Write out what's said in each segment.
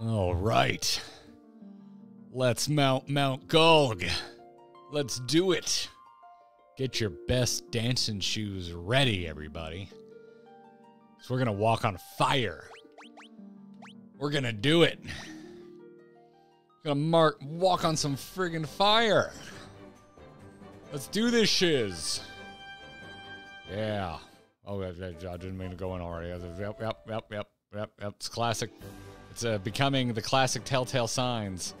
All right. Let's mount Mount Gulg. Let's do it. Get your best dancing shoes ready, everybody. So we're going to walk on fire. We're going to do it. Gonna mark walk on some friggin' fire. Let's do this shiz. Yeah. Oh, I, I didn't mean to go in already. Yep, yep, yep, yep, yep, yep. It's classic. It's uh, becoming the classic telltale signs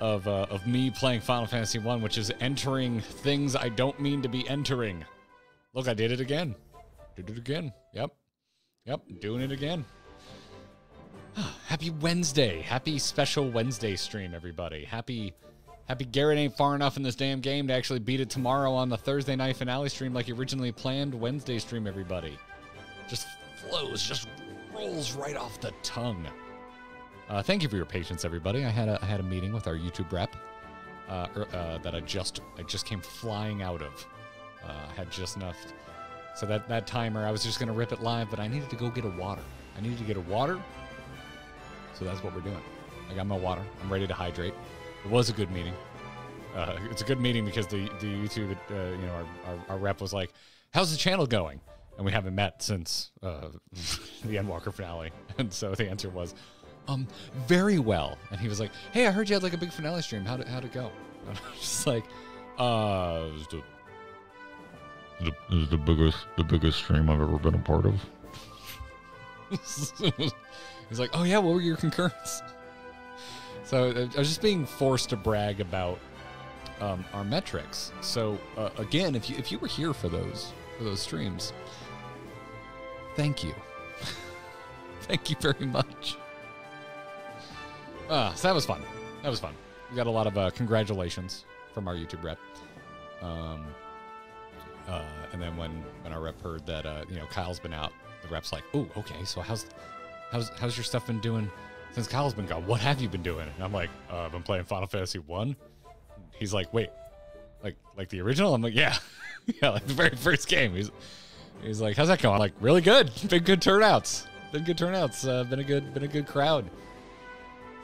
of uh, of me playing Final Fantasy One, which is entering things I don't mean to be entering. Look, I did it again. Did it again. Yep. Yep. Doing it again. Happy Wednesday. Happy special Wednesday stream, everybody. Happy Happy Garrett ain't far enough in this damn game to actually beat it tomorrow on the Thursday night finale stream like you originally planned Wednesday stream, everybody. Just flows, just rolls right off the tongue. Uh, thank you for your patience, everybody. I had a, I had a meeting with our YouTube rep uh, er, uh, that I just I just came flying out of. Uh, I had just enough. So that that timer, I was just gonna rip it live, but I needed to go get a water. I needed to get a water. So that's what we're doing. I got my water. I'm ready to hydrate. It was a good meeting. Uh, it's a good meeting because the the YouTube, uh, you know, our, our, our rep was like, "How's the channel going?" And we haven't met since the Endwalker finale, and so the answer was, um, very well. And he was like, "Hey, I heard you had like a big finale stream. How'd it, how'd it go?" And I was just like, "Uh, it was the, The, this is the biggest the biggest stream I've ever been a part of. He's like, "Oh yeah, what were your concurrents?" So uh, I was just being forced to brag about um, our metrics. So uh, again, if you if you were here for those for those streams, thank you, thank you very much. Ah, so that was fun. That was fun. We got a lot of uh, congratulations from our YouTube rep. Um, uh, and then when when our rep heard that uh, you know Kyle's been out, the rep's like, "Oh, okay. So how's how's how's your stuff been doing since Kyle's been gone? What have you been doing?" And I'm like, uh, "I've been playing Final Fantasy One." He's like, "Wait, like like the original?" I'm like, "Yeah, yeah, like the very first game." He's he's like, "How's that going?" I'm like, "Really good. Been good turnouts. Been good turnouts. Uh, been a good been a good crowd."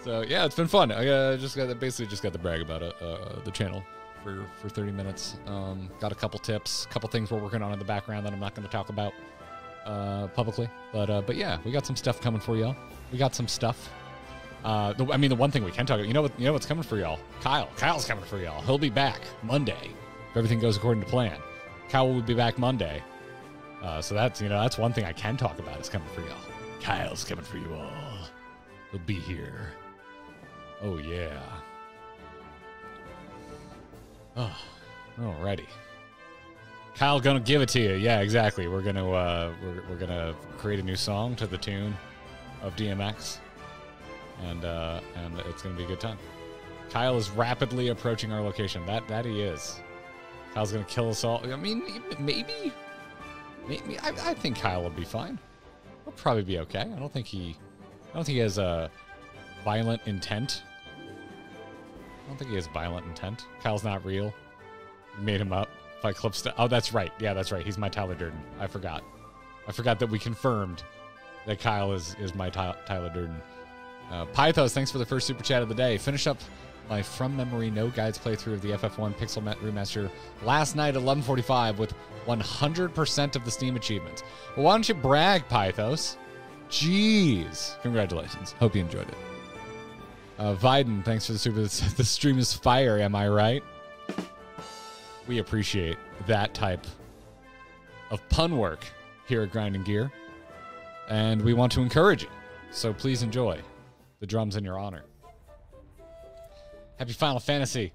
So yeah, it's been fun. I uh, just got basically just got to brag about it, uh, the channel for for 30 minutes. Um, got a couple tips, couple things we're working on in the background that I'm not going to talk about uh, publicly. But uh, but yeah, we got some stuff coming for y'all. We got some stuff. Uh, the, I mean, the one thing we can talk about, you know what, you know what's coming for y'all? Kyle. Kyle's coming for y'all. He'll be back Monday if everything goes according to plan. Kyle will be back Monday. Uh, so that's you know that's one thing I can talk about is coming for y'all. Kyle's coming for you all. He'll be here. Oh yeah. Oh, alrighty. Kyle gonna give it to you. Yeah, exactly. We're gonna uh, we're, we're gonna create a new song to the tune of DMX, and uh, and it's gonna be a good time. Kyle is rapidly approaching our location. That that he is. Kyle's gonna kill us all. I mean, maybe, maybe. I, I think Kyle will be fine. He'll probably be okay. I don't think he. I don't think he has a violent intent. I don't think he has violent intent. Kyle's not real. You made him up. Fight Club st- Oh, that's right. Yeah, that's right. He's my Tyler Durden. I forgot. I forgot that we confirmed that Kyle is is my Ty- Tyler Durden. Uh, Pythos, thanks for the first super chat of the day. Finish up my from memory no guides playthrough of the FF1 Pixel Remaster last night at 11:45 with 100% of the Steam achievements. Well, why don't you brag, Pythos? Jeez, congratulations. Hope you enjoyed it. Uh, Viden, thanks for the super. The stream is fire. Am I right? We appreciate that type of pun work here at Grinding Gear, and we want to encourage it. So please enjoy the drums in your honor. Happy Final Fantasy.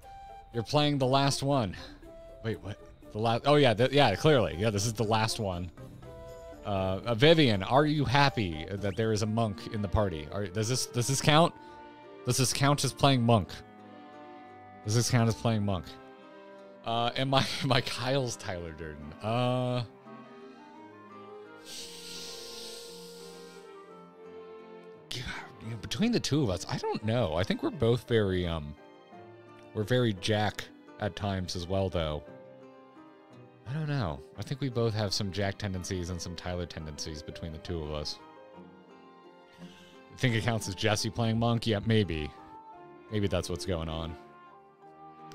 You're playing the last one. Wait, what? The last? Oh yeah, th- yeah. Clearly, yeah. This is the last one. Uh, uh, Vivian, are you happy that there is a monk in the party? Are, does this does this count? Does this count as playing monk? Does this count as playing monk? Uh, and my my Kyle's Tyler Durden. Uh. Between the two of us, I don't know. I think we're both very um, we're very Jack at times as well, though. I don't know. I think we both have some Jack tendencies and some Tyler tendencies between the two of us. I think it counts as Jesse playing Monk. Yeah, maybe. Maybe that's what's going on.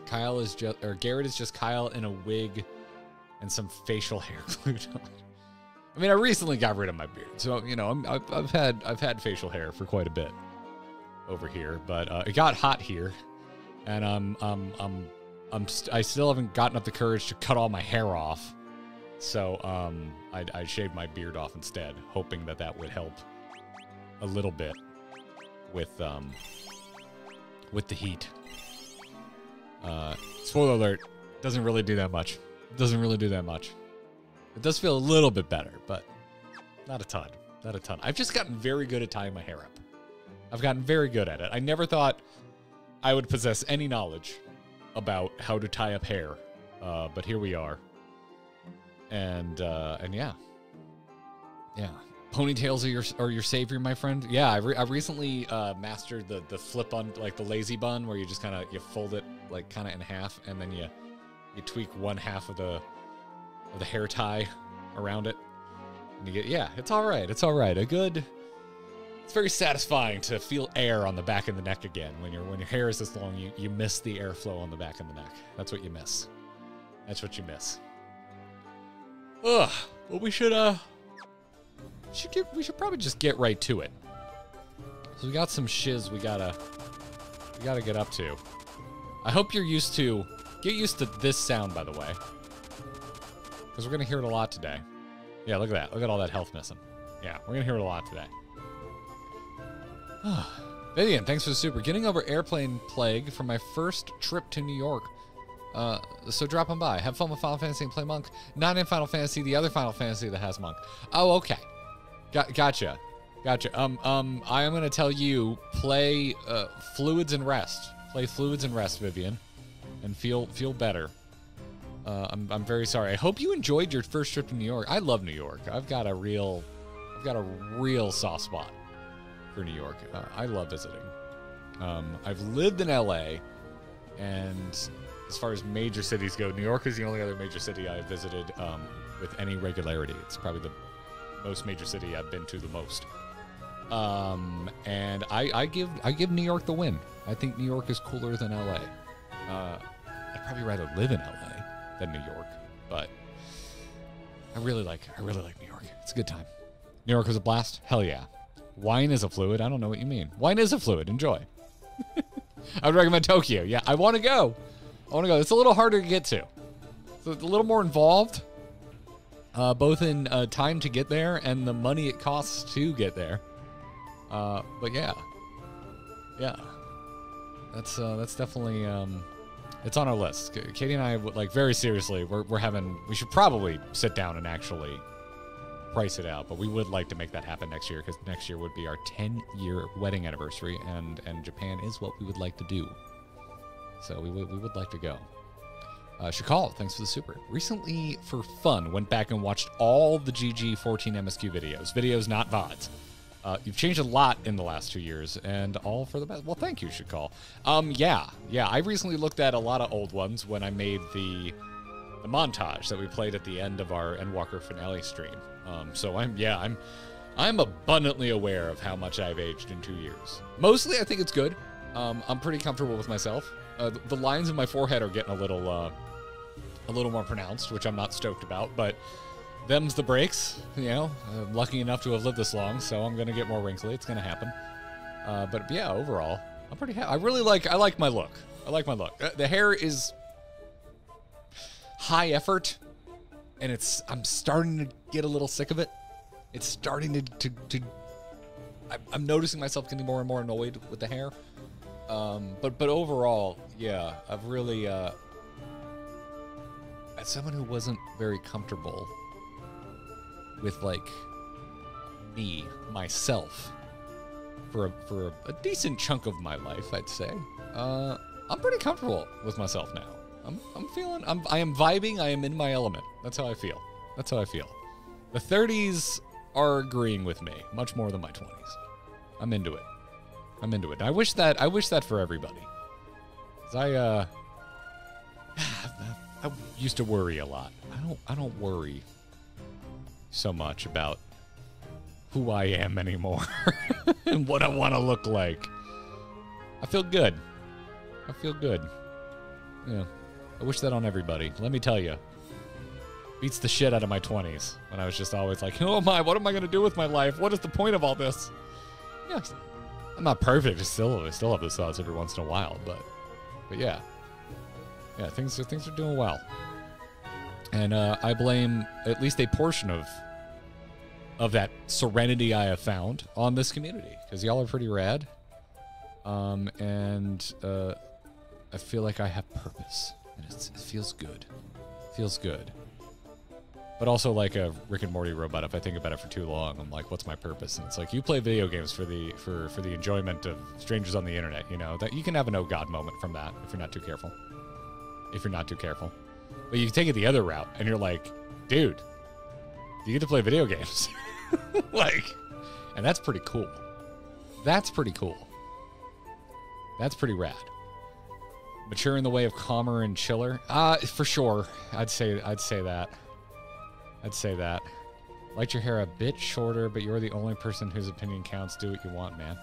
Kyle is just, or Garrett is just Kyle in a wig and some facial hair glued on. I mean, I recently got rid of my beard, so you know, I've, I've had I've had facial hair for quite a bit over here, but uh, it got hot here, and um, um, um, I'm st- I still haven't gotten up the courage to cut all my hair off, so um, I, I shaved my beard off instead, hoping that that would help a little bit with um with the heat. Uh, spoiler alert, doesn't really do that much. Doesn't really do that much. It does feel a little bit better, but not a ton. Not a ton. I've just gotten very good at tying my hair up. I've gotten very good at it. I never thought I would possess any knowledge about how to tie up hair, uh, but here we are. And uh, and yeah, yeah. Ponytails are your are your savior, my friend. Yeah, I, re- I recently uh, mastered the the flip on like the lazy bun, where you just kind of you fold it like kind of in half, and then you you tweak one half of the of the hair tie around it, and you get yeah, it's all right. It's all right. A good. It's very satisfying to feel air on the back of the neck again. When your when your hair is this long, you you miss the airflow on the back of the neck. That's what you miss. That's what you miss. Ugh. Well, we should uh. Should get, we should probably just get right to it. So we got some shiz we gotta we gotta get up to. I hope you're used to get used to this sound by the way. Because we're gonna hear it a lot today. Yeah, look at that. Look at all that health missing. Yeah, we're gonna hear it a lot today. Vivian, thanks for the super. Getting over airplane plague for my first trip to New York. Uh, so drop on by. Have fun with Final Fantasy and play Monk. Not in Final Fantasy, the other Final Fantasy that has Monk. Oh, okay. Got, gotcha. Gotcha. Um, um, I am gonna tell you, play uh, Fluids and Rest. Play Fluids and Rest, Vivian, and feel feel better. Uh, I'm, I'm very sorry. I hope you enjoyed your first trip to New York. I love New York. I've got a real, I've got a real soft spot for New York. Uh, I love visiting. Um, I've lived in LA, and as far as major cities go, New York is the only other major city I've visited um, with any regularity. It's probably the most major city I've been to the most. Um, and I, I give I give New York the win. I think New York is cooler than LA. Uh, I'd probably rather live in LA than New York, but I really like I really like New York. It's a good time. New York was a blast. Hell yeah. Wine is a fluid. I don't know what you mean. Wine is a fluid. Enjoy. I would recommend Tokyo. Yeah, I want to go. I want to go. It's a little harder to get to. It's a little more involved, uh, both in uh, time to get there and the money it costs to get there. Uh, but yeah, yeah, that's uh, that's definitely um, it's on our list. Katie and I would like very seriously. We're we're having. We should probably sit down and actually price it out. But we would like to make that happen next year because next year would be our 10 year wedding anniversary, and and Japan is what we would like to do. So we would we would like to go. Uh, Shakal, thanks for the super. Recently, for fun, went back and watched all the GG14 MSQ videos. Videos, not VODs. Uh, you've changed a lot in the last two years, and all for the best. Well, thank you, Shakal. Um, yeah, yeah. I recently looked at a lot of old ones when I made the the montage that we played at the end of our Endwalker finale stream. Um, so I'm yeah, I'm I'm abundantly aware of how much I've aged in two years. Mostly, I think it's good. Um, I'm pretty comfortable with myself. Uh, the lines in my forehead are getting a little uh, a little more pronounced, which I'm not stoked about, but them's the breaks. You know, I'm lucky enough to have lived this long, so I'm gonna get more wrinkly. It's gonna happen. Uh, but yeah, overall, I'm pretty. I really like I like my look. I like my look. Uh, the hair is high effort, and it's I'm starting to get a little sick of it. It's starting to to, to I'm noticing myself getting more and more annoyed with the hair. Um, but but overall, yeah, I've really uh, as someone who wasn't very comfortable with like me myself for a, for a, a decent chunk of my life, I'd say. Uh, I'm pretty comfortable with myself now. I'm, I'm feeling, I'm, I am vibing. I am in my element. That's how I feel. That's how I feel. The 30s are agreeing with me much more than my 20s. I'm into it. I'm into it. I wish that, I wish that for everybody. 'Cause I, uh, I used to worry a lot. I don't, I don't worry so much about who I am anymore and what I want to look like. I feel good. I feel good. Yeah. I wish that on everybody. Let me tell you. Beats the shit out of my 20s when I was just always like, who am I? What am I going to do with my life? What is the point of all this? Yeah, I'm not perfect. I still, I still have those thoughts every once in a while, but, but yeah. Yeah, things, are- things are doing well. And uh, I blame at least a portion of of that serenity I have found on this community because y'all are pretty rad. Um, and uh, I feel like I have purpose, and it feels good. feels good. But also like a Rick and Morty robot. If I think about it for too long, I'm like, what's my purpose? And it's like you play video games for the for for the enjoyment of strangers on the internet. You know that you can have an oh god moment from that if you're not too careful. If you're not too careful, but you take it the other route, and you're like, dude, you get to play video games. like, and that's pretty cool. That's pretty cool. That's pretty rad. Mature in the way of calmer and chiller. Uh, for sure. I'd say I'd say that. I'd say that. Liked your hair a bit shorter, but you're the only person whose opinion counts. Do what you want, man.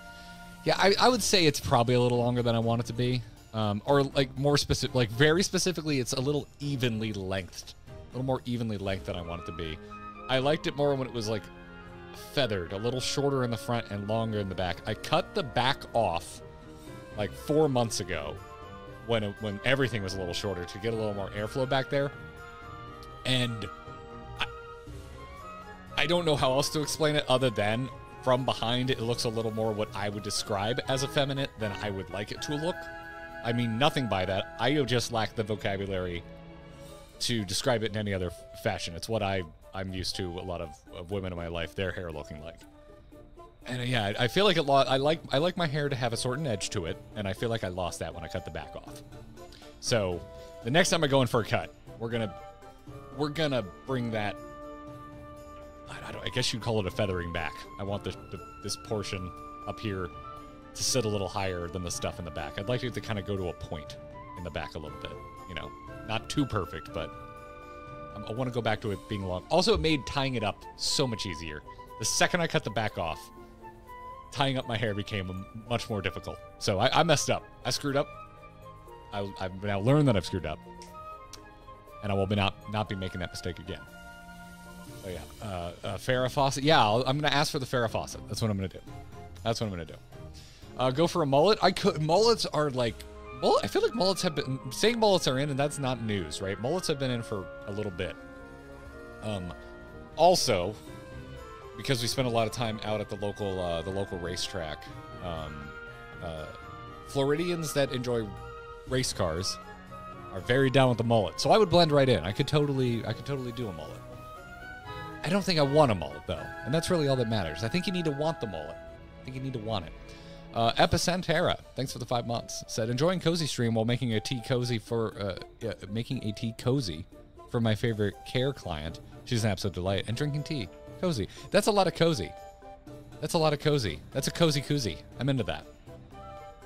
Yeah, I, I would say it's probably a little longer than I want it to be. Um, or like more specific, like very specifically, it's a little evenly lengthed, a little more evenly length than I want it to be. I liked it more when it was like feathered, a little shorter in the front and longer in the back. I cut the back off like four months ago when it, when everything was a little shorter to get a little more airflow back there, and I don't know how else to explain it other than from behind it looks a little more what I would describe as effeminate than I would like it to look. I mean nothing by that. I just lack the vocabulary to describe it in any other fashion. It's what I I'm used to a lot of, of women in my life their hair looking like. And uh, yeah, I feel like a lot. I like I like my hair to have a certain edge to it, and I feel like I lost that when I cut the back off. So the next time I go in for a cut, we're gonna we're gonna bring that. I, I. I guess you'd call it a feathering back. I want the, the this portion up here to sit a little higher than the stuff in the back. I'd like it to kind of go to a point in the back a little bit. You know, not too perfect, but um, I want to go back to it being long. Also, it made tying it up so much easier. The second I cut the back off, tying up my hair became much more difficult. So I, I messed up. I screwed up. I, I've now learned that I've screwed up, and I will be not not be making that mistake again. Oh yeah, uh, uh, Farrah Fawcett. Yeah, I'll, I'm gonna ask for the Farrah Fawcett. That's what I'm gonna do. That's what I'm gonna do. Uh, go for a mullet. I could. Mullets are like. Mullet, I feel like mullets have been saying mullets are in, and that's not news, right? Mullets have been in for a little bit. Um, also, because we spend a lot of time out at the local uh, the local racetrack, um, uh, Floridians that enjoy race cars are very down with the mullet. So I would blend right in. I could totally I could totally do a mullet. I don't think I want a mullet though, and that's really all that matters. I think you need to want the mullet. I think you need to want it. Uh, Epicentera, thanks for the five months. Said enjoying cozy stream while making a tea cozy for uh, yeah, making a tea cozy for my favorite care client. She's an absolute delight and drinking tea cozy. That's a lot of cozy. That's a lot of cozy. That's a cozy koozie. I'm into that.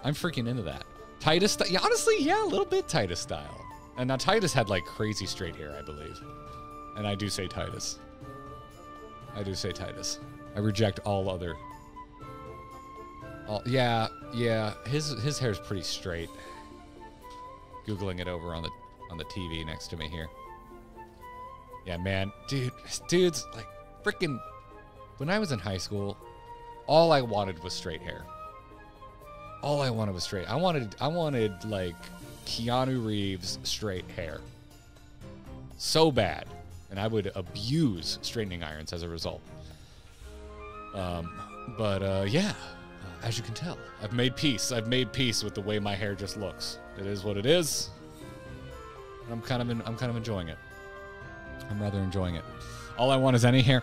I'm freaking into that. Titus, yeah, honestly, yeah, a little bit Titus style. And now Titus had like crazy straight hair, I believe. And I do say Titus. I do say Titus. I reject all other. All, yeah, yeah. His his hair's pretty straight. Googling it over on the on the TV next to me here. Yeah, man, dude, dudes like freaking. When I was in high school, all I wanted was straight hair. All I wanted was straight. I wanted I wanted like Keanu Reeves straight hair. So bad. And I would abuse straightening irons as a result. Um, but uh, yeah, uh, as you can tell, I've made peace. I've made peace with the way my hair just looks. It is what it is. I'm kind of in, I'm kind of enjoying it. I'm rather enjoying it. All I want is any hair.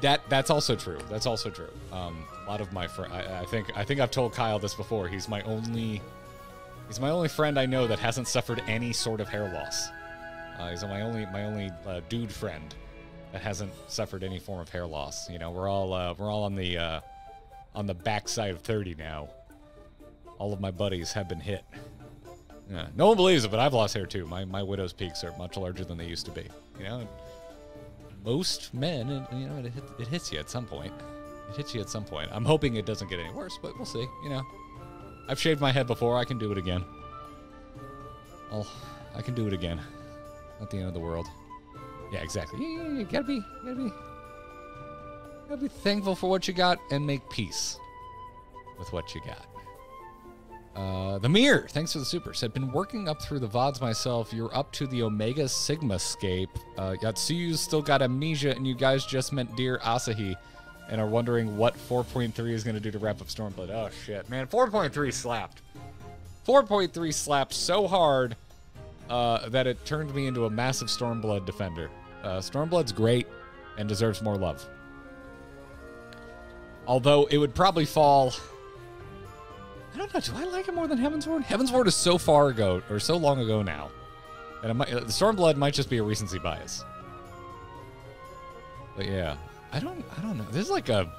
That that's also true. That's also true. Um, a lot of my friends. I, I think I think I've told Kyle this before. He's my only he's my only friend I know that hasn't suffered any sort of hair loss. Uh, he's my only my only uh, dude friend that hasn't suffered any form of hair loss. You know, we're all uh, we're all on the uh, on the backside of 30 now. All of my buddies have been hit. Yeah, no one believes it, but I've lost hair too. My my widow's peaks are much larger than they used to be. You know, most men, and you know, it, hit, it hits you at some point. It hits you at some point. I'm hoping it doesn't get any worse, but we'll see. You know, I've shaved my head before. I can do it again. I'll, I can do it again. Not the end of the world. Yeah, exactly. Yeah, yeah, gotta be, gotta be, gotta be thankful for what you got and make peace with what you got. Uh, the mirror, thanks for the super. Said, been working up through the VODs myself. You're up to the Omega Sigmascape. Uh, Yotsuyu still got amnesia, and you guys just meant Dear Asahi and are wondering what 4.3 is going to do to wrap up Stormblood. Oh, shit. Man, 4.3 slapped. 4.3 slapped so hard uh, that it turned me into a massive Stormblood defender. Uh, Stormblood's great and deserves more love. Although it would probably fall. I don't know. Do I like it more than Heavensward? Heavensward is so far ago, or so long ago now, and might, the Stormblood might just be a recency bias. But yeah, I don't. I don't know. This is like a.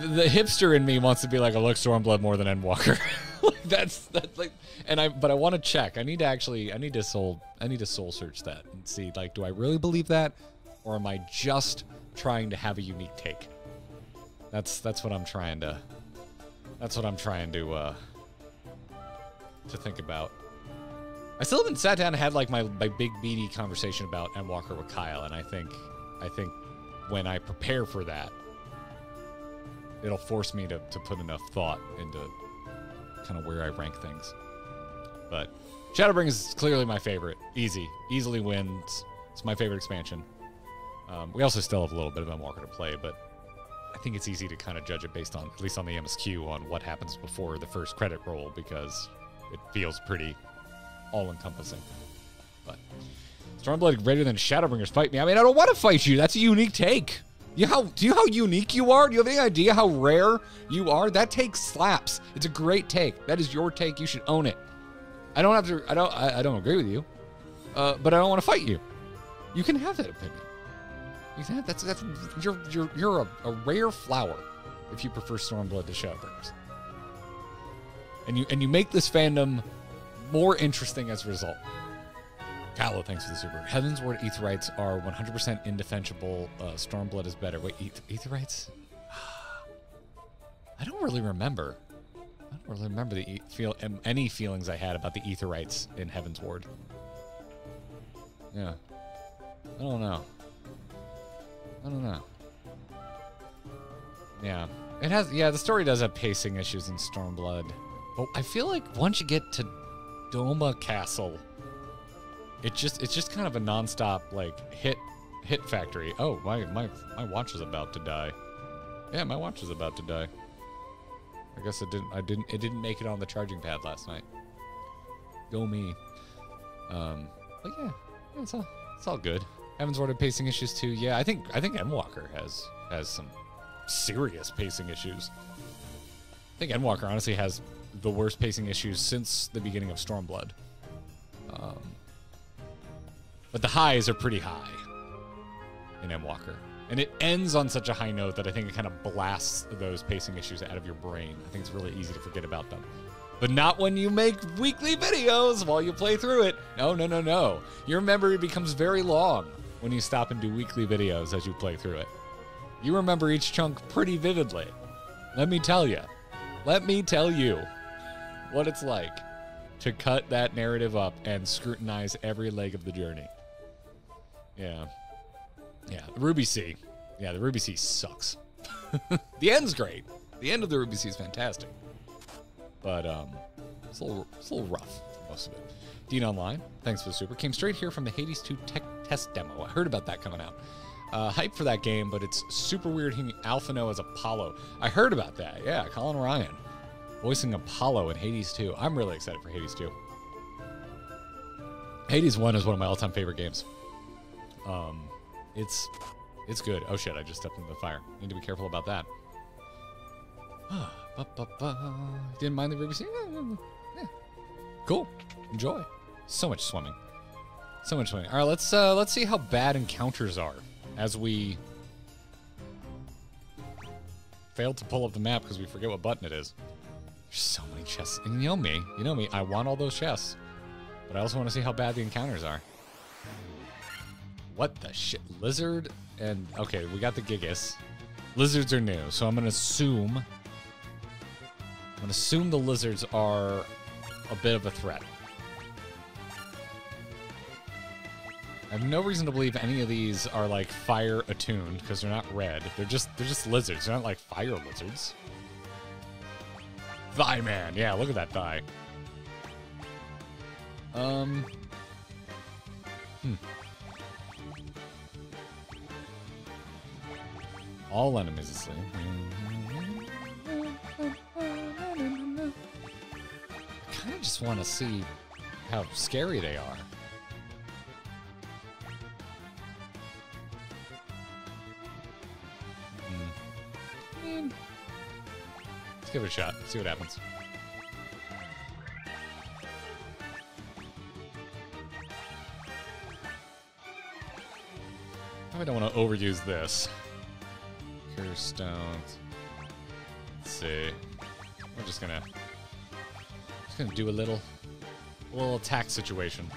The, the hipster in me wants to be like, I like Stormblood more than Endwalker. that's that's like, and I. But I want to check. I need to actually. I need to soul. I need to soul search that and see. Like, do I really believe that, or am I just trying to have a unique take? That's that's what I'm trying to. That's what I'm trying to uh, to think about. I still haven't sat down and had like my, my big beady conversation about M Endwalker with Kyle, and I think I think when I prepare for that, it'll force me to, to put enough thought into kind of where I rank things. But Shadowbring is clearly my favorite. Easy, easily wins. It's my favorite expansion. Um, we also still have a little bit of Endwalker to play, but I think it's easy to kind of judge it based on, at least on the MSQ, on what happens before the first credit roll because it feels pretty all encompassing. But Stormblood greater than Shadowbringers fight me. I mean, I don't want to fight you. That's a unique take. You how do you how unique you are? Do you have any idea how rare you are? That take slaps. It's a great take. That is your take. You should own it. I don't have to. I don't. I, I don't agree with you, uh, but I don't want to fight you. You can have that opinion. You can have, that's that's you're you're you're a, a rare flower if you prefer Stormblood to Shadowbringers. And you and you make this fandom more interesting as a result. Callow, thanks for the super. Heaven's Heavensward Aetherytes are 100% indefensible. Uh, Stormblood is better. Wait, Aeth- Aetherytes? I don't really remember. I don't really remember the e- feel any feelings I had about the Aetherytes in Heavensward. Yeah, I don't know. I don't know. Yeah, it has. Yeah, the story does have pacing issues in Stormblood, but I feel like once you get to Doma Castle, it just it's just kind of a nonstop like hit hit factory. Oh, my my my watch is about to die. Yeah, my watch is about to die. I guess it didn't I didn't it didn't make it on the charging pad last night. Go me. Um, but yeah, yeah it's all it's all good. Ward had pacing issues too. Yeah, I think I think Endwalker has has some serious pacing issues. I think Endwalker honestly has the worst pacing issues since the beginning of Stormblood. Um, but the highs are pretty high in Endwalker. And it ends on such a high note that I think it kind of blasts those pacing issues out of your brain. I think it's really easy to forget about them. But not when you make weekly videos while you play through it. No, no, no, no. Your memory becomes very long when you stop and do weekly videos as you play through it. You remember each chunk pretty vividly. Let me tell you. Let me tell you what it's like to cut that narrative up and scrutinize every leg of the journey. Yeah. Yeah, Ruby Sea. Yeah, the Ruby Sea sucks. the end's great. The end of the Ruby Sea is fantastic. But um it's a little, it's a little rough, most of it. Dean Online, thanks for the super. Came straight here from the Hades 2 tech test demo. I heard about that coming out. Uh, hype for that game, but it's super weird hearing Alphinaud as Apollo. I heard about that. Yeah, Colin Ryan voicing Apollo in Hades 2. I'm really excited for Hades 2. Hades 1 is one of my all-time favorite games. Um, it's it's good. Oh shit, I just stepped into the fire. Need to be careful about that. Ba, ba, ba. Didn't mind the Ruby? Yeah. Cool. Enjoy. So much swimming. So much swimming. All right, let's uh, let's see how bad encounters are as we failed to pull up the map because we forget what button it is. There's so many chests. And you know me. You know me. I want all those chests. But I also want to see how bad the encounters are. What the shit? Lizard and... Okay, we got the Gigas. Lizards are new, so I'm going to assume... I'm going to assume the lizards are a bit of a threat. I have no reason to believe any of these are like fire attuned because they're not red. They're just they're just lizards. They're not like fire lizards. Thigh man, yeah, look at that thigh. Um. Hmm. All enemies asleep. I kind of just want to see how scary they are. Hmm. Let's give it a shot. See what happens. I don't want to overuse this. Stones. Let's see. We're just gonna just gonna do a little a little attack situation.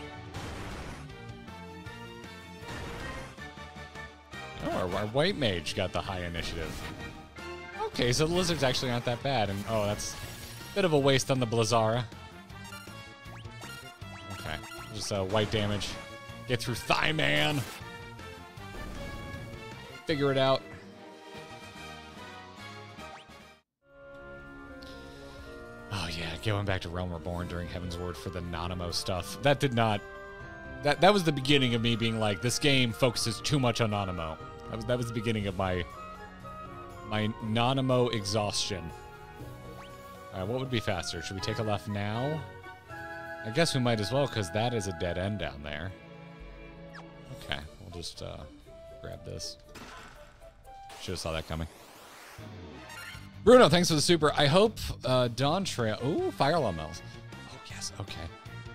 Oh, our, our white mage got the high initiative. Okay, so the lizards actually aren't that bad, and oh, that's a bit of a waste on the Blizzara. Okay, just uh, white damage. Get through Thigh Man. Figure it out. Going back to Realm Reborn during Heavensward for the Nanamo stuff. That did not. That that was the beginning of me being like, this game focuses too much on Nanamo. That was that was the beginning of my my Nanamo exhaustion. All right, what would be faster? Should we take a left now? I guess we might as well, because that is a dead end down there. Okay, we'll just uh, grab this. Should have saw that coming. Bruno, thanks for the super. I hope uh, Dawntrail. Ooh, Fire Law Mills. Oh, yes, okay.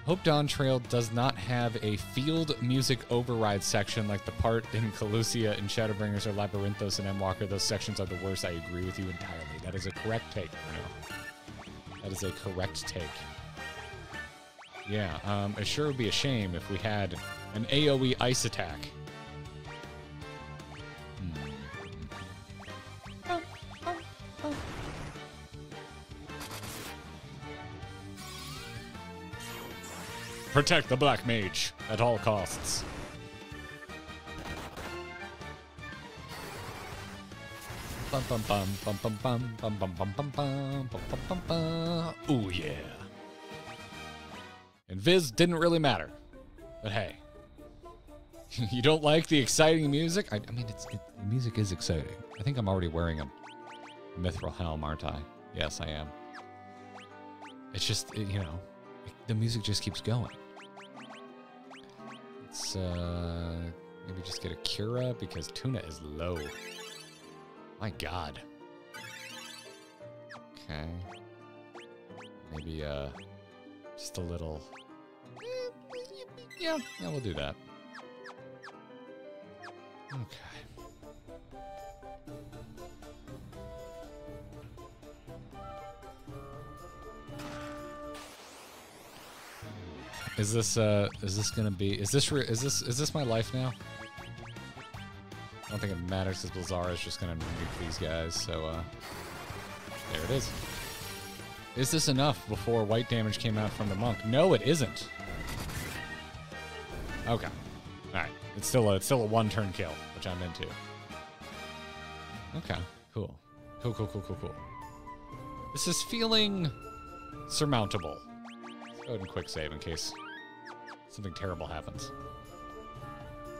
Hope Dawntrail does not have a field music override section like the part in Kholusia and Shadowbringers or Labyrinthos and Endwalker. Those sections are the worst. I agree with you entirely. That is a correct take, Bruno. That is a correct take. Yeah, um, it sure would be a shame if we had an AoE ice attack. Protect the Black Mage at all costs. Ooh yeah. And Viz didn't really matter, but hey, you don't like the exciting music? I, I mean, it's it, the music is exciting. I think I'm already wearing a mithril helm, aren't I? Yes, I am. It's just it, you know, the music just keeps going. Let's uh, maybe just get a Cura because tuna is low. My God. Okay. Maybe uh, just a little. Yeah, yeah, we'll do that. Okay. Is this uh is this gonna be is this is this is this my life now? I don't think it matters because Blizzara is just gonna nuke these guys, so uh there it is. Is this enough before white damage came out from the monk? No, it isn't. Okay. Alright. It's still a it's still a one turn kill, which I'm into. Okay, cool. Cool, cool, cool, cool, cool. This is feeling surmountable. Go ahead and quick save in case something terrible happens.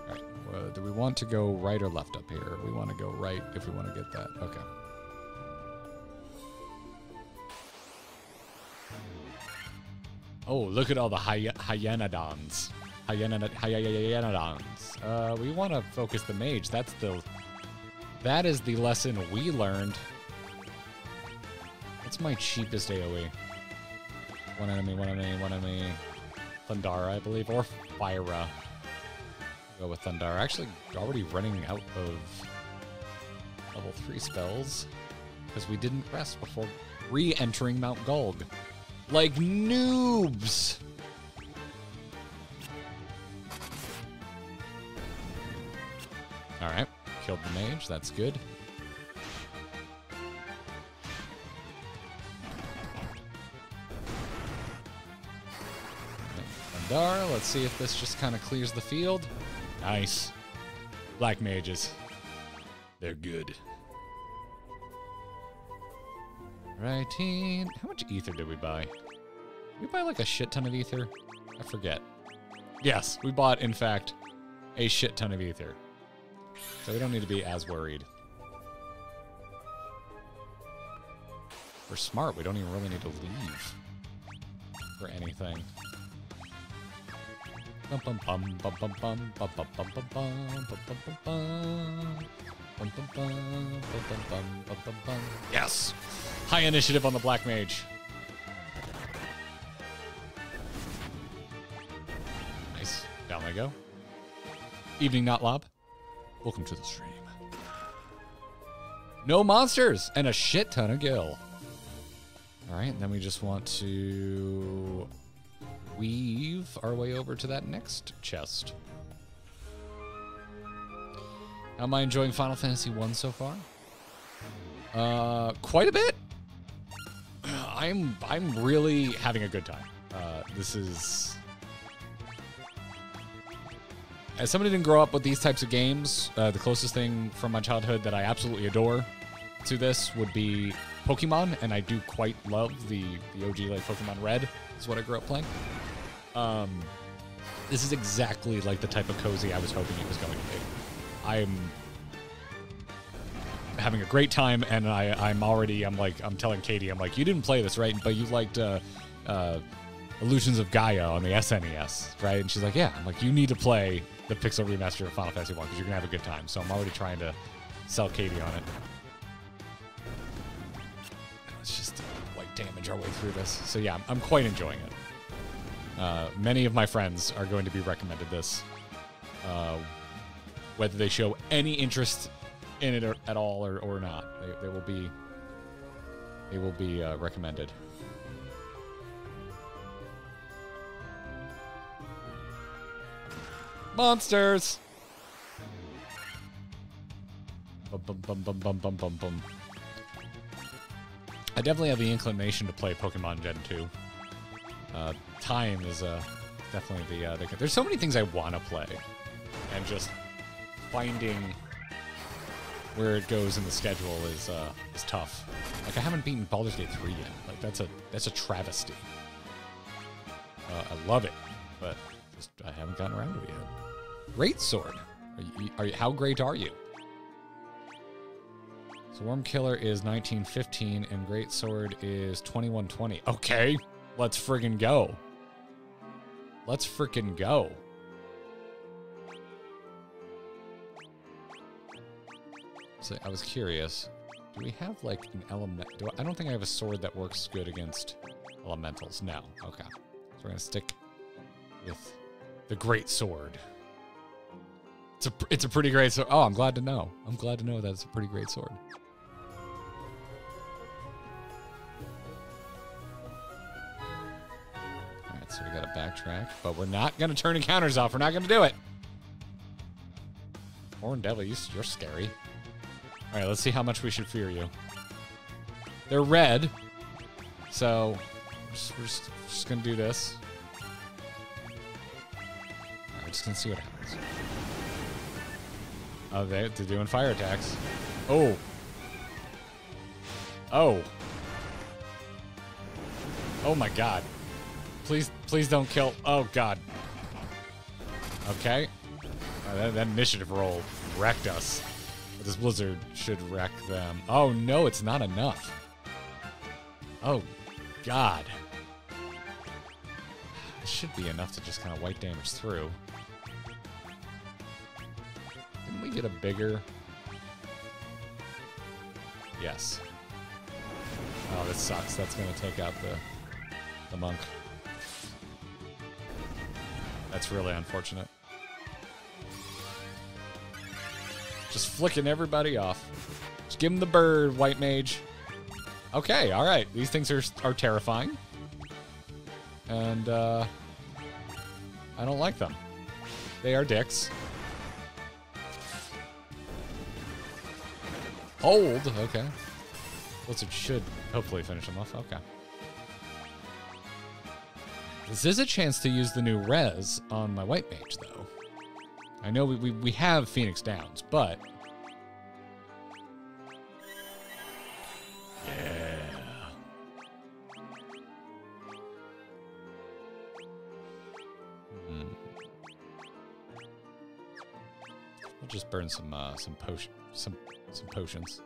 All right. Well, do we want to go right or left up here? We want to go right if we want to get that. Okay. Oh, look at all the hy- hyenodons. Hyenodons. Uh, we want to focus the mage. That's the. That is the lesson we learned. What's my cheapest AoE? One enemy, one enemy, one enemy. Thundara, I believe, or Fyra. Go with Thundara. Actually, already running out of level three spells because we didn't rest before re-entering Mount Gulg. Like noobs. All right, killed the mage. That's good. Thundara, let's see if this just kind of clears the field. Nice. Black mages. They're good. Righteen. How much ether did we buy? Did we buy like a shit ton of ether? I forget. Yes, we bought, in fact, a shit ton of ether. So we don't need to be as worried. We're smart. We don't even really need to leave for anything. Yes! High initiative on the Black Mage. Nice. Down I go. Evening Not Lob. Welcome to the stream. No monsters and a shit ton of gil. All right, then we just want to weave our way over to that next chest. How am I enjoying Final Fantasy 1 so far? Uh, quite a bit. I'm I'm really having a good time. Uh, this is as somebody didn't grow up with these types of games, uh, the closest thing from my childhood that I absolutely adore to this would be Pokemon, and I do quite love the the OG like Pokemon Red is what I grew up playing. Um, this is exactly like the type of cozy I was hoping it was going to be. I'm having a great time, and I, I'm already, I'm like, I'm telling Katie, I'm like, you didn't play this, right? But you liked uh, uh, Illusions of Gaia on the SNES, right? And she's like, yeah. I'm like, you need to play the Pixel remaster of Final Fantasy 1 because you're going to have a good time. So I'm already trying to sell Katie on it. Damage our way through this. So yeah, I'm, quite enjoying it. Uh, many of my friends are going to be recommended this. Uh, whether they show any interest in it or, at all or, or not, they, they will be they will be uh, recommended. Monsters. Bum, bum, bum, bum, bum, bum, bum, bum. I definitely have the inclination to play Pokemon Gen 2. Uh, time is uh, definitely the, uh, the. There's so many things I want to play, and just finding where it goes in the schedule is uh, is tough. Like I haven't beaten Baldur's Gate 3 yet. Like that's a that's a travesty. Uh, I love it, but just I haven't gotten around to it yet. Great sword. Are you, are you, how great are you? Swarm Killer is 1915 and Great Sword is 2120. Okay, let's friggin' go. Let's freaking go. So I was curious. Do we have like an element? Do I, I don't think I have a sword that works good against elementals. No. Okay. So we're gonna stick with the great sword. It's a it's a pretty great sword. Oh, I'm glad to know. I'm glad to know that it's a pretty great sword. So we got to backtrack, but we're not gonna turn encounters off. We're not gonna do it. Horn Devil, you, you're scary. All right, let's see how much we should fear you. They're red, so we're just, we're just, just gonna do this. We're just gonna see what happens. Oh, they, they're doing fire attacks. Oh. Oh. Oh my god. Please, please don't kill. Oh God. Okay. Uh, that, that initiative roll wrecked us. This blizzard should wreck them. Oh no, it's not enough. Oh God. This should be enough to just kind of white damage through. Didn't we get a bigger? Yes. Oh, this sucks. That's going to take out the the monk. That's really unfortunate. Just flicking everybody off. Just give him the bird, white mage. Okay, all right. These things are are terrifying, and uh, I don't like them. They are dicks. Hold. Okay. Blizzard should hopefully finish them off. Okay. This is a chance to use the new res on my white mage, though. I know we, we, we have Phoenix Downs, but... Yeah. Hmm. We'll just burn some uh, some potion some some potions.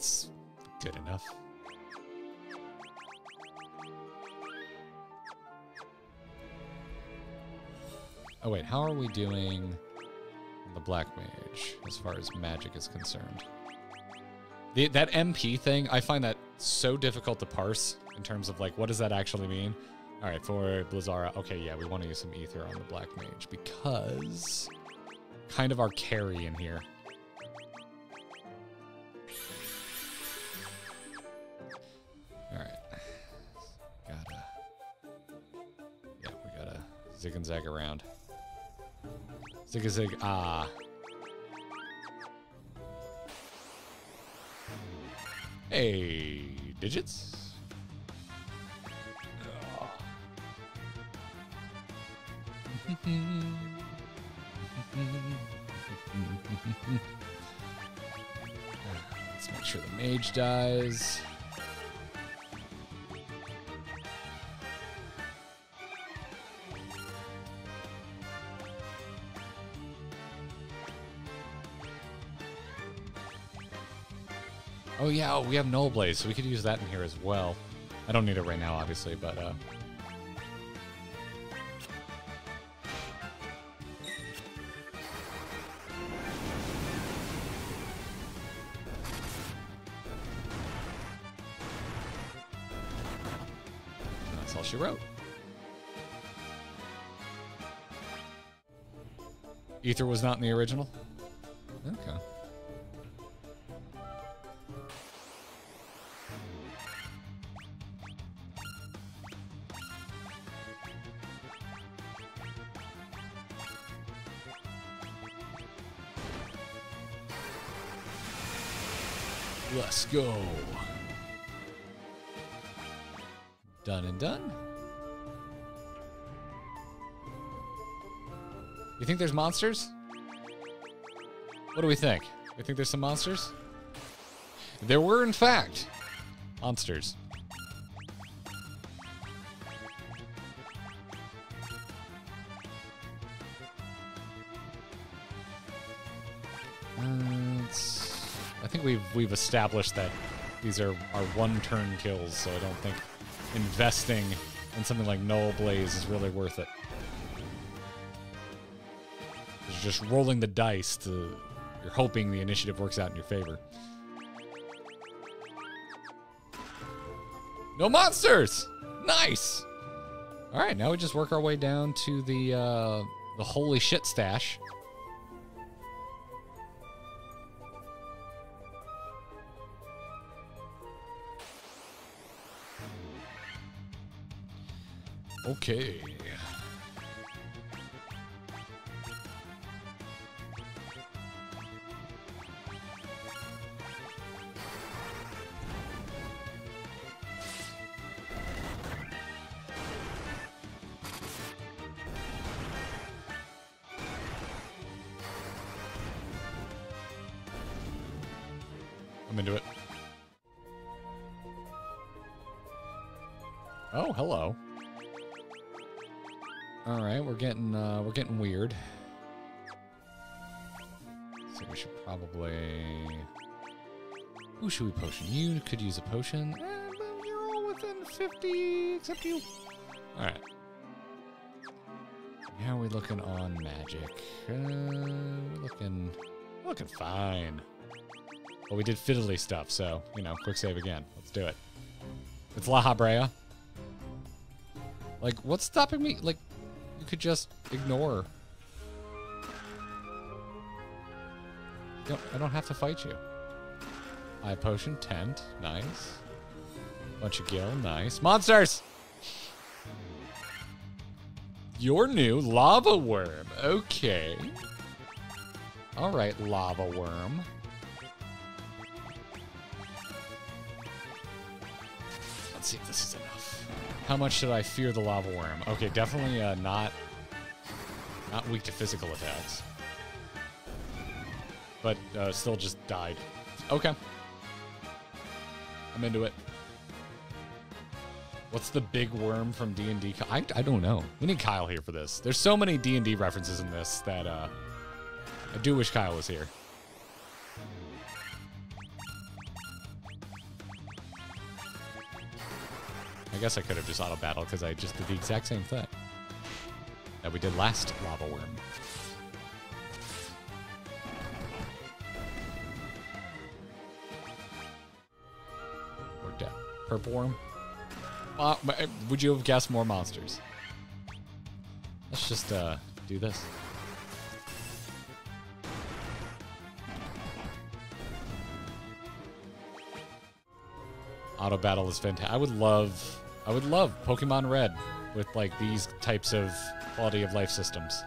It's good enough. Oh wait, how are we doing the black mage as far as magic is concerned? The, that MP thing, I find that so difficult to parse in terms of like what does that actually mean? All right, for Blizzara, okay, yeah, we want to use some ether on the black mage because kind of our carry in here. Zig and zag around. Zig a zig, ah. Hey, digits. Let's make sure the mage dies. Yeah, oh, we have Null Blaze, so we could use that in here as well. I don't need it right now, obviously, but uh, that's all she wrote. Ether was not in the original. There's monsters? What do we think? We think there's some monsters? There were, in fact, monsters. I think we've we've established that these are are one turn kills, so I don't think investing in something like Null Blaze is really worth it. It's just rolling the dice to you're hoping the initiative works out in your favor. No monsters! Nice! Alright, now we just work our way down to the uh the holy shit stash. Okay. Should potion? You could use a potion. Eh, but you're all within 50, except you. All right. How are we looking on magic? Uh, we're looking, looking fine. Well, we did fiddly stuff, so you know, quick save again. Let's do it. It's La Habrea. Like, what's stopping me? Like, you could just ignore. Don't, I don't have to fight you. Eye potion, tent, nice. Bunch of gil. nice. Monsters! You're new, lava worm. Okay. All right, lava worm. Let's see if this is enough. How much should I fear the lava worm? Okay, definitely uh, not not weak to physical attacks, but uh, still just died. Okay, I'm into it. What's the big worm from D and D? I, I don't know. We need Kyle here for this. There's so many D and D references in this that uh, I do wish Kyle was here. I guess I could have just auto battle because I just did the exact same thing that we did last lava worm. Worked. Purple worm. Uh, uh, would you have guessed more monsters? Let's just uh, do this. Auto battle is fantastic. I would love, I would love Pokemon Red with like these types of quality of life systems.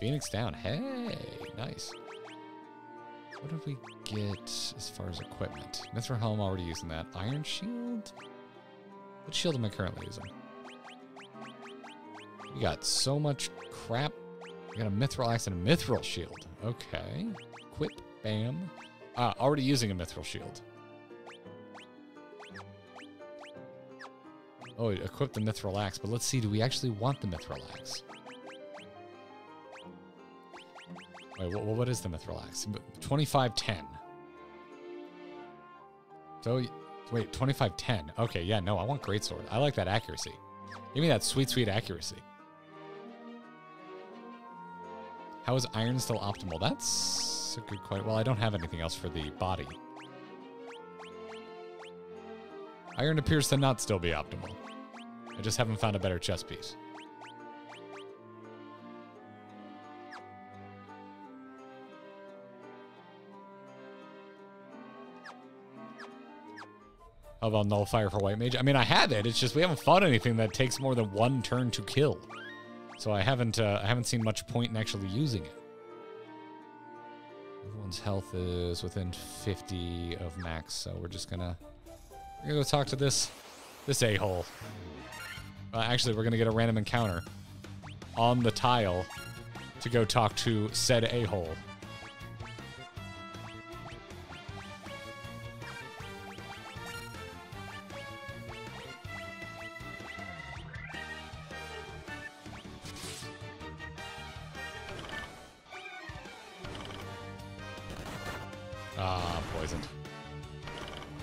Phoenix down. Hey, nice. What did we get as far as equipment? Mithril Helm, already using that. Iron Shield? What shield am I currently using? We got so much crap. We got a Mithril Axe and a Mithril Shield. Okay. Quip, bam. Ah, already using a Mithril Shield. Oh, equip the Mithril Axe, but let's see, do we actually want the Mithril Axe? Wait, what, what is the Mithril Axe? 2510. So, wait, 2510. Okay, yeah, no, I want Greatsword. I like that accuracy. Give me that sweet, sweet accuracy. How is iron still optimal? That's a good question. Well, I don't have anything else for the body. Iron appears to not still be optimal. I just haven't found a better chess piece. How about Nullifier for White Mage? I mean, I have it. It's just we haven't fought anything that takes more than one turn to kill. So I haven't uh, I haven't seen much point in actually using it. Everyone's health is within 50 of max, so we're just gonna we're gonna go talk to this this a-hole. Uh, actually, we're gonna get a random encounter on the tile to go talk to said a-hole. Ah,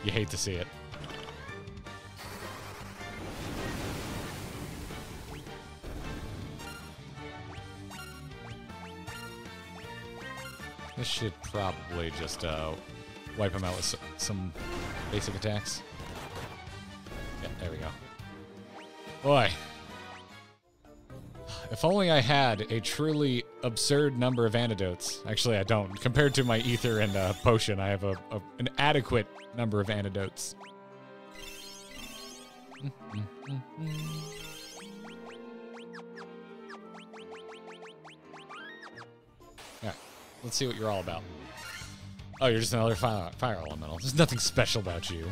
You hate to see it. This should probably just uh, wipe him out with some basic attacks. Yeah, there we go. Boy. If only I had a truly absurd number of antidotes. Actually, I don't. Compared to my ether and uh, potion, I have a, a, an adequate number of antidotes. Yeah, let's see what you're all about. Oh, you're just another fire, fire elemental. There's nothing special about you.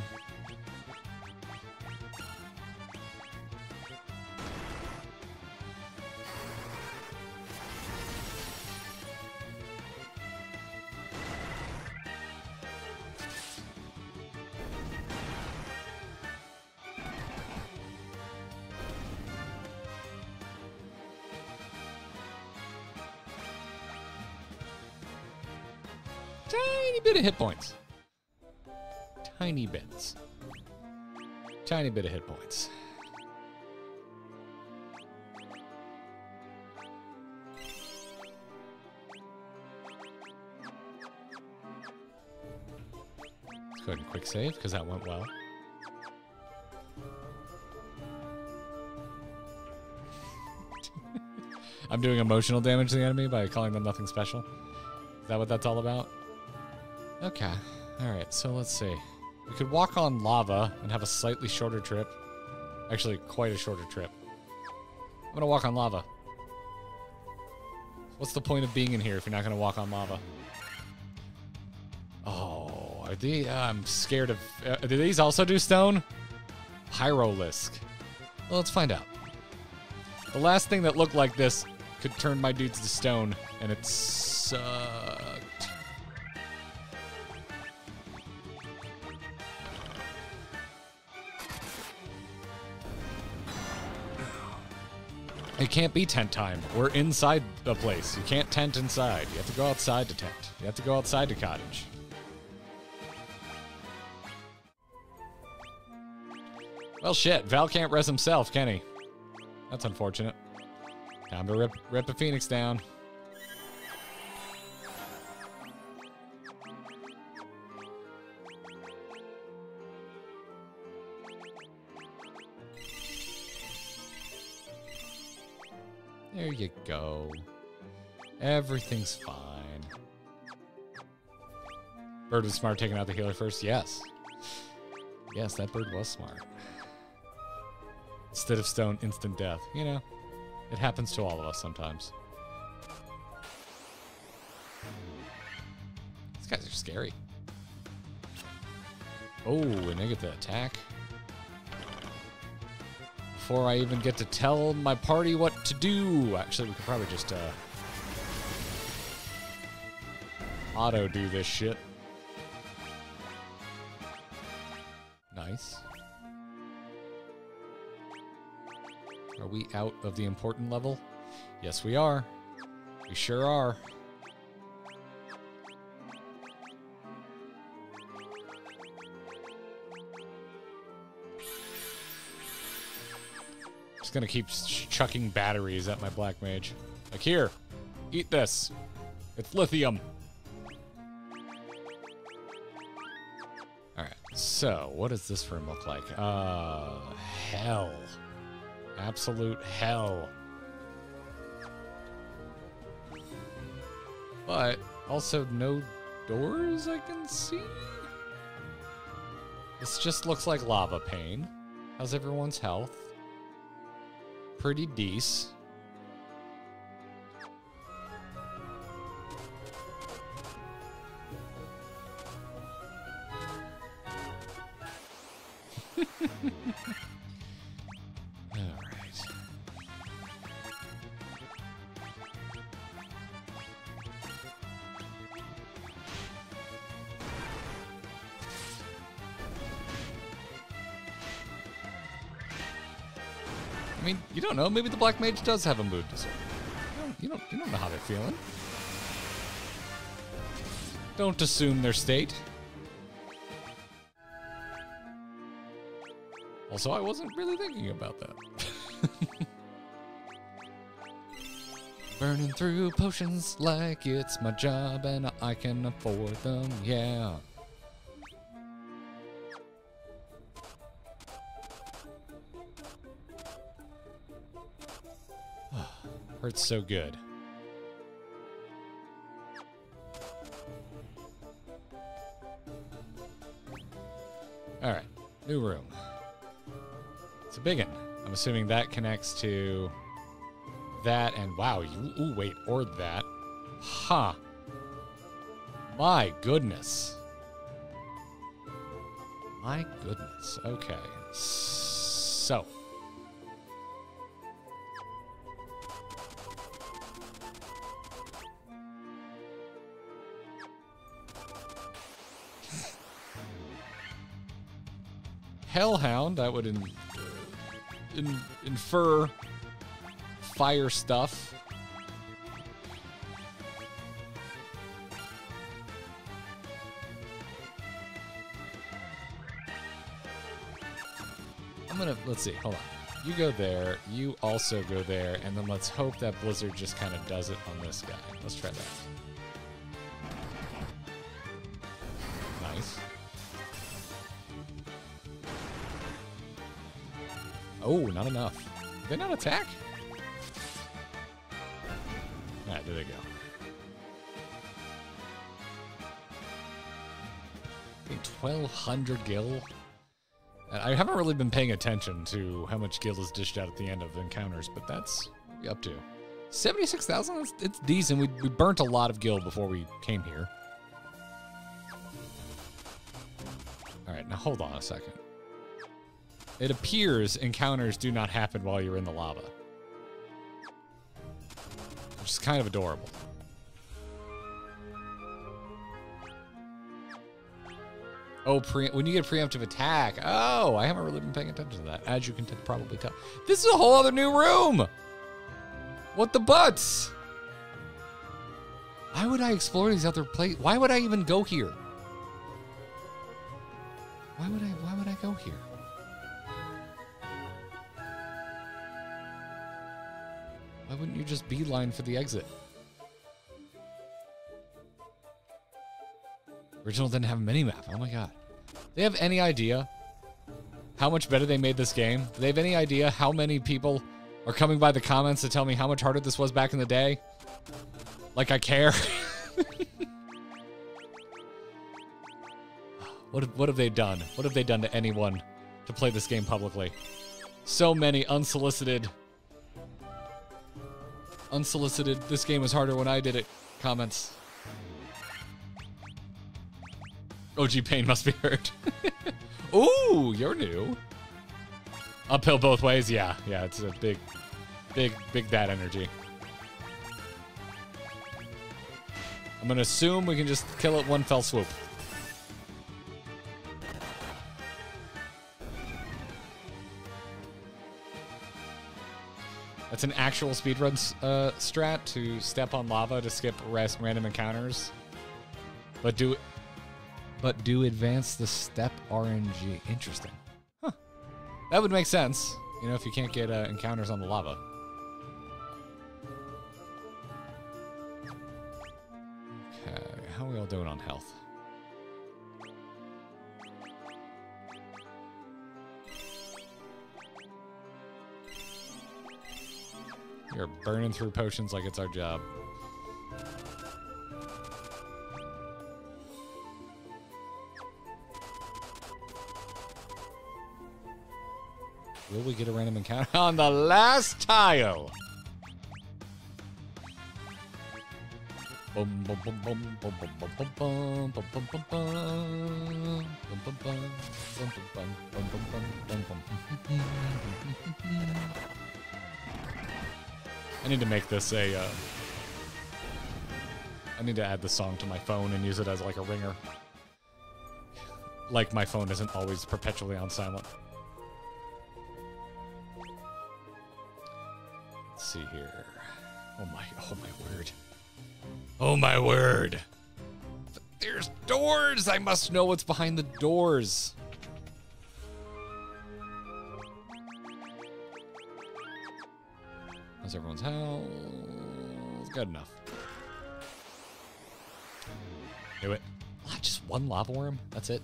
Because that went well. I'm doing emotional damage to the enemy by calling them nothing special. Is that what that's all about? Okay. Alright, so let's see. We could walk on lava and have a slightly shorter trip. Actually, quite a shorter trip. I'm gonna walk on lava. What's the point of being in here if you're not gonna walk on lava? They? Uh, I'm scared of. Uh, do these also do stone? Pyrolisk. Well, let's find out. The last thing that looked like this could turn my dudes to stone, and it sucked. It can't be tent time. We're inside the place. You can't tent inside. You have to go outside to tent. You have to go outside to cottage. Well, shit. Val can't res himself, can he? That's unfortunate. Time to rip, rip a phoenix down. There you go. Everything's fine. Bird was smart taking out the healer first? Yes. Yes, that bird was smart. Instead of stone, instant death. You know, it happens to all of us sometimes. These guys are scary. Oh, and they get the attack. Before I even get to tell my party what to do. Actually, we could probably just uh, auto do this shit. Nice. We out of the important level? Yes, we are. We sure are. Just gonna keep ch- chucking batteries at my black mage. Like, here, eat this. It's lithium. Alright, so what does this room look like? Uh, hell. Absolute hell. But also no doors I can see? This just looks like lava pain. How's everyone's health? Pretty decent. Know. Maybe the black mage does have a mood disorder. You don't, you don't, you don't know how they're feeling. Don't assume their state. Also, I wasn't really thinking about that. Burning through potions like it's my job and I can afford them, yeah. Hurts so good. All right, new room. It's a big one. I'm assuming that connects to that and wow, you ooh wait, or that. Huh. My goodness. My goodness. Okay. So. Hellhound. That would in, in, infer fire stuff. I'm gonna, let's see, hold on. You go there, you also go there, and then let's hope that Blizzard just kind of does it on this guy. Let's try that. Oh, not enough. Did they not attack? Ah, there they go. I think 1200 gil. I haven't really been paying attention to how much gil is dished out at the end of encounters, but that's up to. 76,000? It's, decent. We, we burnt a lot of gil before we came here. All right, now hold on a second. It appears encounters do not happen while you're in the lava. Which is kind of adorable. Oh, when you get preemptive attack. Oh, I haven't really been paying attention to that, as you can probably tell. This is a whole other new room. What the butts? Why would I explore these other places? Why would I even go here? Why would I? Why would I go here? Why wouldn't you just beeline for the exit? Original didn't have a mini map. Oh my god. They have any idea how much better they made this game? Do they have any idea how many people are coming by the comments to tell me how much harder this was back in the day? Like I care. what have, what have they done? What have they done to anyone to play this game publicly? So many unsolicited unsolicited this game was harder when I did it comments. OG Pain must be hurt. Ooh, you're new. Uphill both ways, yeah, yeah. It's a big, big, big bad energy. I'm gonna assume we can just kill it one fell swoop. That's an actual speedrun uh, strat to step on lava to skip random encounters. But do but do advance the step RNG. Interesting. Huh. That would make sense, you know, if you can't get uh, encounters on the lava. Okay, how are we all doing on health? You're burning through potions like it's our job. Will we get a random encounter on the last tile? I need to make this a. Uh, I need to add the song to my phone and use it as like a ringer. Like my phone isn't always perpetually on silent. Let's see here. Oh my, oh my word. Oh my word. There's doors. I must know what's behind the doors. How's everyone's health? Good enough. Do it. What, just one lava worm? That's it?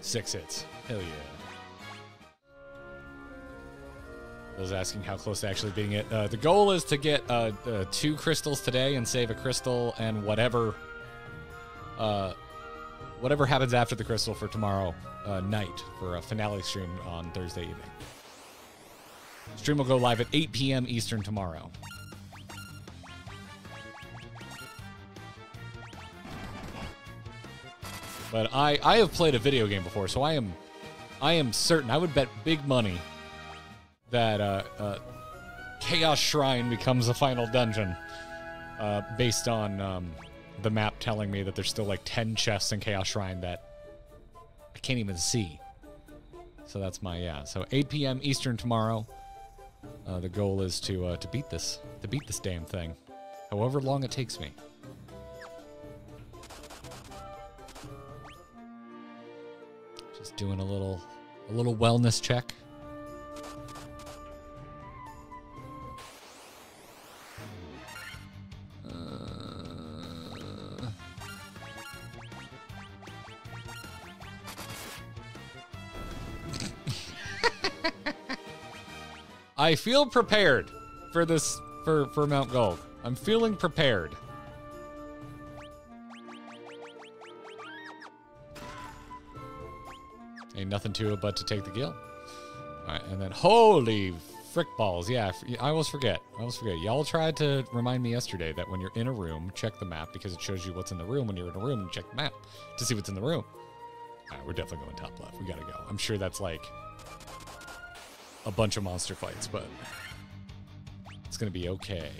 Six hits. Hell yeah. I was asking how close to actually beating it. Uh, the goal is to get uh, uh, two crystals today and save a crystal and whatever, uh, whatever happens after the crystal for tomorrow uh, night for a finale stream on Thursday evening. Stream will go live at 8 p.m. Eastern tomorrow. But I, I have played a video game before, so I am I am certain I would bet big money that uh, uh, Chaos Shrine becomes a final dungeon uh, based on um, the map telling me that there's still like 10 chests in Chaos Shrine that I can't even see. So that's my, yeah. So 8 p.m. Eastern tomorrow. Uh, the goal is to uh, to beat this, to beat this damn thing, however long it takes me. Just doing a little a little wellness check. I feel prepared for this for for Mount Gulg. I'm feeling prepared. Ain't nothing to it but to take the gil. All right, and then holy frick balls, yeah, I almost forget. I almost forget. Y'all tried to remind me yesterday that when you're in a room, check the map because it shows you what's in the room when you're in a room check the map to see what's in the room. All right, we're definitely going top left. We gotta go. I'm sure that's like a bunch of monster fights, but it's gonna be okay.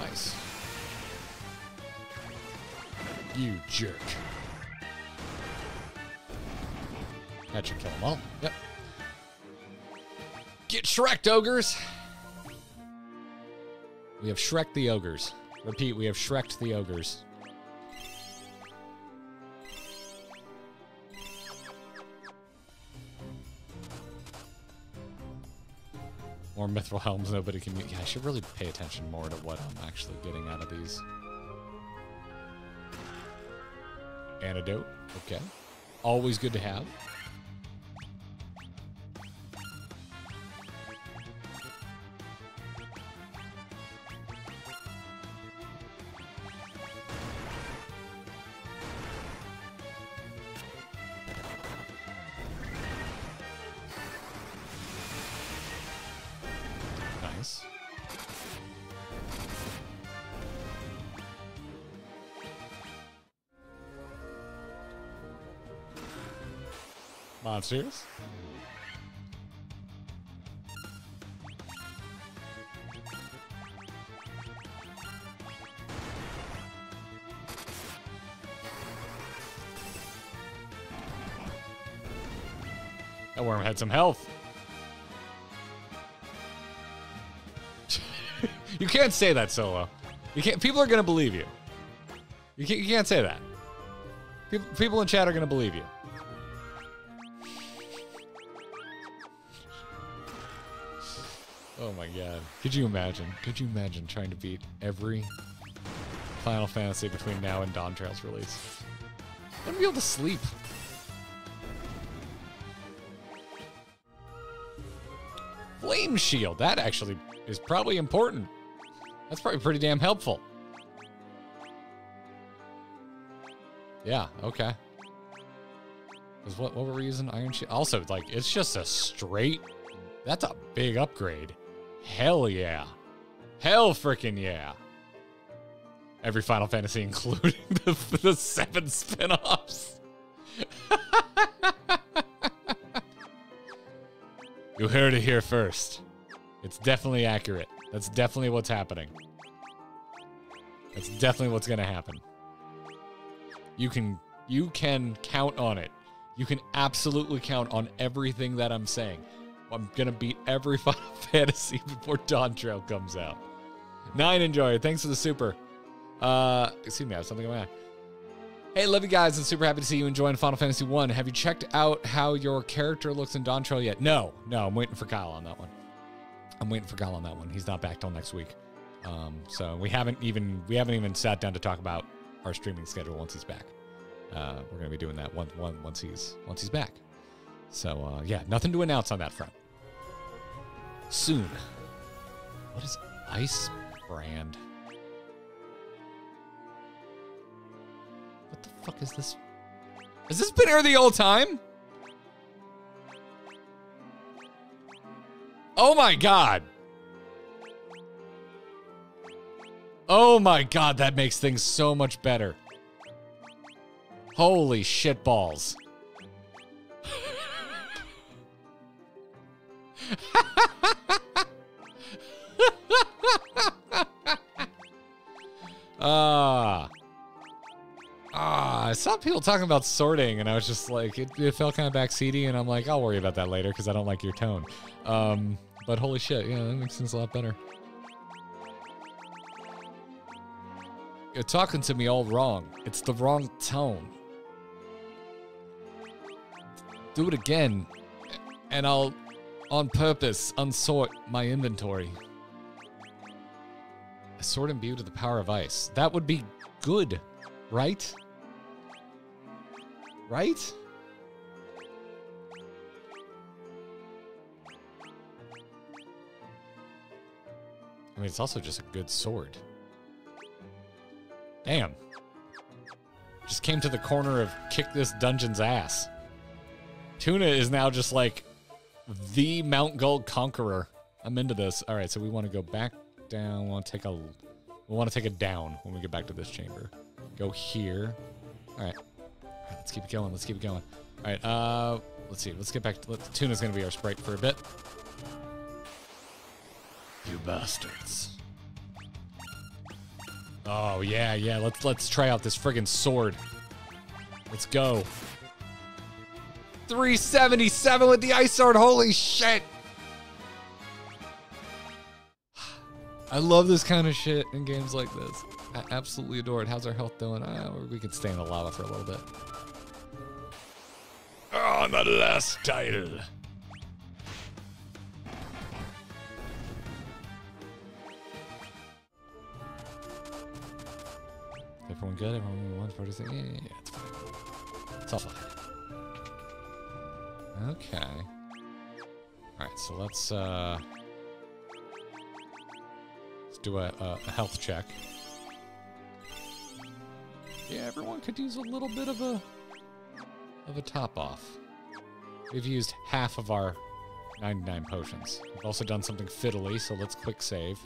Nice. You jerk. That should kill them all. Yep. Get Shrek, ogres! We have Shrek the ogres. Repeat, we have Shrek the ogres. More mithril helms nobody can use. Yeah, I should really pay attention more to what I'm actually getting out of these. Antidote. Okay. Always good to have. Monsters. That worm had some health. you can't say that solo. You can't. People are gonna believe you. You can't. You can't say that. People, people in chat are gonna believe you. My god. Could you imagine? Could you imagine trying to beat every Final Fantasy between now and Dawntrail's release? I wouldn't be able to sleep. Flame Shield. That actually is probably important. That's probably pretty damn helpful. Yeah, okay. 'Cause what, what were we using? Iron Shield? Also, like, it's just a straight... That's a big upgrade. Hell yeah. Hell freaking yeah. Every Final Fantasy, including the, the seven spin-offs. you heard it here first. It's definitely accurate. That's definitely what's happening. That's definitely what's gonna happen. You can you can count on it. You can absolutely count on everything that I'm saying. I'm gonna beat every Final Fantasy before Dawntrail comes out. Nine enjoy. Thanks for the super. Uh, excuse me, I have something in my eye. Hey, love you guys. I'm super happy to see you enjoying Final Fantasy One. Have you checked out how your character looks in Dawntrail yet? No, no. I'm waiting for Kyle on that one. I'm waiting for Kyle on that one. He's not back till next week. Um, so we haven't even we haven't even sat down to talk about our streaming schedule once he's back. Uh, we're gonna be doing that one, one once he's once he's back. So uh, yeah, nothing to announce on that front. Soon. What is Ice Brand? What the fuck is this? Has this been here the whole time? Oh my god. Oh my god, that makes things so much better. Holy shit Ah. Ah, I saw people talking about sorting, and I was just like, it, it felt kind of backseaty, and I'm like, I'll worry about that later because I don't like your tone. Um, but holy shit, yeah, that makes things a lot better. You're talking to me all wrong. It's the wrong tone. Do it again, and I'll, on purpose, unsort my inventory. A sword imbued with the power of ice. That would be good, right? Right? I mean, it's also just a good sword. Damn. Just came to the corner of kick this dungeon's ass. Tuna is now just like the Mount Gulg conqueror. I'm into this. All right, so we want to go back down. We want to take a we want to take it down when we get back to this chamber. Go here. All right. All right let's keep it going. Let's keep it going. All right. Uh, let's see. Let's get back to let, Tuna's going to be our sprite for a bit. You bastards. Oh yeah, yeah. Let's let's try out this friggin' sword. Let's go. 377 with the ice sword. Holy shit. I love this kind of shit in games like this. I absolutely adore it. How's our health doing? Uh, we could stay in the lava for a little bit. On the last title. Everyone good? Everyone 146? Yeah, yeah, yeah, it's fine. It's all fine. Okay. Alright, so let's, uh... Let's do a, a, a health check. Yeah, everyone could use a little bit of a... of a top off. We've used half of our 99 potions. We've also done something fiddly, so let's quick save.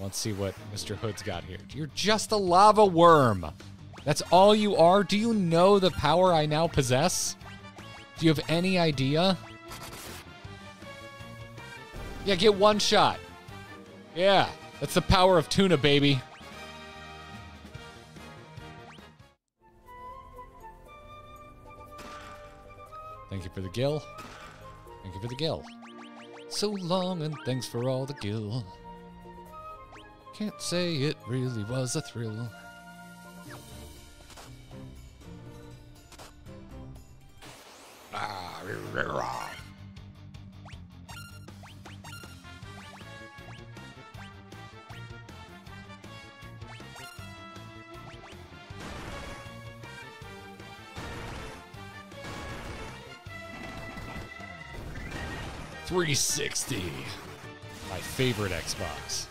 Let's see what Mr. Hood's got here. You're just a lava worm. That's all you are? Do you know the power I now possess? Do you have any idea? Yeah, get one shot. Yeah, that's the power of tuna, baby. Thank you for the gil. Thank you for the gil. So long and thanks for all the gil. Can't say it really was a thrill. Ah, rah, rah. Three sixty, my favorite Xbox.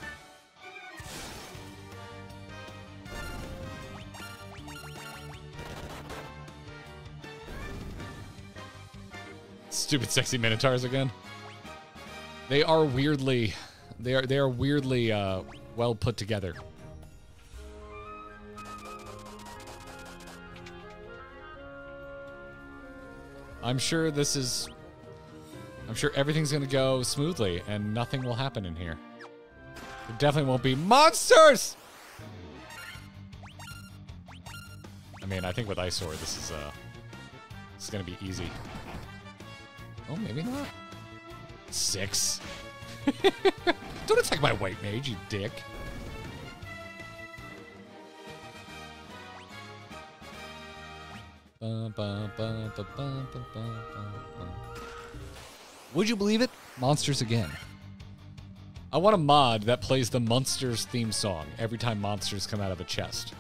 Stupid sexy minotaurs again. They are weirdly they are they are weirdly uh, well put together. I'm sure this is I'm sure everything's gonna go smoothly and nothing will happen in here. There definitely won't be monsters! I mean, I think with Ice Sword, this is uh this is gonna be easy. Oh, maybe not. Six. Don't attack my white mage, you dick. Would you believe it? Monsters again. I want a mod that plays the Monsters theme song every time monsters come out of a chest.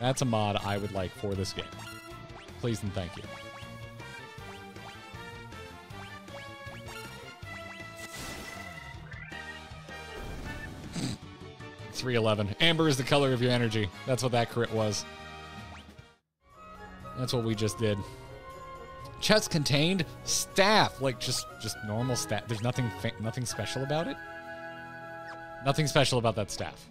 That's a mod I would like for this game. Please and thank you. 311. Amber is the color of your energy. That's what that crit was. That's what we just did. Chest contained staff, like just just normal staff. There's nothing nothing special about it. Nothing special about that staff.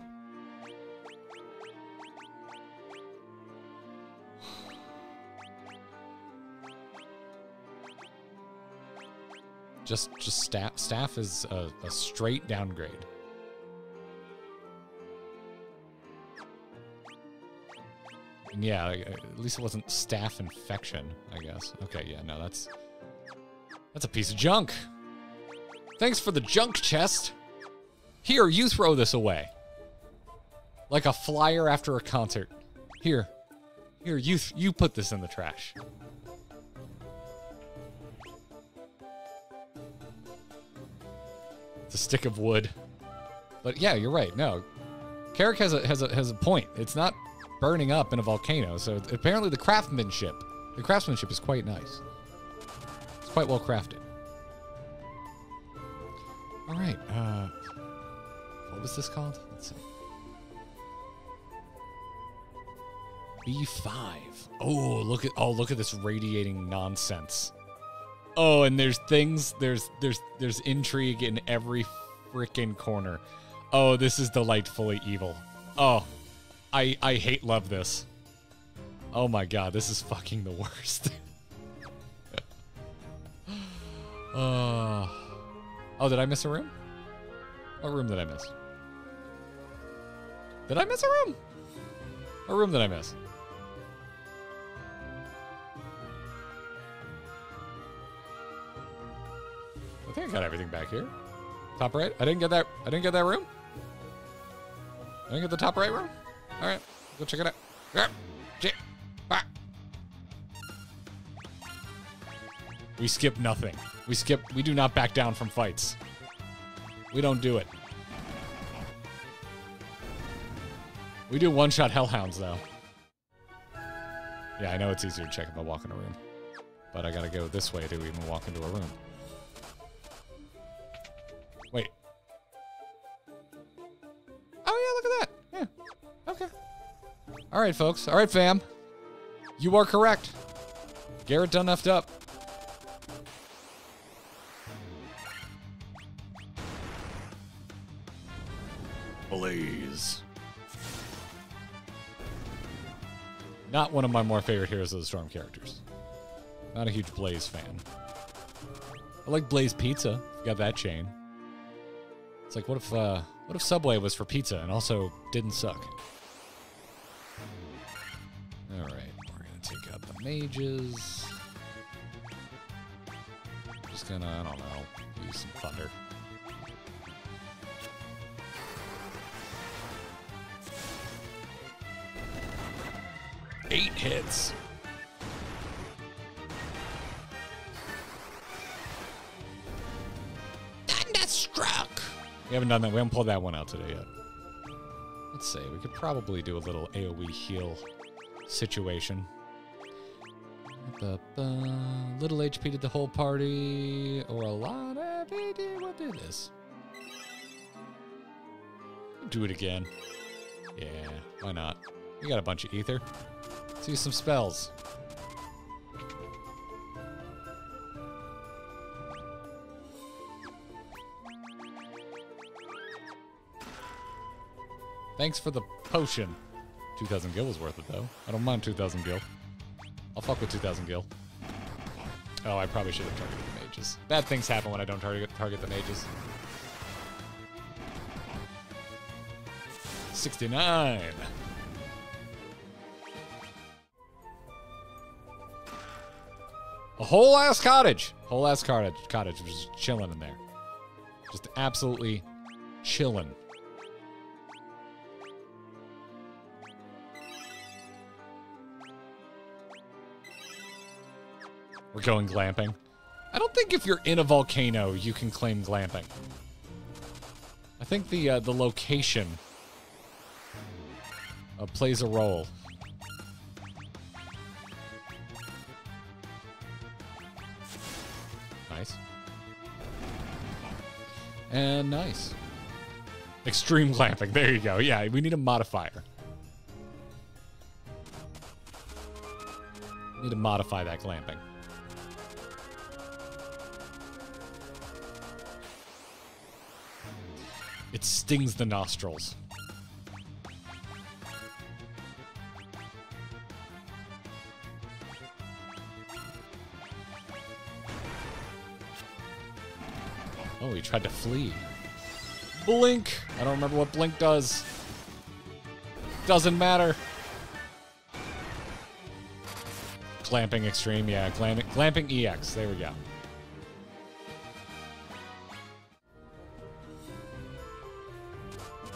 Just just staff staff is a, a straight downgrade. Yeah, uh, at least it wasn't staph infection, I guess. Okay, yeah, no, that's that's a piece of junk. Thanks for the junk chest. Here, you throw this away. Like a flyer after a concert. Here. Here, you you put this in the trash. It's a stick of wood. But yeah, you're right. No. Carrick has a has a has a point. It's not burning up in a volcano, so apparently the craftsmanship the craftsmanship is quite nice. It's quite well crafted. All right. Uh, what was this called? Let's see. B5. Oh, look at oh, look at this radiating nonsense. Oh, and there's things, there's there's there's intrigue in every freaking corner. Oh, this is delightfully evil. Oh, I I hate love this. Oh my god, this is fucking the worst. uh, oh, did I miss a room? What room did I miss? Did I miss a room? What room did I miss? I think I got everything back here. Top right? I didn't get that. I didn't get that room. I didn't get the top right room. All right, go check it out. Ah. We skip nothing. We skip. We do not back down from fights. We don't do it. We do one-shot hellhounds though. Yeah, I know it's easier to check if I walk in a room, but I gotta go this way to even walk into a room. All right, folks. All right, fam. You are correct. Garrett done effed up. Blaze. Not one of my more favorite Heroes of the Storm characters. Not a huge Blaze fan. I like Blaze Pizza. Got that chain. It's like, what if, uh, what if Subway was for pizza and also didn't suck? All right, we're gonna take out the mages. Just gonna, I don't know, use some thunder. Eight hits. Thunderstruck. We haven't done that. We haven't pulled that one out today yet. Let's see. We could probably do a little AoE heal situation. Ba-ba. Little HP did the whole party, or a lot of HP. We'll do this. Do it again. Yeah, why not? We got a bunch of ether. Let's use some spells. Thanks for the potion. 2,000 gil was worth it, though. I don't mind 2,000 gil. I'll fuck with 2,000 gil. Oh, I probably should have targeted the mages. Bad things happen when I don't target target the mages. 69. A whole ass cottage. Whole ass cottage. Cottage was just chilling in there. Just absolutely chilling. We're going glamping. I don't think if you're in a volcano, you can claim glamping. I think the uh, the location uh, plays a role. Nice. And nice. Extreme glamping. There you go. Yeah, we need a modifier. Need to modify that glamping. It stings the nostrils. Oh, he tried to flee. Blink! I don't remember what Blink does. Doesn't matter. Glamping Extreme, yeah. Glamping EX. There we go.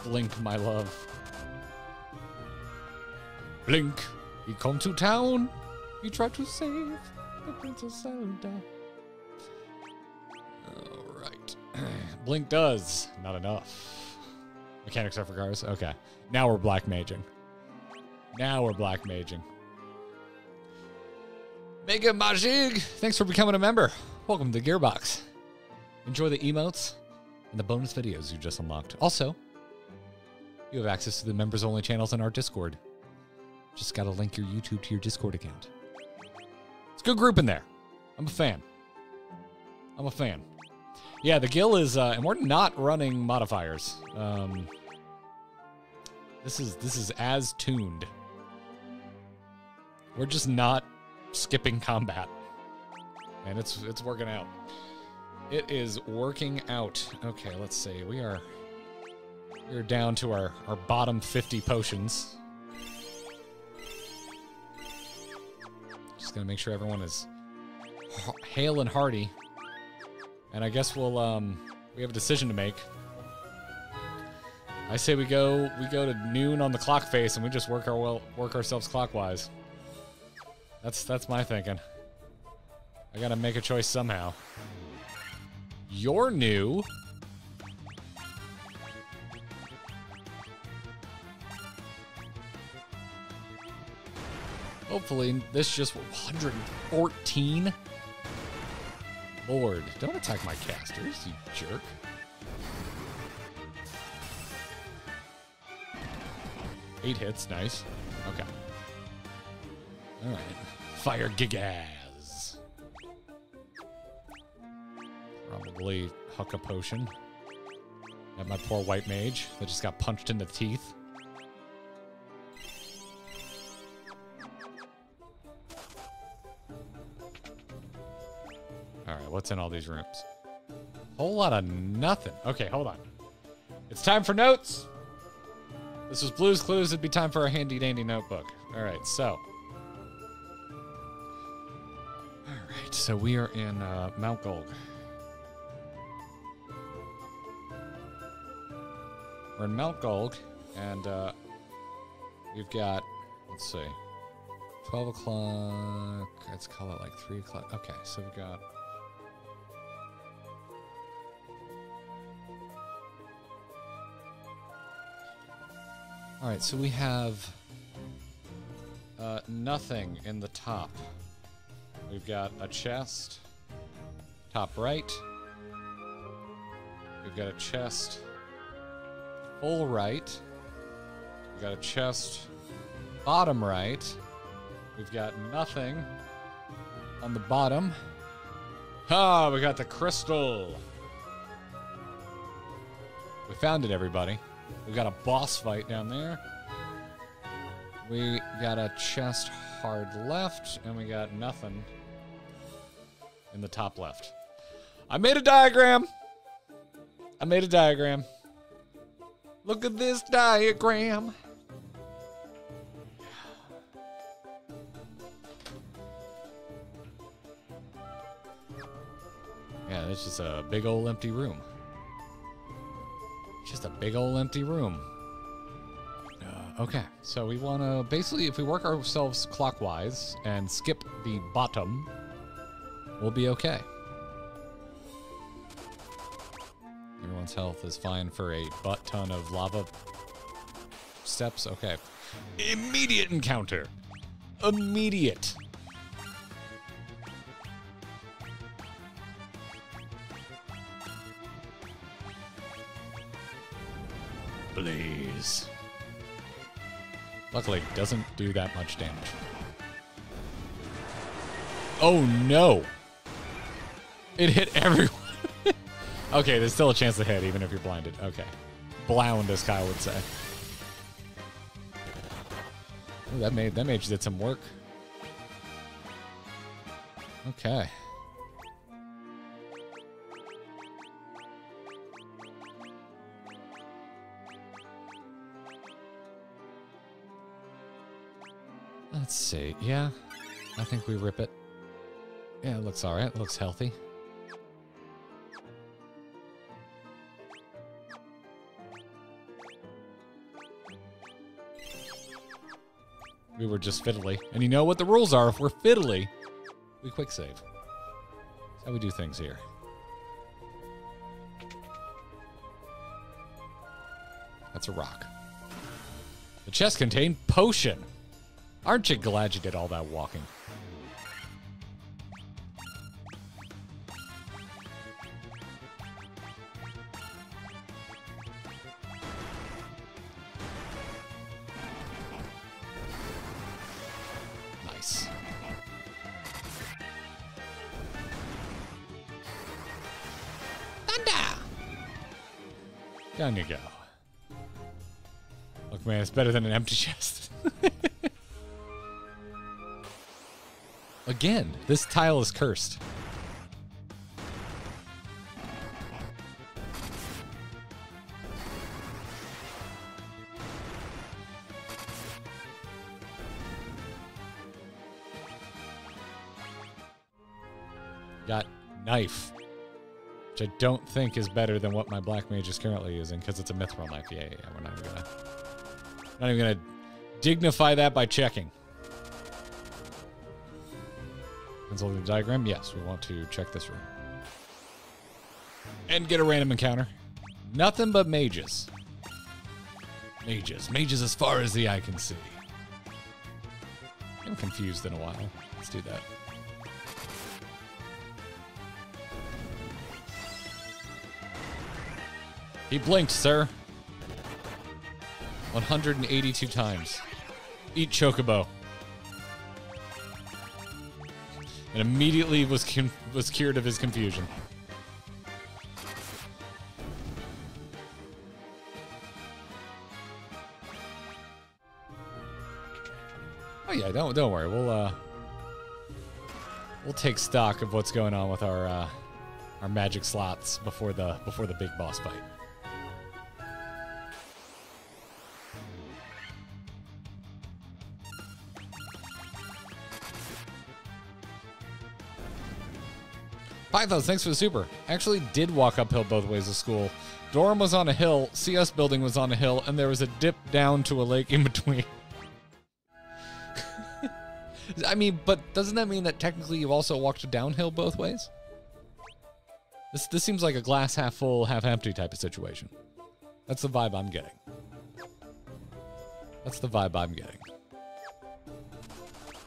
Blink, my love. Blink, he come to town. He tried to save the Princess Zelda. Alright. Blink does. Not enough. Mechanics are for cars? Okay. Now we're black maging. Now we're black maging. Mega Majig! Thanks for becoming a member. Welcome to Gearbox. Enjoy the emotes and the bonus videos you just unlocked. Also, you have access to the members only channels in our Discord. Just gotta link your YouTube to your Discord account. It's a good group in there. I'm a fan. I'm a fan. Yeah, the gil is, uh, and we're not running modifiers. Um, this is this is as tuned. We're just not skipping combat, and it's it's working out. It is working out. Okay, let's see. We are we're down to our our bottom 50 potions. Just gonna make sure everyone is hale and hearty. And I guess we'll um we have a decision to make. I say we go we go to noon on the clock face and we just work our well work ourselves clockwise. That's that's my thinking. I gotta make a choice somehow. You're new. Hopefully this just 114. Lord, don't attack my casters, you jerk. Eight hits, nice. Okay. Alright. Fire Gigas. Probably huck a potion. At my poor white mage that just got punched in the teeth. What's in all these rooms? Whole lot of nothing. Okay, hold on. It's time for notes. This was Blues Clues. It'd be time for a handy dandy notebook. All right, so. All right, so we are in uh, Mount Gulg. We're in Mount Gulg, and uh, we've got, let's see, 12 o'clock. Let's call it like 3 o'clock. Okay, so we've got. All right, so we have uh, nothing in the top. We've got a chest, top right. We've got a chest, full right. We've got a chest, bottom right. We've got nothing on the bottom. Ah, we got the crystal. We found it, everybody. We got a boss fight down there. We got a chest hard left, and we got nothing in the top left. I made a diagram. I made a diagram. Look at this diagram. Yeah, it's just a big old empty room. Just a big old empty room. Uh, okay, so we want to basically, if we work ourselves clockwise and skip the bottom, we'll be okay. Everyone's health is fine for a butt ton of lava steps. Okay. Immediate encounter. Immediate. Blaze. Luckily, doesn't do that much damage. Oh no! It hit everyone. okay, there's still a chance to hit even if you're blinded. Okay. Blound, as Kyle would say. Ooh, that made that mage did some work. Okay. Let's see. Yeah. I think we rip it. Yeah, it looks all right. It looks healthy. We were just fiddly. And you know what the rules are. If we're fiddly, we quick save. That's how we do things here. That's a rock. The chest contained potion. Aren't you glad you did all that walking? Nice. Thunder! Down you go. Look, man, it's better than an empty chest. Again, this tile is cursed. Got knife, which I don't think is better than what my black mage is currently using because it's a mithril knife. Yeah, yeah, yeah, we're not even gonna, not even gonna dignify that by checking. Pencil the diagram. Yes, we want to check this room and get a random encounter. Nothing but mages. Mages, mages as far as the eye can see. I'm confused in a while. Let's do that. He blinked, sir. 182 times. Eat chocobo. And immediately was was cured of his confusion. Oh yeah, don't don't worry. We'll uh we'll take stock of what's going on with our uh our magic slots before the before the big boss fight. Thanks for the super. Actually did walk uphill both ways to school. Dorm was on a hill, CS building was on a hill, and there was a dip down to a lake in between. I mean, but doesn't that mean that technically you also walked downhill both ways? This this seems like a glass half full, half empty type of situation. That's the vibe I'm getting. That's the vibe I'm getting.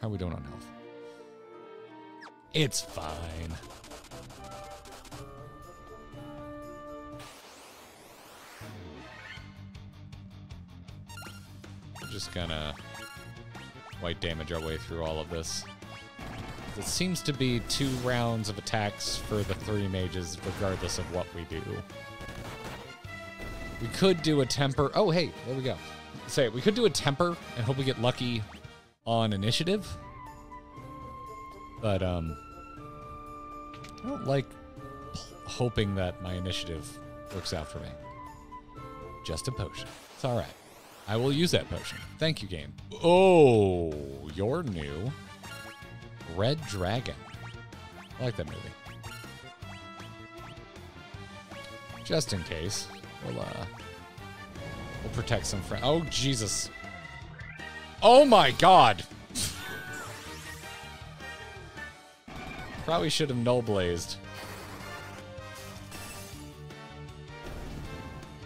How are we doing on health? It's fine. Just gonna white damage our way through all of this. It seems to be two rounds of attacks for the three mages, regardless of what we do. We could do a temper. Oh, hey, there we go. Say, we could do a temper and hope we get lucky on initiative. But, um, I don't like hoping that my initiative works out for me. Just a potion. It's all right. I will use that potion. Thank you, game. Oh, you're new. Red Dragon. I like that movie. Just in case, we'll uh, we'll protect some friends. Oh Jesus! Oh my God! Probably should have null blazed.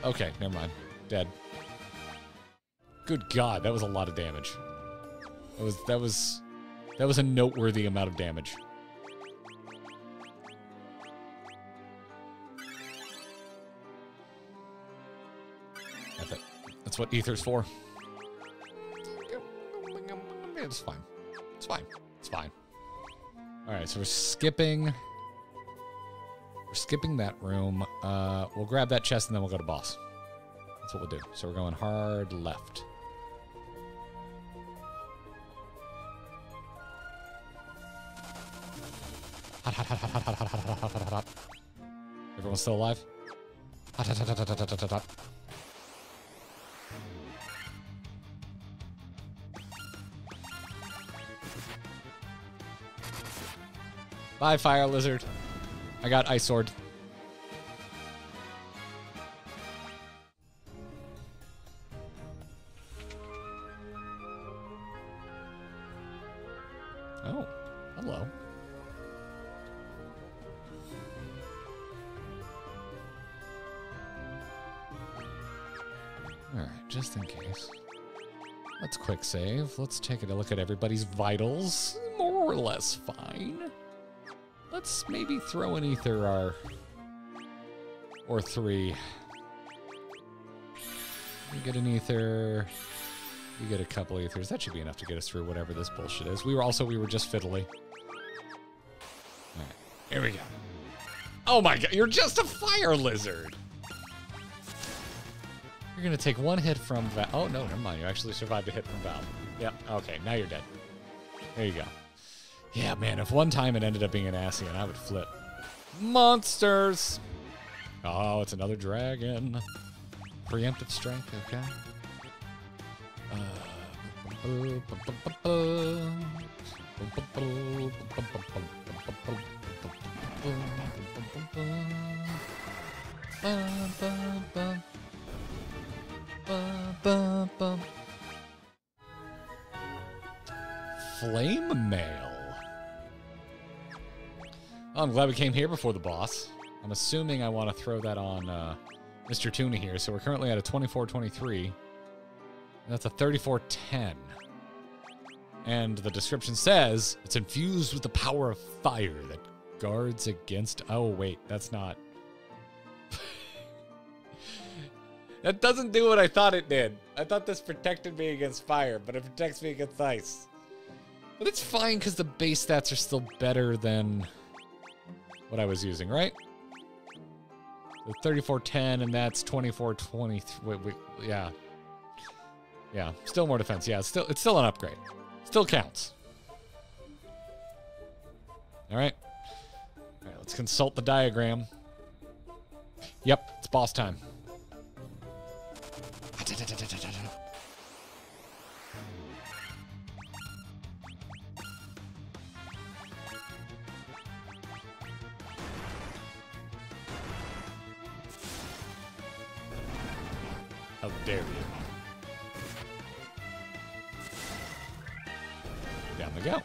Okay, never mind. Dead. Good God, that was a lot of damage. That was that was that was a noteworthy amount of damage. That's what ether's for. It's fine. It's fine. It's fine. All right, so we're skipping. We're skipping that room. Uh, we'll grab that chest and then we'll go to boss. That's what we'll do. So we're going hard left. Everyone's still alive? Bye, fire lizard. I got ice sword. Let's take a look at everybody's vitals. More or less fine. Let's maybe throw an ether R or three. You get an ether. You get a couple ethers. That should be enough to get us through whatever this bullshit is. We were also we were just fiddly. Alright, here we go. Oh my god, you're just a fire lizard! You're gonna take one hit from Val. Oh no, never mind. You actually survived a hit from Val. Yep. Okay, now you're dead. There you go. Yeah, man. If one time it ended up being an Ascian, I would flip. Monsters. Oh, it's another dragon. Preemptive strength. Okay. Uh, Flame mail. Oh, I'm glad we came here before the boss. I'm assuming I want to throw that on uh, Mr. Tuna here. So we're currently at a 24-23. That's a 34-10. And the description says it's infused with the power of fire that guards against. Oh, wait, that's not. That doesn't do what I thought it did. I thought this protected me against fire, but it protects me against ice. But it's fine because the base stats are still better than what I was using, right? The 3410 and that's 2420. Wait, wait, yeah. Yeah, still more defense. Yeah, it's still it's still an upgrade. Still counts. All right. All right, let's consult the diagram. Yep, it's boss time. How dare you? Down we go.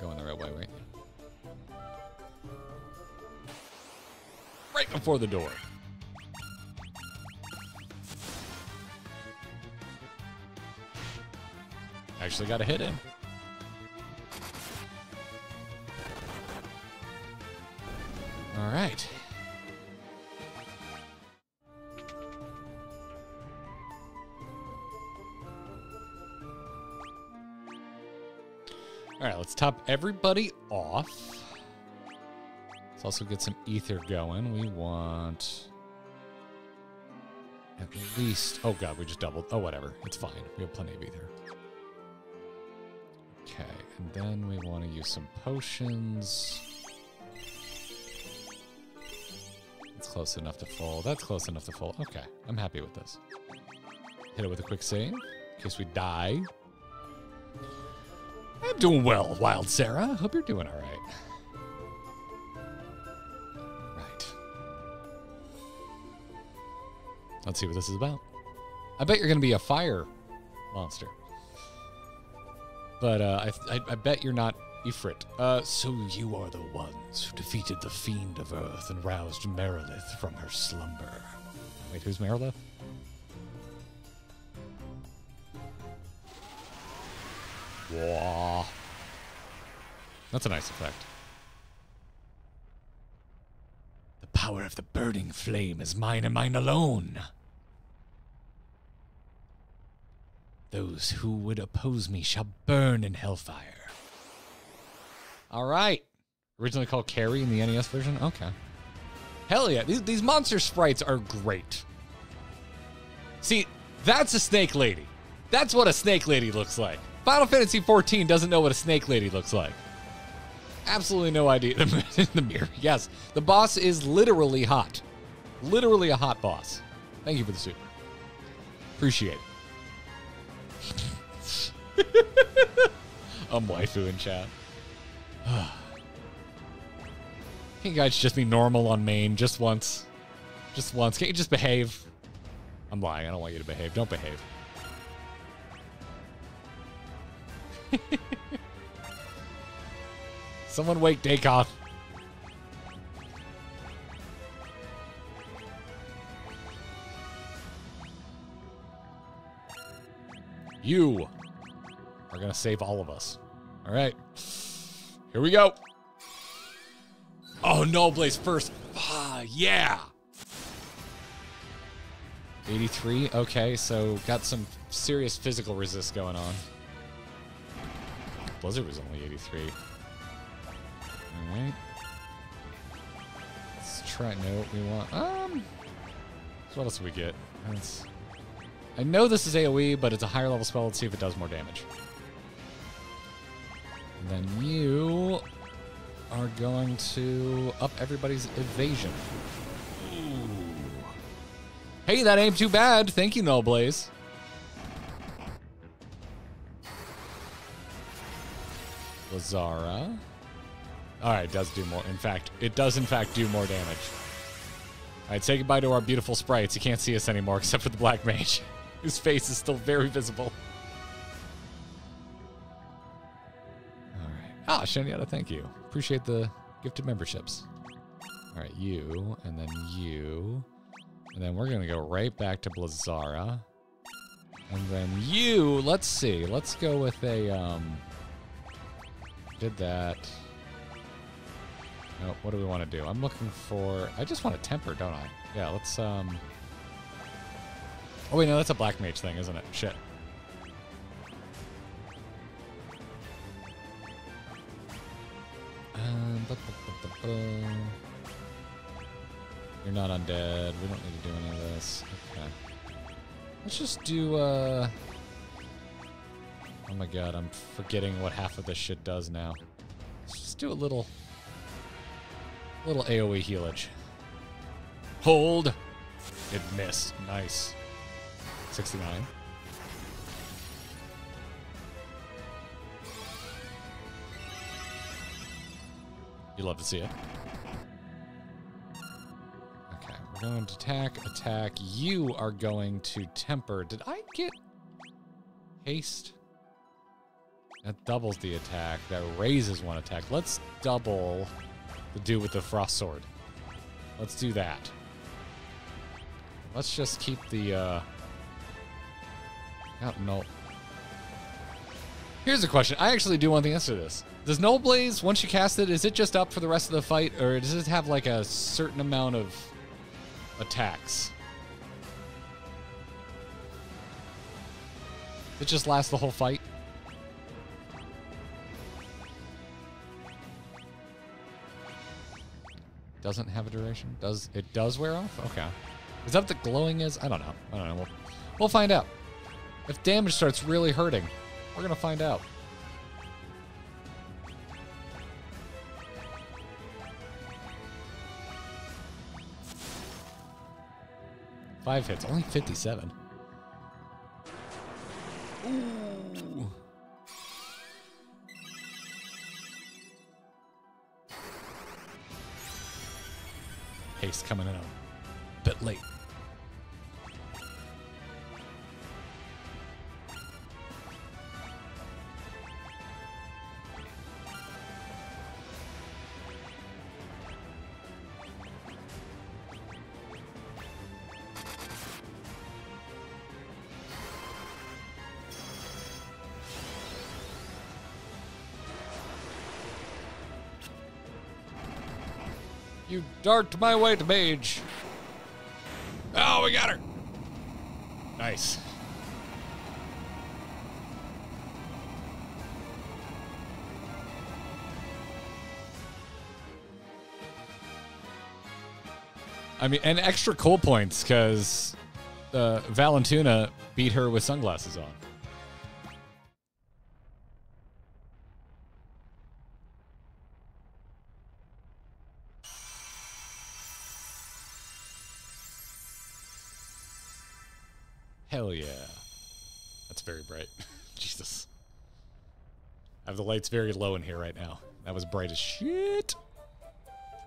Going the right way. Right before the door. Actually got a hit in. All right. All right, let's top everybody off. Let's also get some ether going. We want at least. Oh god, we just doubled. Oh, whatever. It's fine. We have plenty of ether. Okay, and then we want to use some potions. It's close enough to full. That's close enough to full. Okay, I'm happy with this. Hit it with a quick save in case we die. I'm doing well, Wild Sarah. Hope you're doing all right. Right. Let's see what this is about. I bet you're going to be a fire monster. But uh, I, I, I bet you're not Ifrit. Uh, so you are the ones who defeated the Fiend of Earth and roused Marilith from her slumber. Wait, who's Marilith? Wah. That's a nice effect. The power of the burning flame is mine and mine alone. Those who would oppose me shall burn in hellfire. All right. Originally called Kary in the NES version? Okay. Hell yeah. These, these monster sprites are great. See, that's a snake lady. That's what a snake lady looks like. Final Fantasy XIV doesn't know what a snake lady looks like. Absolutely no idea. in the mirror. Yes, the boss is literally hot. Literally a hot boss. Thank you for the soup. Appreciate it. I'm waifu in chat. Can you guys just be normal on main just once? Just once. Can't you just behave? I'm lying. I don't want you to behave. Don't behave. Someone wake Dakoth. You are going to save all of us. All right. Here we go. Oh, no, Blaze first. Ah, yeah. 83. Okay, so got some serious physical resist going on. Blizzard was only 83. All right. Let's try. No, we want. Um. So what else do we get? That's, I know this is AoE, but it's a higher level spell. Let's see if it does more damage. Then you are going to up everybody's evasion. Ooh. Hey, that ain't too bad. Thank you, No Blaze. Lazara. All right, it does do more. In fact, it does in fact do more damage. All right, say goodbye to our beautiful sprites. You can't see us anymore except for the black mage, whose face is still very visible. Ah, Shaniata, thank you. Appreciate the gifted memberships. All right, you, and then you. And then we're going to go right back to Blizzara. And then you, let's see. Let's go with a, um... Did that. No, what do we want to do? I'm looking for... I just want a temper, don't I? Yeah, let's, um... Oh, wait, no, that's a black mage thing, isn't it? Shit. Um, bu- bu- bu-. You're not undead. We don't need to do any of this. Okay. Let's just do, uh... Oh my god, I'm forgetting what half of this shit does now. Let's just do a little... Little AoE healage. Hold! It missed. Nice. 69. You love to see it. Okay, we're going to attack, attack. You are going to temper. Did I get haste? That doubles the attack. That raises one attack. Let's double the dude with the frost sword. Let's do that. Let's just keep the, uh... Oh, no. Here's a question. I actually do want the answer to this. Does Null Blaze, once you cast it, is it just up for the rest of the fight, or does it have, like, a certain amount of attacks? It just lasts the whole fight? Doesn't have a duration? Does it does wear off? Okay. Is that what the glowing is? I don't know. I don't know. We'll, we'll find out. If damage starts really hurting, we're gonna find out. Five hits, only 57. Ooh. Haste coming in a bit late. Dart my white mage. Oh, we got her. Nice. I mean, and extra cool points because uh, beat her with sunglasses on. Hell yeah. That's very bright. Jesus. I have the lights very low in here right now. That was bright as shit.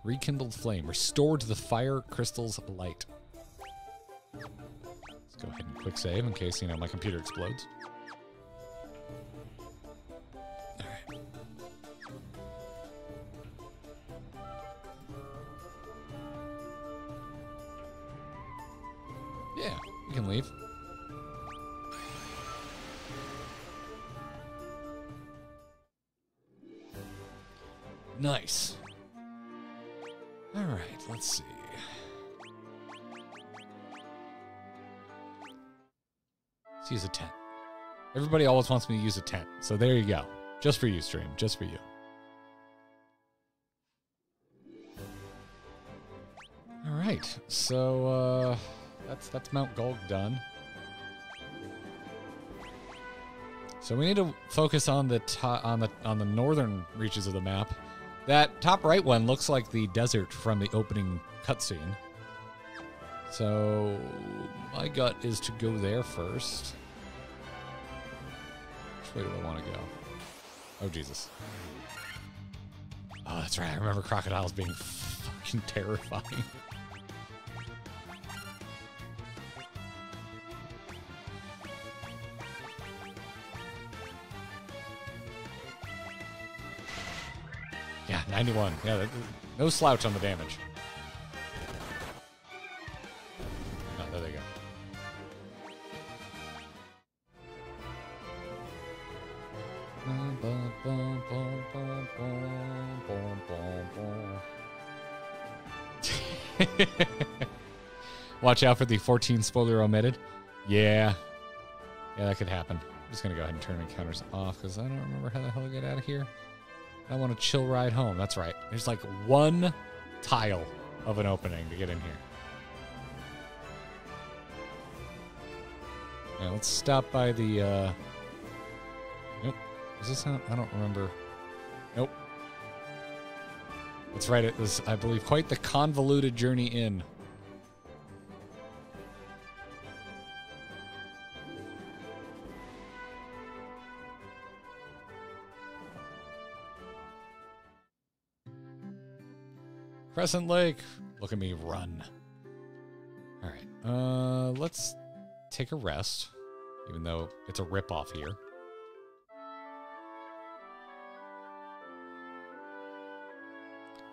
Rekindled flame. Restored the fire crystal's light. Let's go ahead and quick save in case, you know, my computer explodes. Wants me to use a tent, so there you go. Just for you, stream. Just for you. All right, so uh, that's that's Mount Gulg done. So we need to focus on the to- on the on the northern reaches of the map. That top right one looks like the desert from the opening cutscene. So my gut is to go there first. Which way do I want to go? Oh Jesus! Oh, that's right. I remember crocodiles being fucking terrifying. Yeah, 91. Yeah, that- no slouch on the damage. Watch out for the 14 spoiler omitted. Yeah. Yeah, that could happen. I'm just going to go ahead and turn encounters off because I don't remember how the hell to get out of here. I want a chill ride home. That's right. There's like one tile of an opening to get in here. Yeah, let's stop by the. Uh... Nope. Is this? How... I don't remember. Nope. That's right. It was, I believe, quite the convoluted journey in. Crescent Lake. Look at me run. All right. Uh, let's take a rest, even though it's a ripoff here.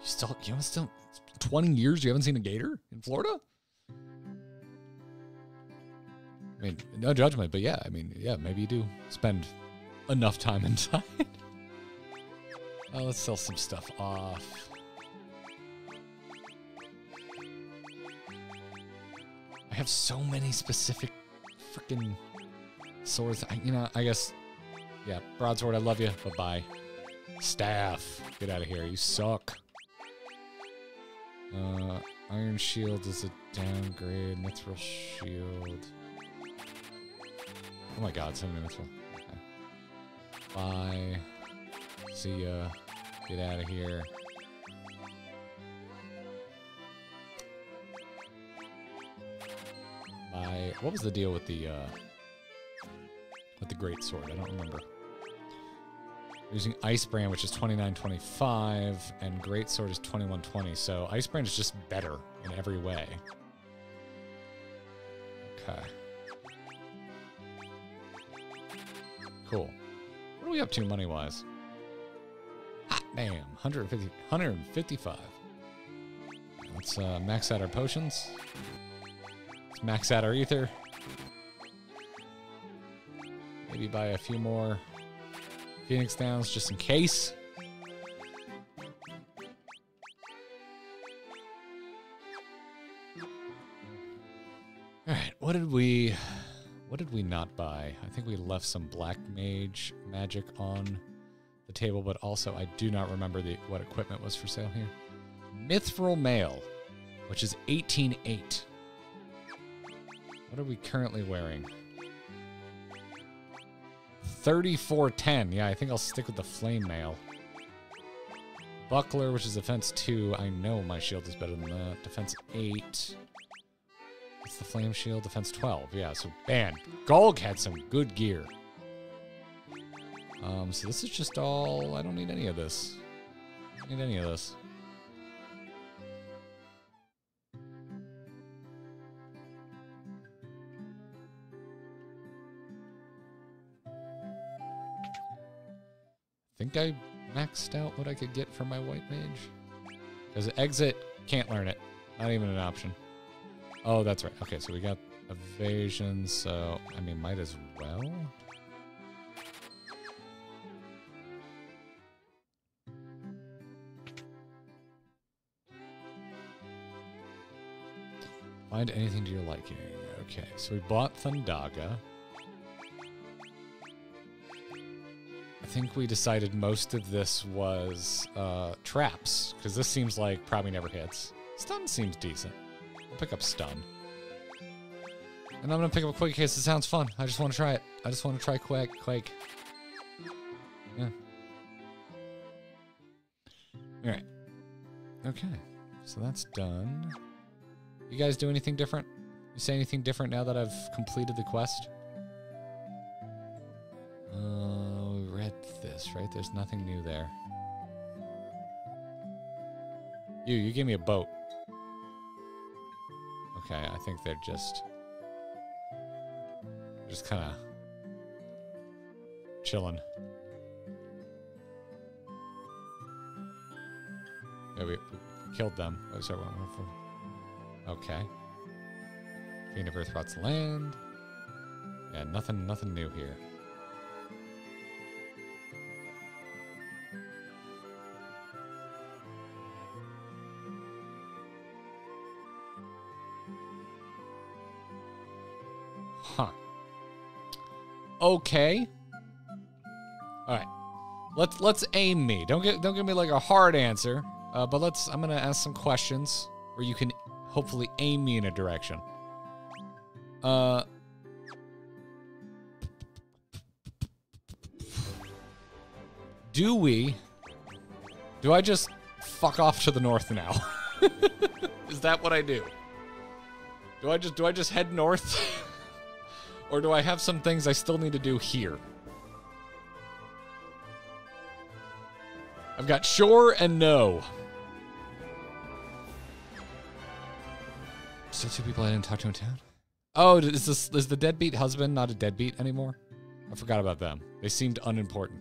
You still, you haven't still, 20 years you haven't seen a gator in Florida? I mean, no judgment, but yeah, I mean, yeah, maybe you do spend enough time inside. oh, let's sell some stuff off. I have so many specific freaking swords. I, you know, I guess, yeah, broadsword, I love you. Bye bye. Staff, get out of here. You suck. Uh, Iron Shield is a downgrade. Mithril Shield. Oh my god, so many Mithril. Okay. Bye. See ya. Get out of here. Bye. What was the deal with the, uh, with the Great Sword? I don't remember. Using Ice Brand, which is 29.25, and Great Sword is 21.20. So Ice Brand is just better in every way. Okay. Cool. What are we up to money wise? Hot damn, 150, 155. Let's uh, max out our potions. Max out our ether. Maybe buy a few more Phoenix Downs just in case. All right, what did we what did we not buy? I think we left some black mage magic on the table, but also I do not remember the what equipment was for sale here. Mithril mail, which is 18.8. What are we currently wearing? 3410. Yeah, I think I'll stick with the flame mail. Buckler, which is defense 2. I know my shield is better than that. Defense 8. It's the flame shield, defense 12. Yeah, so man, Gulg had some good gear. Um, so this is just all. I don't need any of this. I don't need any of this. Think I maxed out what I could get from my white mage. Because exit, can't learn it. Not even an option. Oh, that's right. Okay, so we got evasion, so, I mean, might as well. Find anything to your liking. Okay, so we bought Thundaga. Think we decided most of this was uh, traps, because this seems like probably never hits. Stun seems decent. I'll pick up stun. And I'm gonna pick up a Quake case. It sounds fun. I just want to try it. I just want to try Quake. Quake. Yeah. All right. Okay. So that's done. You guys do anything different? You say anything different now that I've completed the quest? This, right? There's nothing new there. You, you gave me a boat. Okay, I think they're just just kind of chilling. Yeah, we, we killed them. Oh, sorry. Okay. Queen of Earth rots land. Yeah, nothing, nothing new here. Okay. All right. Let's let's aim me. Don't get don't give me like a hard answer. Uh, but let's. I'm gonna ask some questions where you can hopefully aim me in a direction. Uh. Do we? Do I just fuck off to the north now? Is that what I do? Do I just do I just head north? or do I have some things I still need to do here? I've got sure and no. Still two people I didn't talk to in town. Oh, is this is the deadbeat husband not a deadbeat anymore? I forgot about them. They seemed unimportant.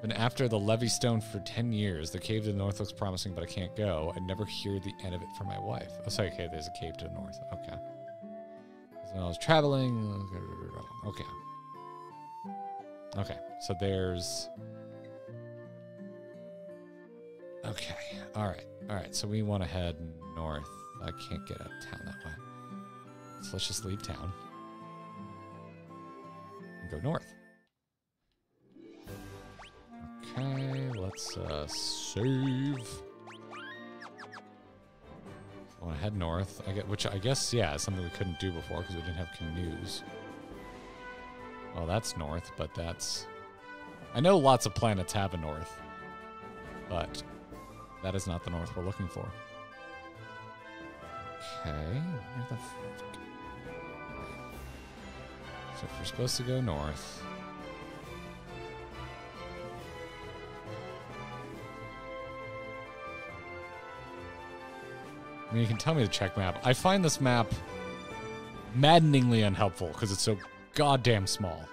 Been after the Levistone for 10 years. The cave to the north looks promising, but I can't go. I never hear the end of it from my wife. Oh, sorry, okay, there's a cave to the north. Okay. So I was traveling. Okay. Okay, so there's. Okay, all right, all right. So we want to head north. I can't get out of town that way. So let's just leave town and go north. Okay, let's uh, save. Want to head north. I get, which I guess, yeah, is something we couldn't do before because we didn't have canoes. Well, that's north, but that's. I know lots of planets have a north, but that is not the north we're looking for. Okay, where the fuck? So if we're supposed to go north. I mean, you can tell me the check map. I find this map maddeningly unhelpful because it's so goddamn small.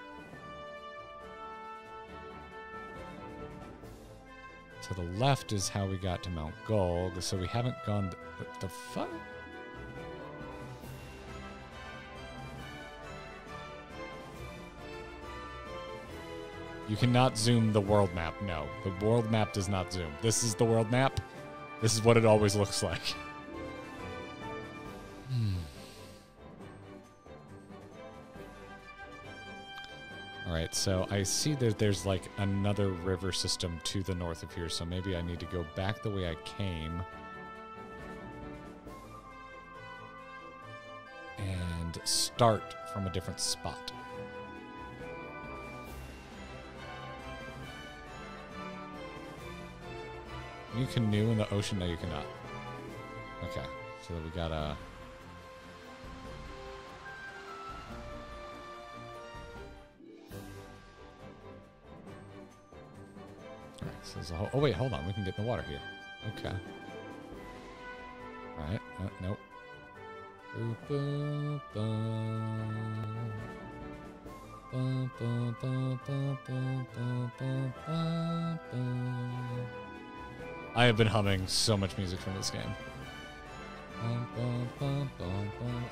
To the left is how we got to Mount Gulg, so we haven't gone. Th- the fuck? You cannot zoom the world map. No, the world map does not zoom. This is the world map. This is what it always looks like. right, so I see that there's like another river system to the north of here, so maybe I need to go back the way I came. And start from a different spot. You canoe in the ocean? No, you cannot. Okay, so we gotta. Alright, Whole, oh wait, hold on. We can get in the water here. Okay. All right. Uh, nope. I have been humming so much music from this game.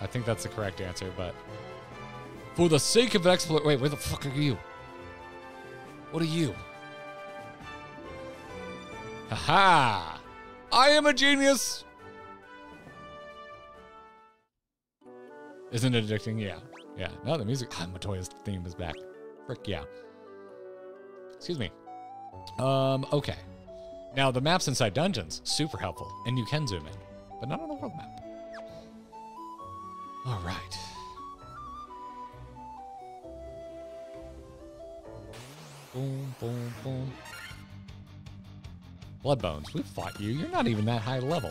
I think that's the correct answer, but for the sake of exploit, wait, where the fuck are you? What are you? Haha! I am a genius! Isn't it addicting? Yeah. Yeah. No, the music. Ah, Matoya's theme is back. Frick yeah. Excuse me. Um, okay. Now, the maps inside dungeons, super helpful, and you can zoom in, but not on the world map. All right. Boom, boom, boom. Bloodbones, we fought you. You're not even that high level.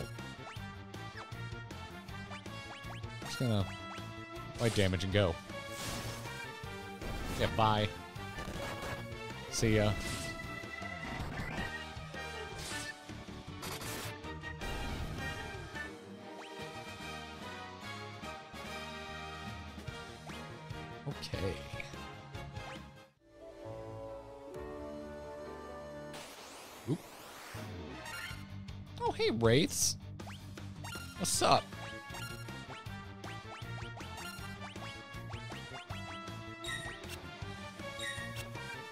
Just gonna white damage and go. Yeah, bye. See ya. Wraiths. What's up?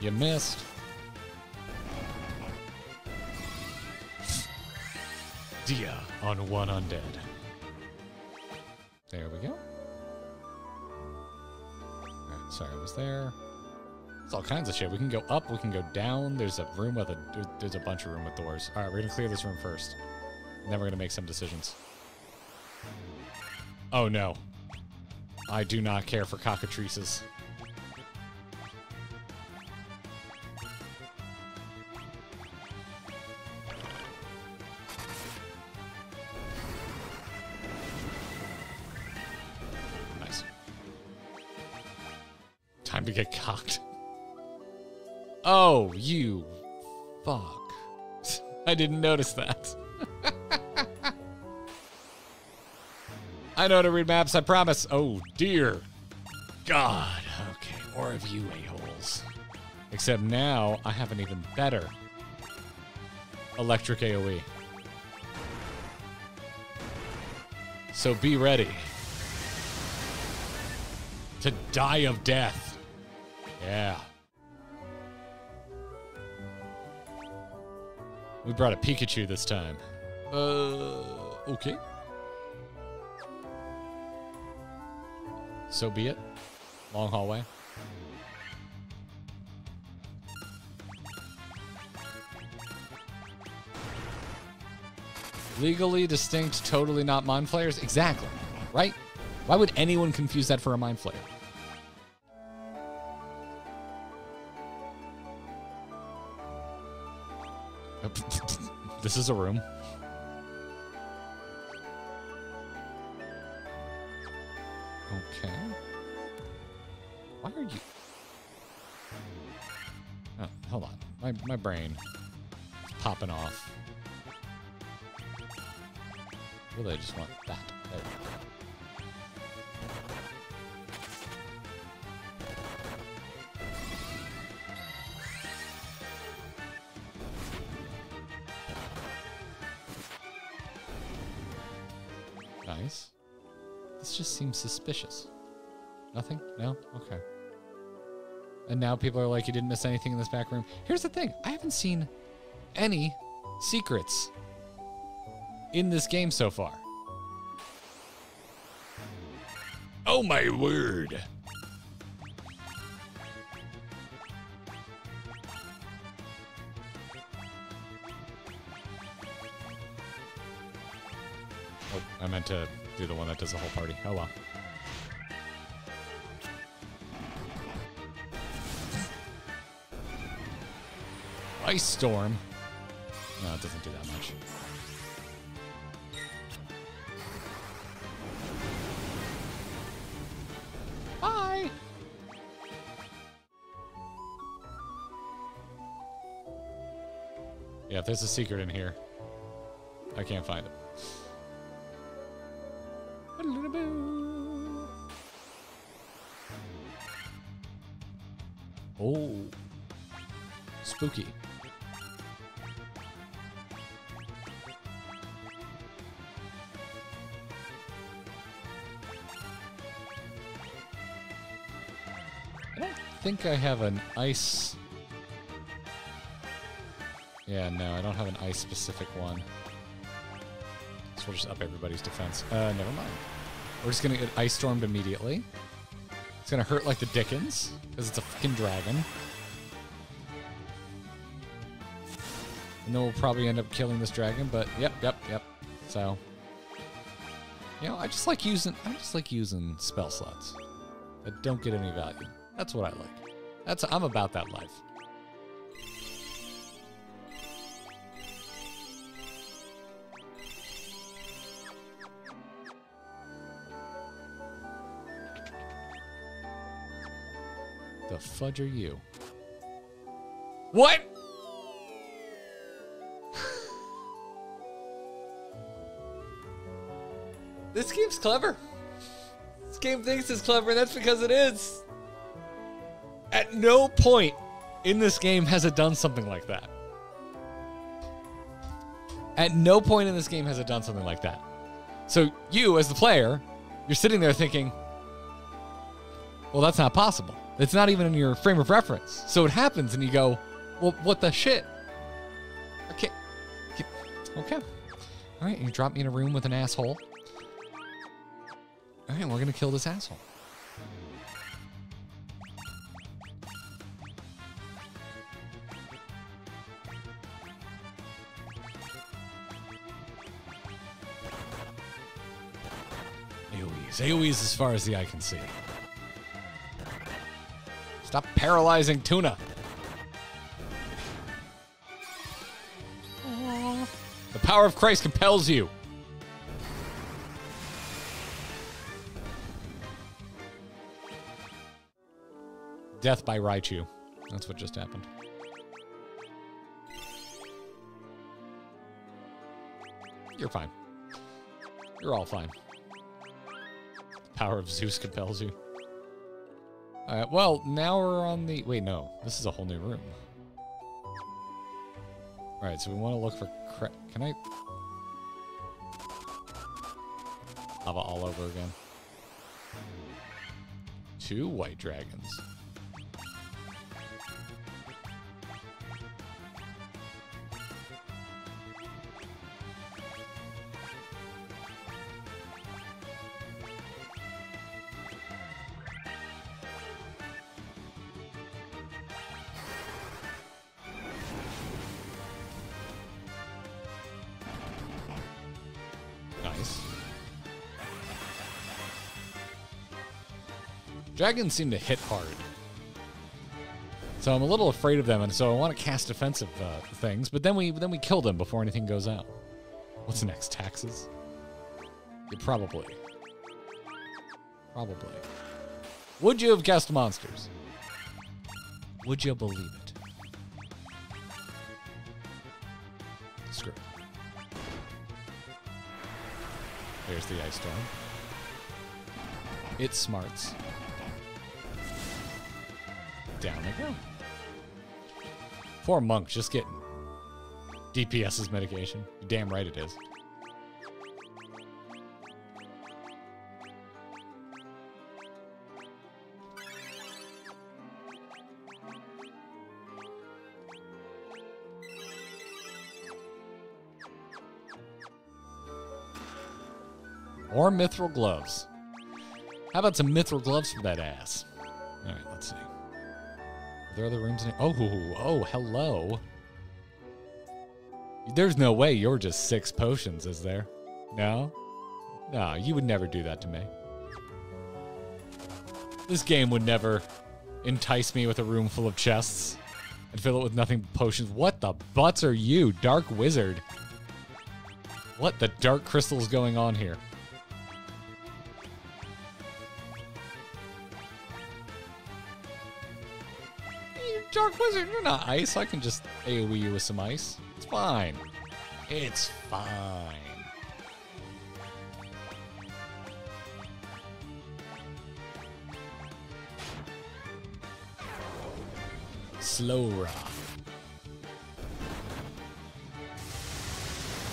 You missed. Dia on one undead. There we go. Alright, sorry, I was there. It's all kinds of shit. We can go up, we can go down. There's a room with a there's a bunch of room with doors. Alright, we're gonna clear this room first. Then we're gonna make some decisions. Oh no. I do not care for cockatrices. Nice. Time to get cocked. Oh, you fuck. I didn't notice that. I know how to read maps, I promise. Oh, dear. God. Okay, more of you a-holes. Except now, I have an even better electric AoE. So be ready to die of death. Yeah. We brought a Pikachu this time. Uh, okay. So be it. Long hallway. Legally distinct, totally not mind flayers? Exactly. Right? Why would anyone confuse that for a mind flayer? this is a room. My brain is popping off. Really, I just want that. There. Nice. This just seems suspicious. Nothing? No? Okay. And now people are like, you didn't miss anything in this back room. Here's the thing I haven't seen any secrets in this game so far. Oh my word. Oh, I meant to do the one that does the whole party. Oh well. Ice storm. No, it doesn't do that much. Bye. Yeah, if there's a secret in here, I can't find it. Oh, spooky. Think I have an ice. Yeah, no, I don't have an ice specific one. So we'll just up everybody's defense. Uh, never mind. We're just gonna get ice stormed immediately. It's gonna hurt like the dickens because it's a fucking dragon. And then we'll probably end up killing this dragon. But yep, yep, yep. So, you know, I just like using I just like using spell slots that don't get any value. That's what I like. That's I'm about that life. The fudge are you? What? This game's clever. This game thinks it's clever, and that's because it is. At no point in this game has it done something like that. At no point in this game has it done something like that. So you, as the player, you're sitting there thinking, well, that's not possible. It's not even in your frame of reference. So it happens, and you go, well, what the shit? Okay. Okay. All right, you drop me in a room with an asshole. All right, we're going to kill this asshole. AoEs. AoEs as far as the eye can see. Stop paralyzing tuna. The power of Christ compels you. Death by Raichu. That's what just happened. You're fine. You're all fine. Power of Zeus compels you. Alright, well, now we're on the... Wait, no. This is a whole new room. Alright, so we want to look for... Can I... Lava all over again. Two white dragons. Dragons seem to hit hard. So I'm a little afraid of them, and so I want to cast defensive uh, things, but then we then we kill them before anything goes out. What's next? Taxes? Yeah, probably. Probably. Would you have guessed monsters? Would you believe it? Screw it. There's the ice storm. It smarts. Down they oh. go. Poor monk just getting DPS's medication. Damn right it is. Or mithril gloves. How about some mithril gloves for that ass? All right, let's see. Are there other rooms in here? Oh, oh, hello. There's no way you're just six potions, is there? No? No, you would never do that to me. This game would never entice me with a room full of chests and fill it with nothing but potions. What the butts are you, Dark Wizard? What the dark crystal's going on here? Dark Wizard, you're not ice. I can just AoE you with some ice. It's fine. It's fine. Slow rock.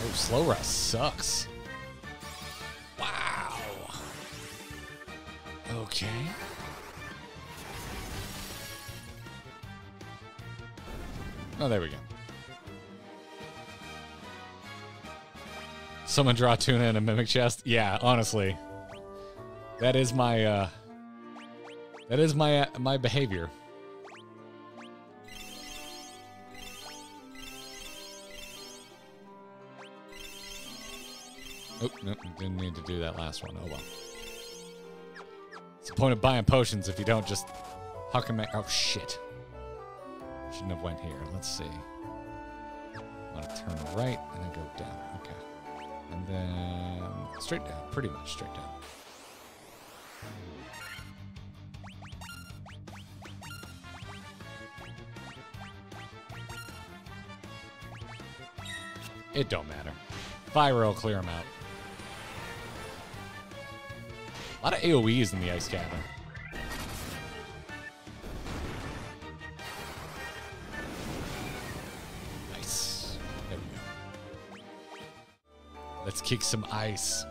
Oh, slow rock sucks. Wow. Okay. Oh, there we go. Someone draw tuna in a mimic chest. Yeah, honestly, that is my uh, that is my uh, my behavior. Oh, no, didn't need to do that last one. Oh well. It's the point of buying potions if you don't just How huck them. Oh shit! Shouldn't have went here. Let's see. I Want to turn right and then go down. Okay, and then straight down. Pretty much straight down. It don't matter. Fire will clear them out. A lot of AoEs in the ice cavern. Kick some ice.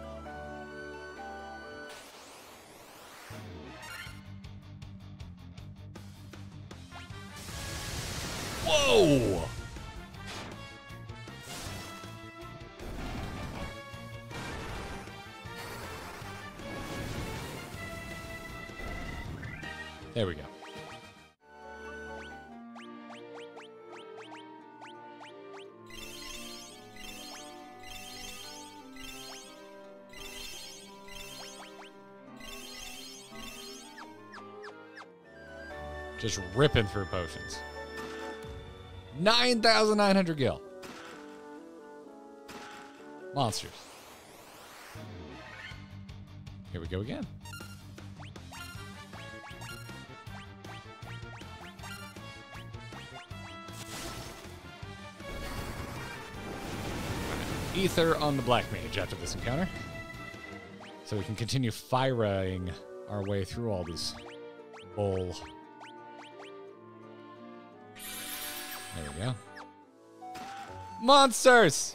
Just ripping through potions. 9,900 gil. Monsters. Here we go again. Ether on the Black Mage after this encounter. So we can continue firing our way through all these bull. Go. Monsters!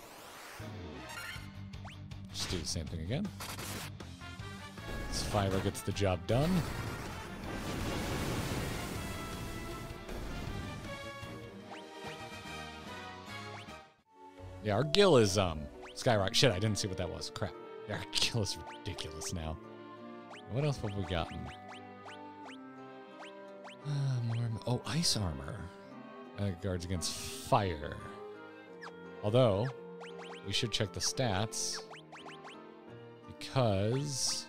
Just do the same thing again. This fiber gets the job done. Yeah, our gil is um skyrocket. Shit, I didn't see what that was. Crap. Yeah, our gil is ridiculous now. What else have we gotten? Uh, more, oh, ice armor. Uh, guards against fire. Although, we should check the stats because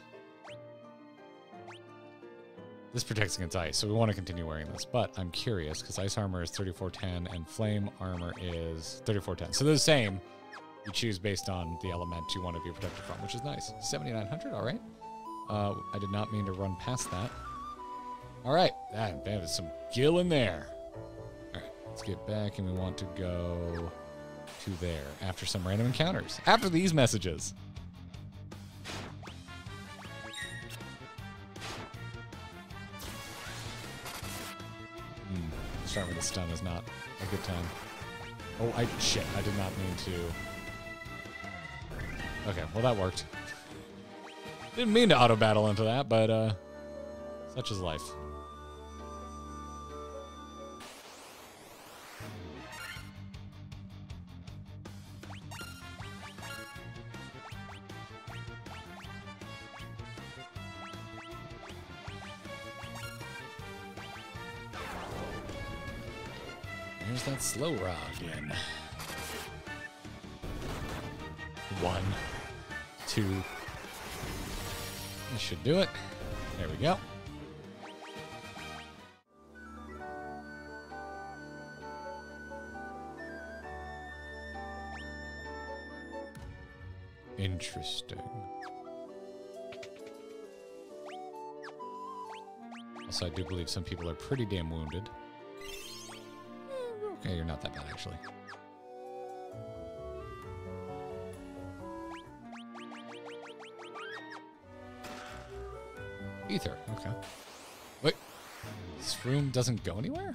this protects against ice, so we want to continue wearing this. But I'm curious because ice armor is 3410 and flame armor is 3410. So they're the same. You choose based on the element you want to be protected from, which is nice. 7900, all right. Uh, I did not mean to run past that. All right, that, that is some gil in there. Let's get back, and we want to go to there after some random encounters. After these messages. Hmm, starting with a stun is not a good time. Oh, I shit! I did not mean to. Okay, well that worked. Didn't mean to auto battle into that, but uh, such is life. Do it. There we go. Interesting. Also, I do believe some people are pretty damn wounded. Eh, Okay, you're not that bad, actually. Ether. Okay. Wait. This room doesn't go anywhere?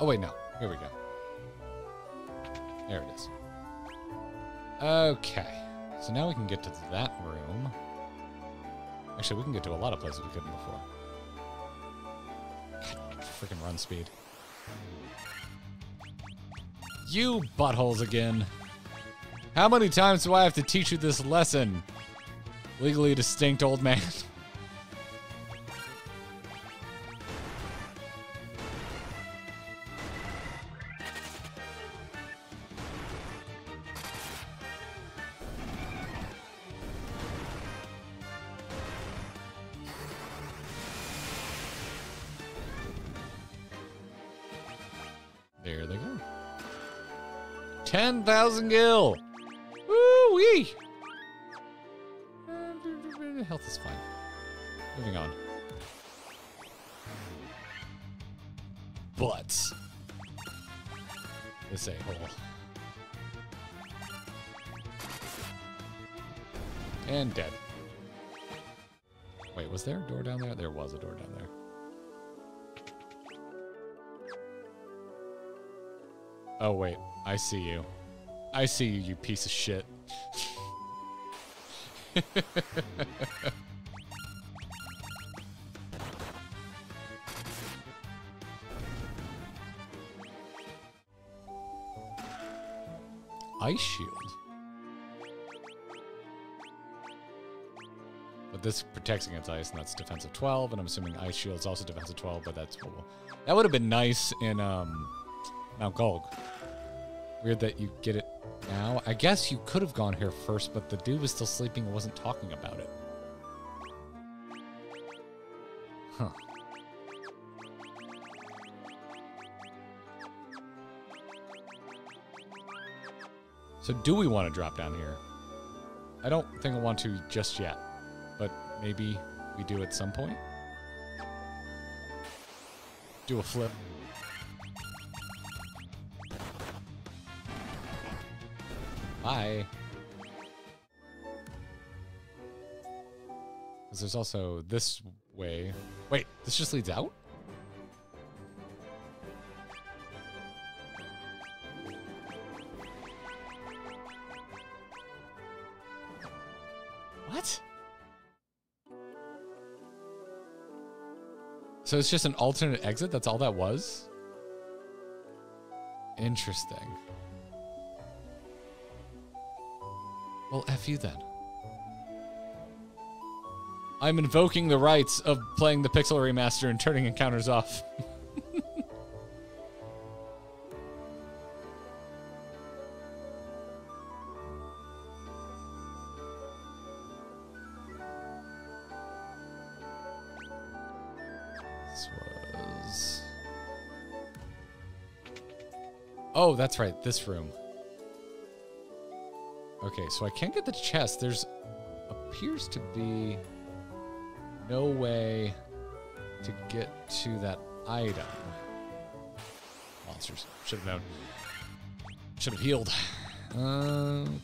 Oh, wait, no. Here we go. There it is. Okay. So now we can get to that room. Actually, we can get to a lot of places we couldn't before. Freaking run speed. You buttholes again. How many times do I have to teach you this lesson? Legally distinct old man. 10,000 gil. Woo wee. Health is fine. Moving on. Butts. This a-hole. And dead. Wait, was there a door down there? There was a door down there. Oh, wait. I see you. I see you, you piece of shit. Ice shield. But this protects against ice, and that's defensive 12, and I'm assuming ice shield is also defensive 12, but that's we'll... That would have been nice in um, Mount Gulg. Weird that you get it. I guess you could have gone here first, but the dude was still sleeping and wasn't talking about it. Huh. So do we want to drop down here? I don't think I want to just yet, but maybe we do at some point. Do a flip. Bye. Because there's also this way. Wait, this just leads out? What? So it's just an alternate exit? That's all that was? Interesting. Well, F you then. I'm invoking the rights of playing the Pixel Remaster and turning encounters off. Oh, that's right. This room. Okay, so I can't get the chest. There's appears to be no way to get to that item. Monsters. Should have known. Should have healed. Okay.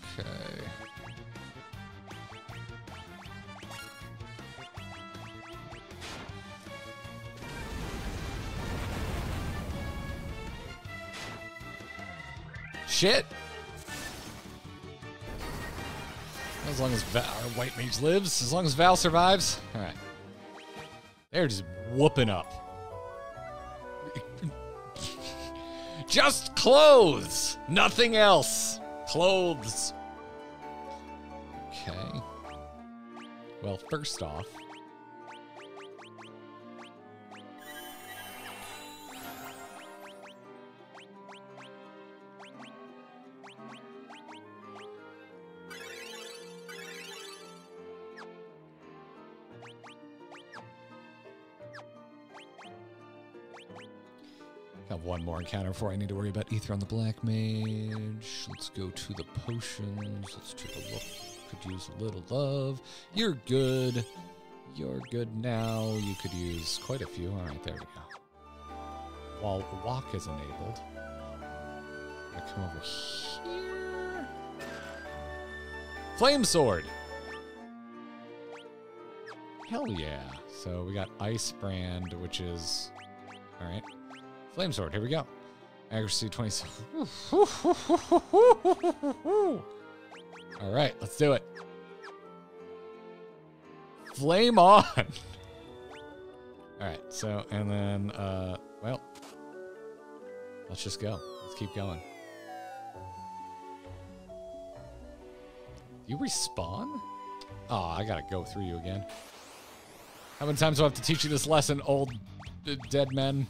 Shit! As long as our white mage lives, as long as Val survives. All right. They're just whooping up. just clothes, nothing else. Clothes. Okay. Well, first off, encounter before I need to worry about Ether on the Black Mage. Let's go to the potions. Let's take a look. could use a little love. You're good. You're good now. You could use quite a few. All right, there we go. While walk is enabled, I come over here. Flame sword. Hell yeah. So we got ice brand, which is all right. Flame sword. Here we go. Accuracy 27. All right, let's do it. Flame on. All right, so and then uh well, let's just go. Let's keep going. You respawn? Oh, I gotta go through you again. How many times do I have to teach you this lesson, old dead men?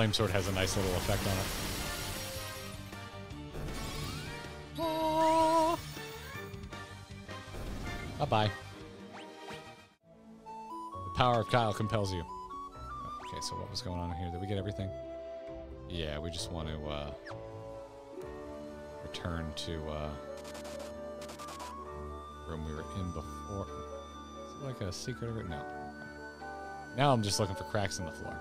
Flame sword has a nice little effect on it. Bye bye. The power of Kyle compels you. Okay, so what was going on here? Did we get everything? Yeah, we just want to uh, return to uh, room we were in before. Is it like a secret? No. Now I'm just looking for cracks in the floor.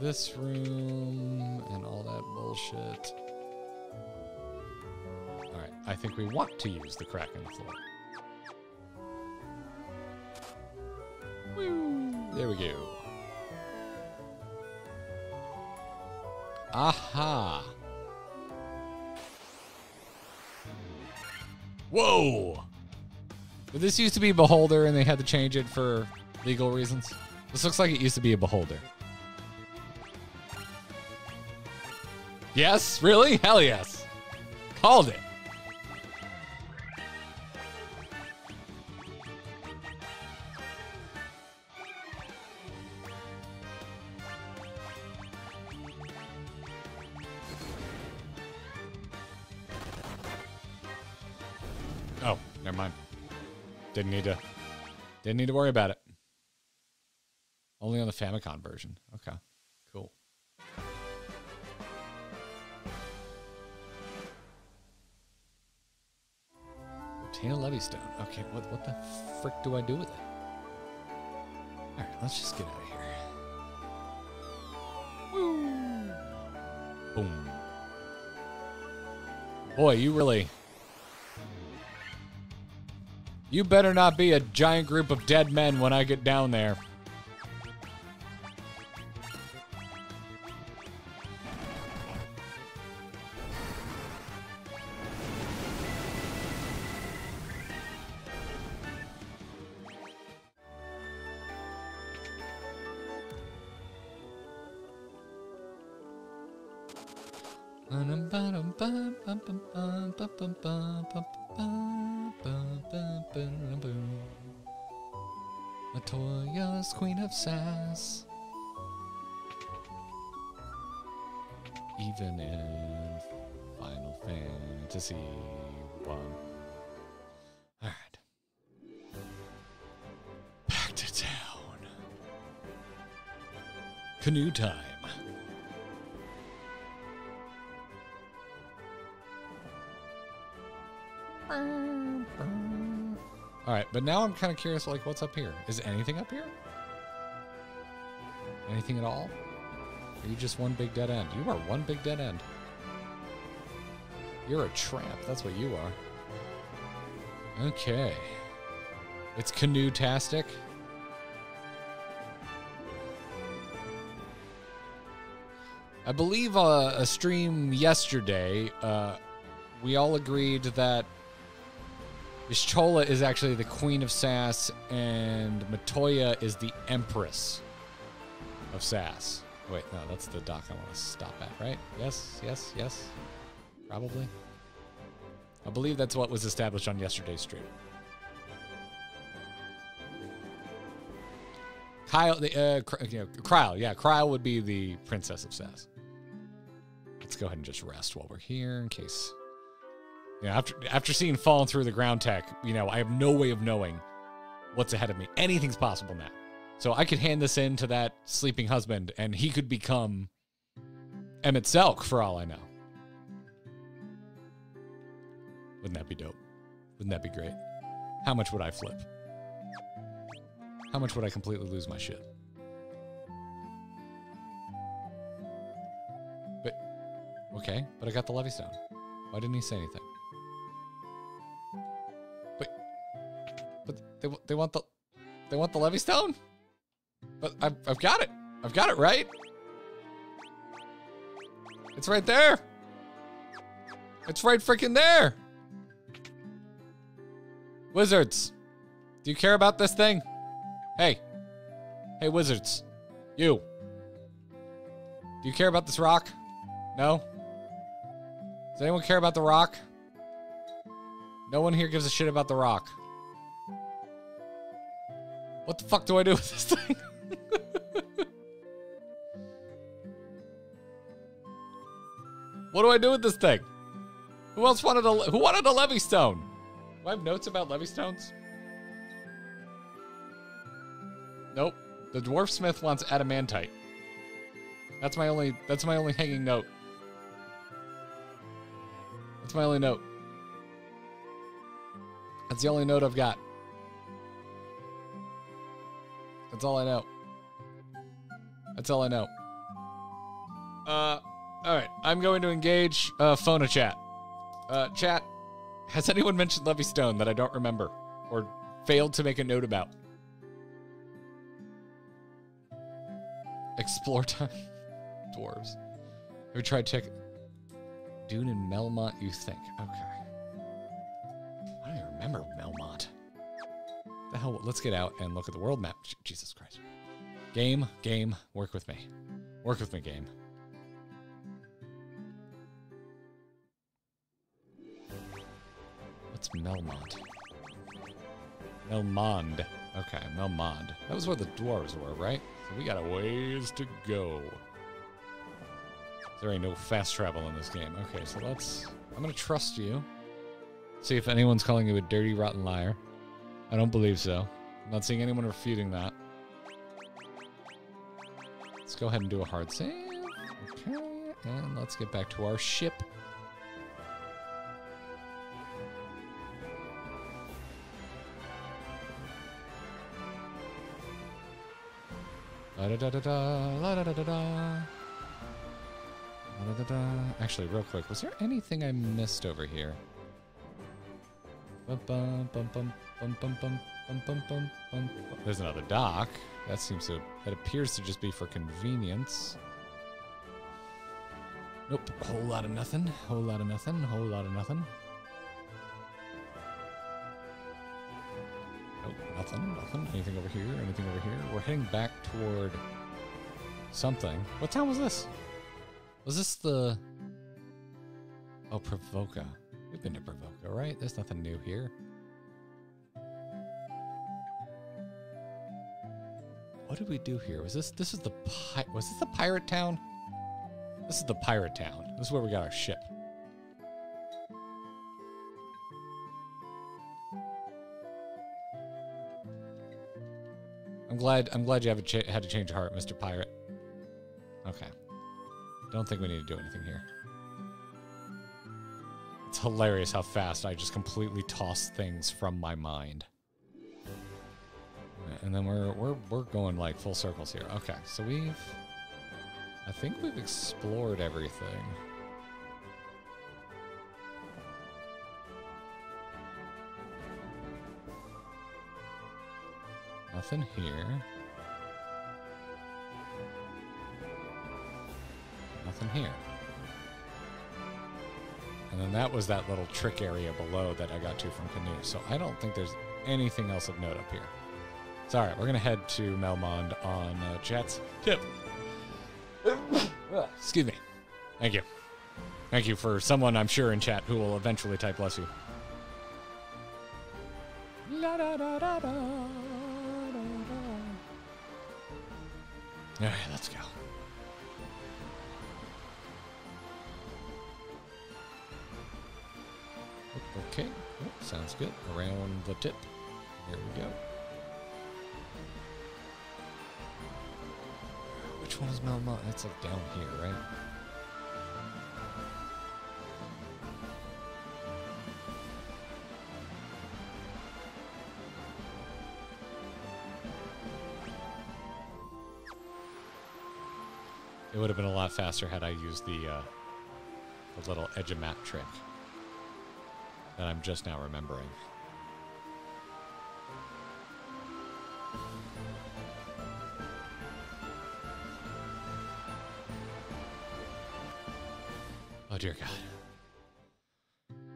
This room and all that bullshit. Alright, I think we want to use the crack in the floor. Woo! There we go. Aha! Whoa! But this used to be Beholder and they had to change it for legal reasons. This looks like it used to be a Beholder. Yes? Really? Hell yes. Called it. Oh, never mind. Didn't need to. Didn't need to worry about it. Only on the Famicom version. Okay, Obtain stone. Okay, what what the frick do I do with it? All right, let's just get out of here. Woo! Boom. Boy, you really. You better not be a giant group of dead men when I get down there. Canoe time. All right, but now I'm kind of curious, like, what's up here? Is anything up here? Anything at all? Are you just one big dead end? You are one big dead end. You're a tramp. That's what you are. Okay. It's canoe-tastic. I believe uh, a stream yesterday, uh, we all agreed that Y'shtola is actually the queen of Sass, and Matoya is the empress of Sass. Wait, no, that's the dock I want to stop at, right? Yes, yes, yes. Probably. I believe that's what was established on yesterday's stream. Kyle, the, uh, you know, yeah, Krile would be the princess of Sass. Let's go ahead and just rest while we're here in case. You know, after after seeing falling through the ground tech, you know, I have no way of knowing what's ahead of me. Anything's possible now. So I could hand this in to that sleeping husband, and he could become Emet-Selch for all I know. Wouldn't that be dope? Wouldn't that be great? How much would I flip? How much would I completely lose my shit? Okay, but I got the Levistone. Why didn't he say anything? But but they they want the they want the Levistone? But I've I've got it. I've got it right. It's right there. It's right freaking there. Wizards, do you care about this thing? Hey. Hey, wizards. You. Do you care about this rock? No? Does anyone care about the rock? No one here gives a shit about the rock. What the fuck do I do with this thing? what do I do with this thing? Who else wanted a who wanted a Levistone? Do I have notes about Levistones? Nope. The dwarf smith wants adamantite. That's my only that's my only hanging note. That's my only note. That's the only note I've got. That's all I know. That's all I know. Uh all right, I'm going to engage uh phone a chat. Uh chat, has anyone mentioned Levistone that I don't remember or failed to make a note about? Explore time. Dwarves. Have you tried check Dune and Melmont, you think? Okay. I don't even remember Melmont. The hell? Let's get out and look at the world map. Jesus Christ. Game, game, work with me. Work with me, game. What's Melmont? Melmond. Okay, Melmond. That was where the dwarves were, right? So we got a ways to go. There ain't no fast travel in this game. Okay, so let's. I'm gonna trust you. See if anyone's calling you a dirty, rotten liar. I don't believe so. I'm not seeing anyone refuting that. Let's go ahead and do a hard save. Okay, and let's get back to our ship. Da, da, da. Actually, real quick, was there anything I missed over here? There's another dock. That seems to that appears to just be for convenience. Nope. Whole lot of nothing. Whole lot of nothing. Whole lot of nothing. Nope. Nothing. Nothing. Anything over here? Anything over here? We're heading back toward something. What town was this? Was this the? Oh, Pravoka. We've been to Pravoka, right? There's nothing new here. What did we do here? Was this this is the pi- was this the pirate town? This is the pirate town. This is where we got our ship. I'm glad I'm glad you have a had to change your heart, Mr. Pirate. Okay. Don't think we need to do anything here. It's hilarious how fast I just completely toss things from my mind. And then we're we're we're going like full circles here. Okay, so we've I think we've explored everything. Nothing here. Nothing here. And then that was that little trick area below that I got to from Canoe. So I don't think there's anything else of note up here. It's all right. We're going to head to Melmond on uh, chat's tip. Excuse me. Thank you. Thank you for someone I'm sure in chat who will eventually type bless you. La da da da. All right, let's go. Okay, sounds good. Around the tip. There we go. Which one is Melmont? That's like down here, right? It would have been a lot faster had I used the, uh, the little edge of map trick that I'm just now remembering. Oh dear God.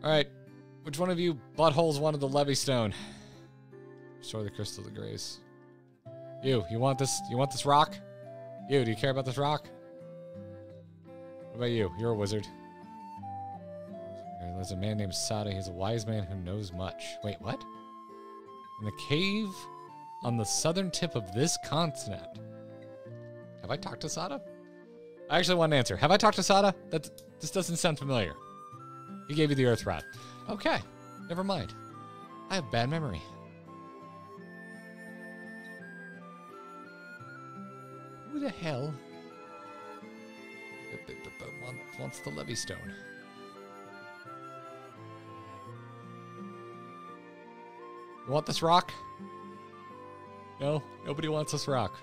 All right, which one of you buttholes wanted the Levistone? Restore the crystal of grace. You, you want this? You want this rock? You, do you care about this rock? What about you? You're a wizard. There's a man named Sarda. He's a wise man who knows much. Wait, what? In the cave on the southern tip of this continent. Have I talked to Sarda? I actually want an answer. Have I talked to Sarda? That this doesn't sound familiar. He gave you the earth rod. Okay, never mind. I have bad memory. Who the hell wants the Levistone? You want this rock? No, nobody wants this rock.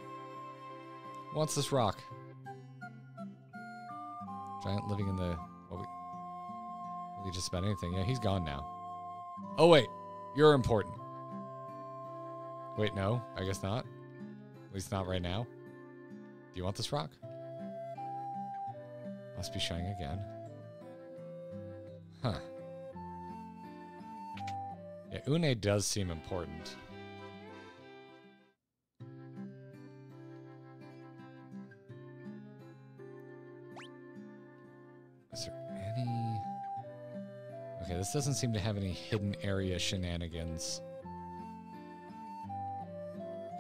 Wants this rock? Giant living in the. Well, we, we just about anything. Yeah, he's gone now. Oh wait, you're important. Wait, no, I guess not. At least not right now. Do you want this rock? Must be shining again. Huh. Yeah, Unne does seem important. Is there any... Okay, this doesn't seem to have any hidden area shenanigans.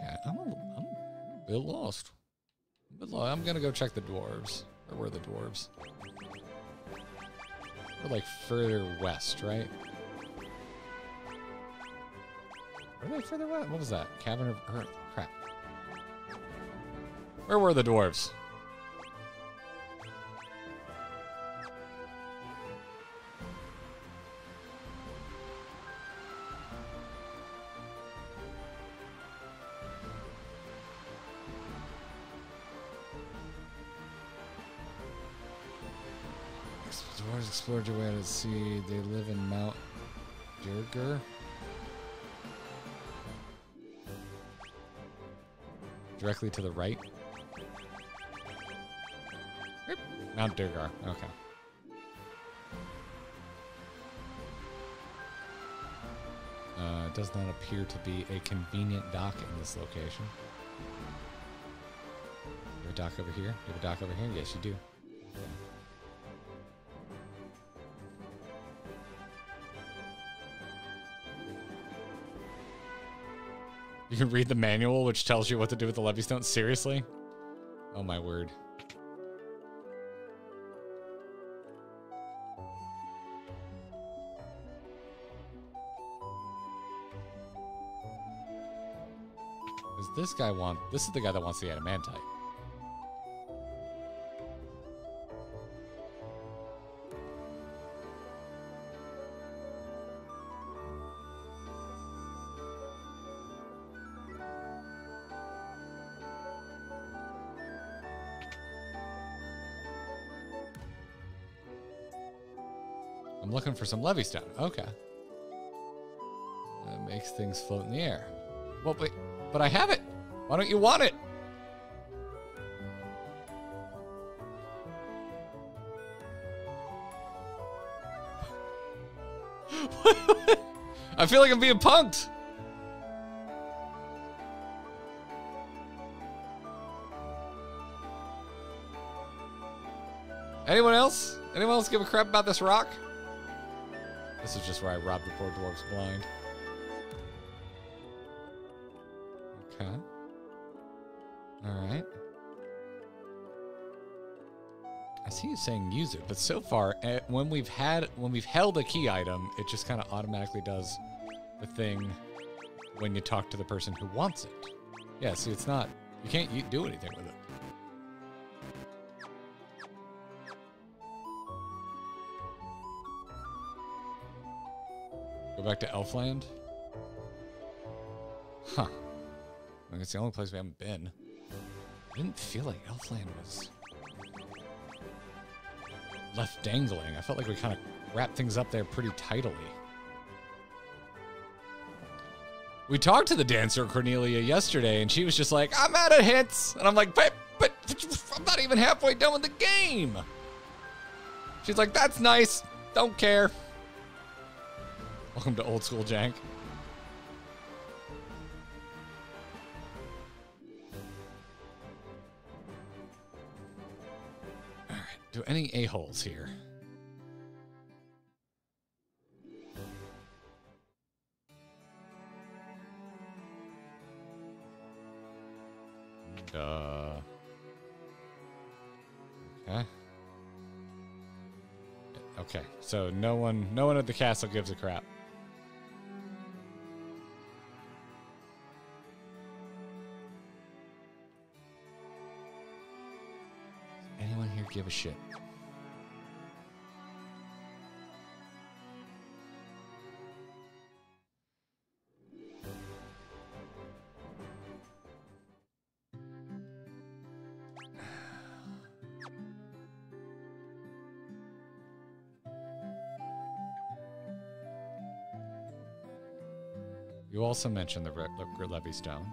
Yeah, I'm a, I'm a bit lost. Bit lo- I'm gonna go check the dwarves. Where were the dwarves? We're like further west, right? Were they further west? What was that? Cavern of Earth. Crap. Where were the dwarves? Dwarves explored your way out of the sea. They live in Mount Duergar. Directly to the right. Mount Duergar. Okay. Uh, does not appear to be a convenient dock in this location. You have a dock over here? You have a dock over here? Yes, you do. Read the manual, which tells you what to do with the Levistone. Seriously? Oh my word. Does this guy want? This is the guy that wants the adamantite. For some Levistone. Okay. That makes things float in the air. Well, wait, but I have it. Why don't you want it? I feel like I'm being punked. Anyone else? Anyone else give a crap about this rock? This is just where I robbed the poor dwarf's blind. Okay. Alright. I see you saying use it, but so far, eh, when we've had, when we've held a key item, it just kind of automatically does the thing when you talk to the person who wants it. Yeah, see, it's not, you can't do anything with it. Back to Elfland. Huh. I think it's the only place we haven't been. I didn't feel like Elfland was left dangling. I felt like we kind of wrapped things up there pretty tidily. We talked to the dancer Cornelia yesterday, and she was just like, "I'm out of hits," and I'm like, "But, but, I'm not even halfway done with the game." She's like, "That's nice. Don't care." Welcome to old school jank. All right. Do any a holes here? Uh. Okay. Okay. So no one, no one at the castle gives a crap. Give a shit? You also mentioned the Levistone.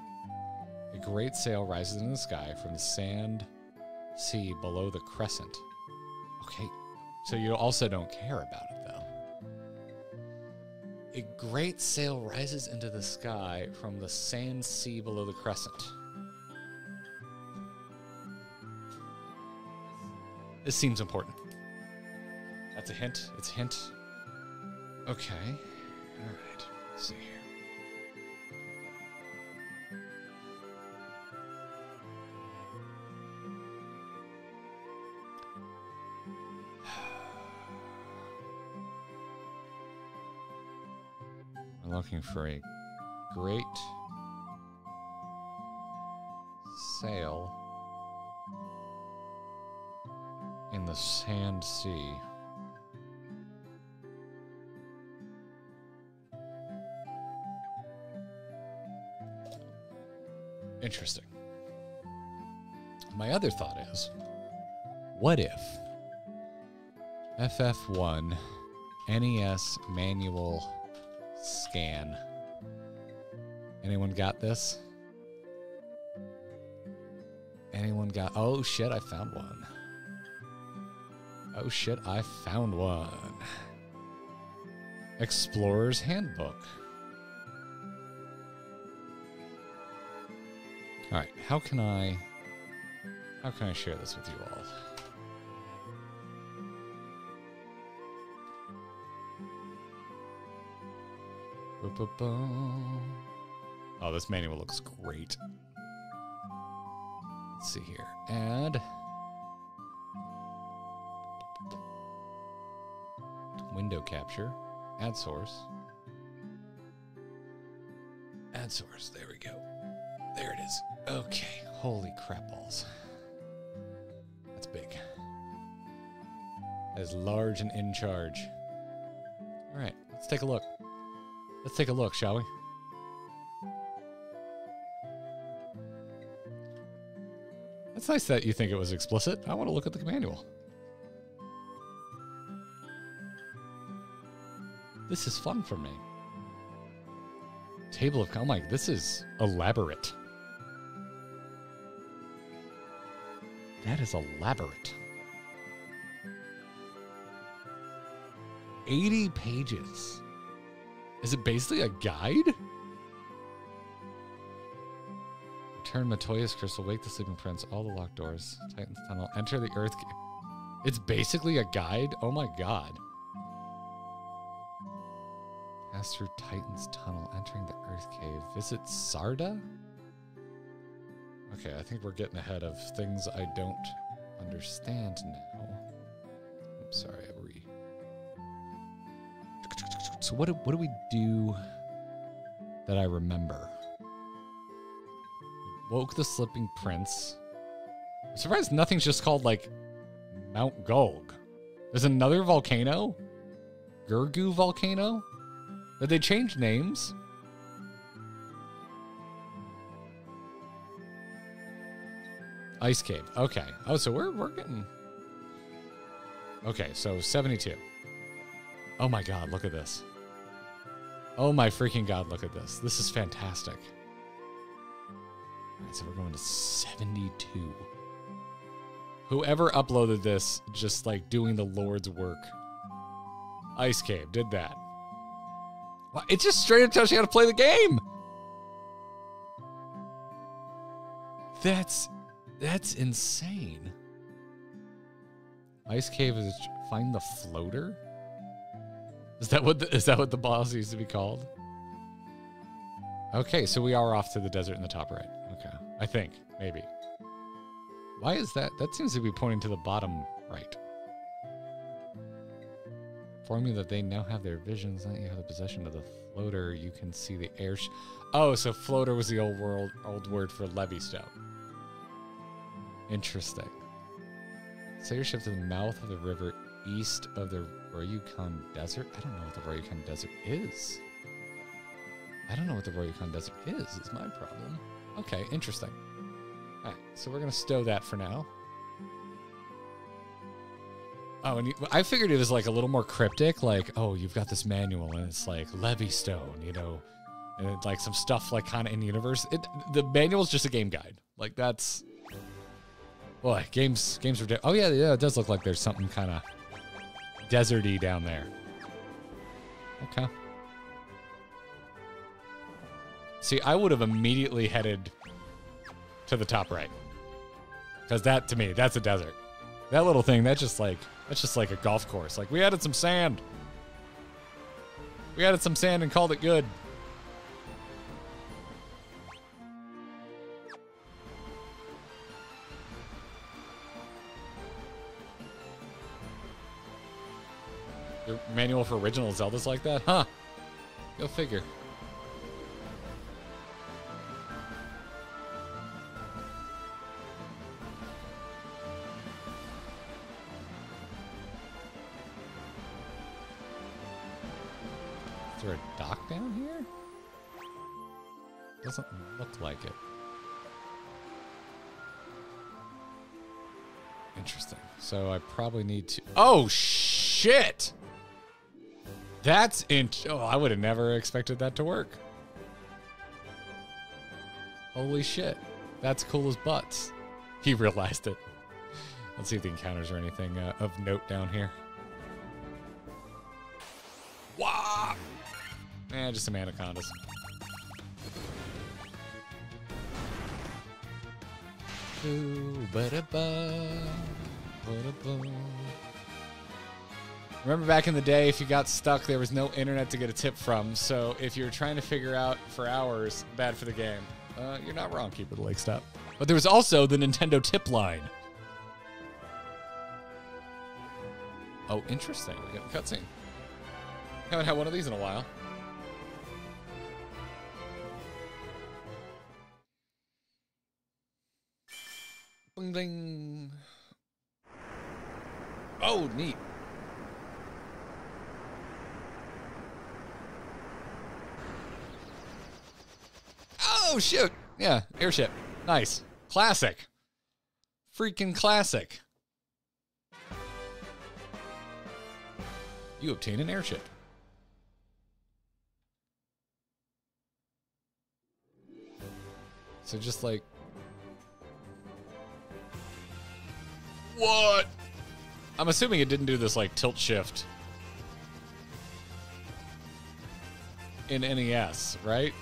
A great sail rises in the sky from the sand sea below the crescent. Okay, so you also don't care about it though. A great sail rises into the sky from the sand sea below the crescent. This seems important. That's a hint. It's a hint. Okay. All right. Let's see here. For a great sail in the sand sea. Interesting. My other thought is what if FF1 NES manual scan. Anyone got this? Anyone got. Oh shit, I found one. Oh shit, I found one. Explorer's Handbook. Alright, how can I. How can I share this with you all? Oh, this manual looks great. Let's see here. Add. Window capture. Add source. Add source. There we go. There it is. Okay. Holy crap balls. That's big. As large and in charge. All right. Let's take a look. Let's take a look, shall we? That's nice that you think it was explicit. I want to look at the manual. This is fun for me. Table of, oh my, this is elaborate. That is elaborate. 80 pages. Is it basically a guide? Return Matoya's crystal, wake the sleeping prince, all the locked doors, Titan's tunnel, enter the earth. It's basically a guide. Oh my god. Pass through Titan's tunnel, entering the earth cave. Visit Sarda? Okay, I think we're getting ahead of things I don't understand now. So what do, what do we do that I remember? Woke the sleeping prince. I'm surprised nothing's just called like Mount Gulg. There's another volcano? Gurgu volcano? Did they change names? Ice cave. Okay. Oh, so we're we're getting. Okay, so 72. Oh my god, look at this. Oh my freaking god, look at this. This is fantastic. All right, so we're going to 72. Whoever uploaded this, just like doing the Lord's work. Ice Cave did that. Wow, it just straight up tells you how to play the game. That's that's insane. Ice Cave is find the floater. Is that what the, is that what the boss used to be called? Okay, so we are off to the desert in the top right. Okay, I think maybe. Why is that? That seems to be pointing to the bottom right. Inform you that they now have their visions. Now you have the possession of the floater. You can see the air. Oh, so floater was the old world old word for Levistone. Interesting. Sail your ship to the mouth of the river east of the Ryukahn Desert. I don't know what the Ryukahn Desert is. I don't know what the Ryukahn Desert is, is my problem. Okay, interesting. Alright, so we're going to stow that for now. Oh, and you, I figured it was like a little more cryptic, like, oh, you've got this manual and it's like Levistone, you know, and it, like some stuff like kind of in the universe. It, the manual is just a game guide. Like that's Boy, games games are. Oh yeah, yeah. It does look like there's something kind of deserty down there. Okay. See, I would have immediately headed to the top right, because that to me, that's a desert. That little thing, that's just like that's just like a golf course. Like we added some sand. We added some sand and called it good. Manual for original Zelda's like that? Huh. Go figure. Is there a dock down here? Doesn't look like it. Interesting. So I probably need to. Oh shit! That's in. Oh, I would have never expected that to work. Holy shit. That's cool as butts. He realized it. Let's see if the encounters or anything uh, of note down here. Wow! Eh, just some anacondas. Ooh, ba-da-ba, ba-da-ba. Remember back in the day, if you got stuck, there was no internet to get a tip from. So if you're trying to figure out for hours, bad for the game. Uh, you're not wrong, Keeper the Lake Stop. But there was also the Nintendo tip line. Oh, interesting. We got a cutscene. Haven't had one of these in a while. Bling, bling. Oh, neat. Oh, shoot. Yeah, airship. Nice. Classic. Freaking classic. You obtain an airship. So just like. What? I'm assuming it didn't do this like tilt shift in NES, right?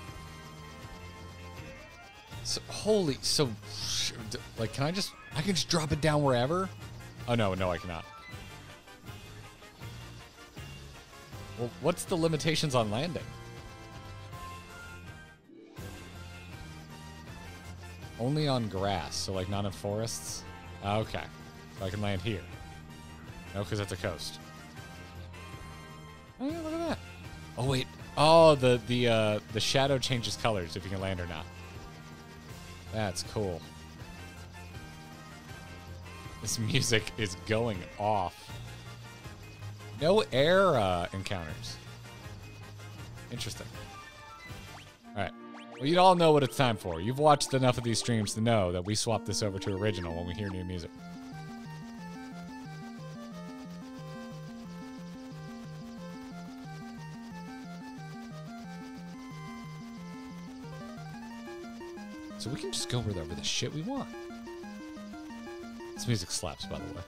So, holy, so, like, can I just, I can just drop it down wherever? Oh, no, no, I cannot. Well, what's the limitations on landing? Only on grass, so like not in forests? Ah, Okay, so I can land here. No, because that's a coast. Oh yeah, look at that. Oh wait. Oh, the the uh, the shadow changes colors if you can land or not. That's cool. This music is going off. No air uh, encounters. Interesting. All right. Well, you all know what it's time for. You've watched enough of these streams to know that we swap this over to original when we hear new music. So we can just go wherever the shit we want. This music slaps, by the way.